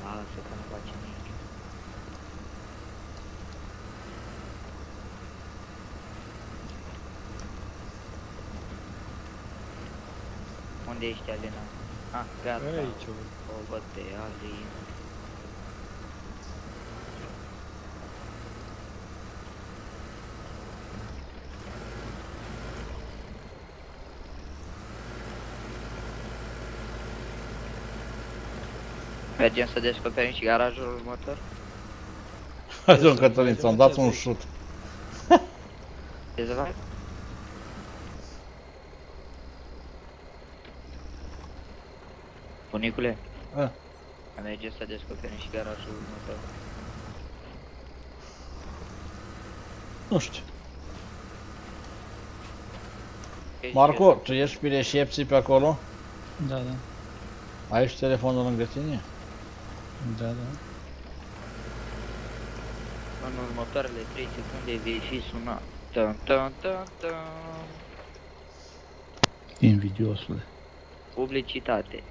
Lasă că nu face nimic. Unde ești, Alina? Ah, gata. Aici, o văd pe Alina. Mergem să descoperim și garajul următor? Hai domn Cătălin, ți-am dat un șut. Ce să faci? Bunicule? A. Mergem să descoperim și garajul următor. Nu știu. Ești Marco, tu ești pe recepție pe acolo? Da, da. Ai și telefonul lângă tine? Da, da. În următoarele 3 secunde vei fi sunat. Tan, tan, tan, tan. Invidiosule. Publicitate.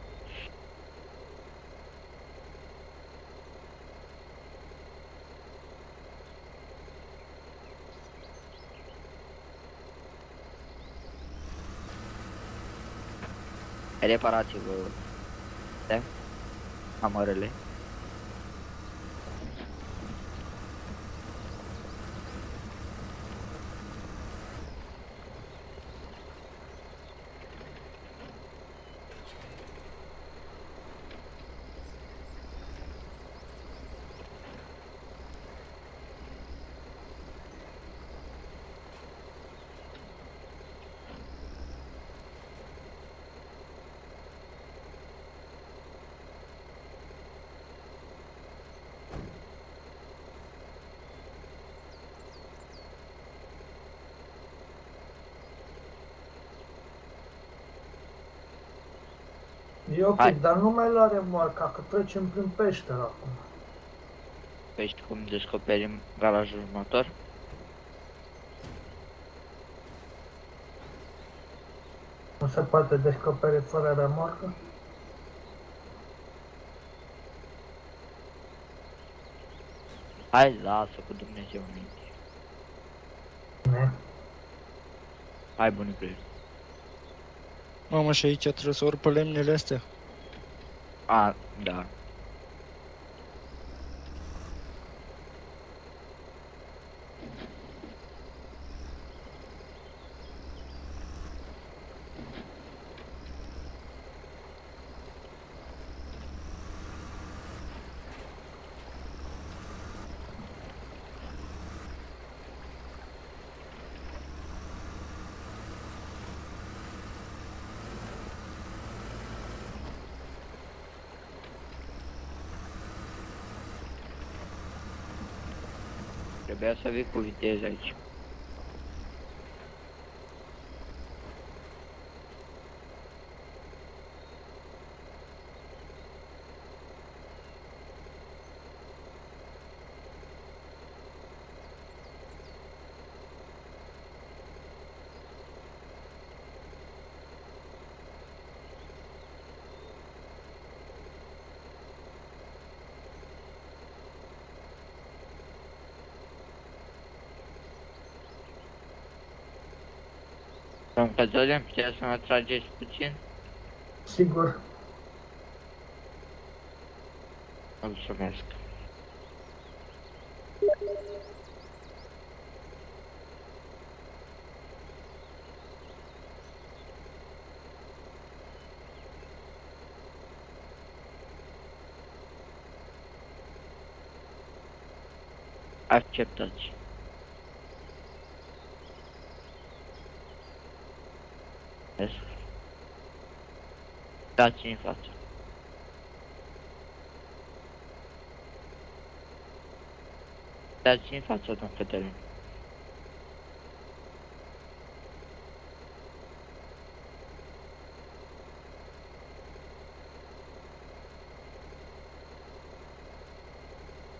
Reparați-vă da? Amărele. Ok, Hai. dar nu mai lua remorca, că trecem prin peșteră acum. Păi știi cum descoperim garajul următor? Nu se poate descoperi fără remorcă? Hai, lasă cu Dumnezeu înainte. Ne. Hai, bunicule. Mamă, și aici trebuie să urc pe lemnele astea. A, da. Trebuia să vii cu viteză aici. Domn Cătălin, puteți să mă trageți puțin? Sigur. Mulțumesc. Acceptați. Vezi? Dați în față. Dați în față, domn Cătălin.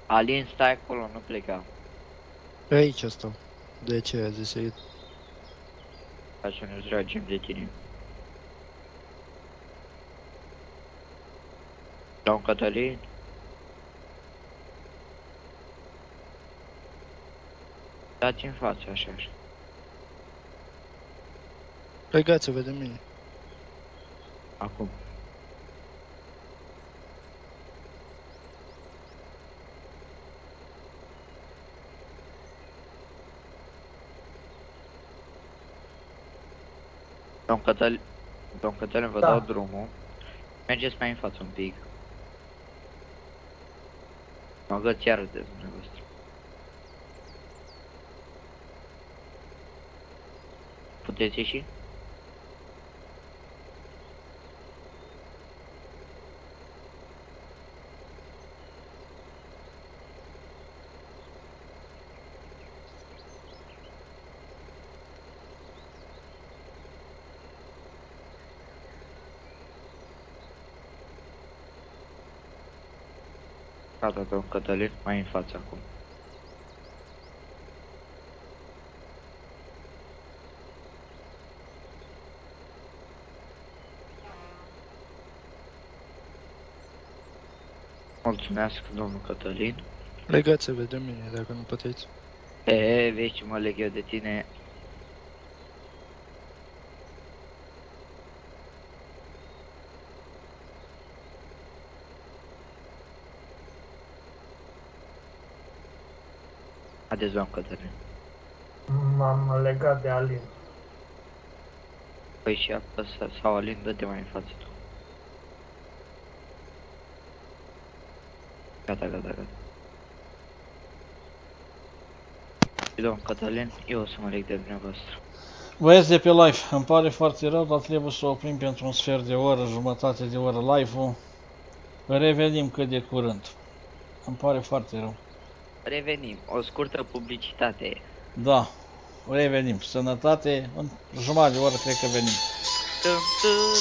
Alin, stai acolo, nu pleca. Pe aici stau. De ce a zis aici? Ca să nu-ți tragem de tine. Domn Cătălin? Dați în față, așa, așa. Legați-vă de mine. Acum. Domn Cătălin, domn Cătălin, vă Da. dau drumul. Mergeți mai în față un pic. Mă găți iar de dumneavoastră. Puteți ieși? Gata, domn Cătălin, mai în față acum. Mulțumesc, domnul Cătălin. Legați-vă de mine dacă nu puteți. E, vezi ce mă leg eu de tine. Haideți, domn Cătălin. M-am legat de Alin. Păi și apăsă, sau Alin, dă-te mai în față tu. Gata, gata, gata. Și domn Cătălin, eu o să mă leg de dumneavoastră. Băieți de pe live, îmi pare foarte rău, dar trebuie să oprim pentru un sfert de oră, jumătate de oră live-ul. Revenim cât de curând. Îmi pare foarte rău. Revenim, o scurtă publicitate. Da, revenim. Sănătate, în jumătate de oră cred că venim. Tum, tum.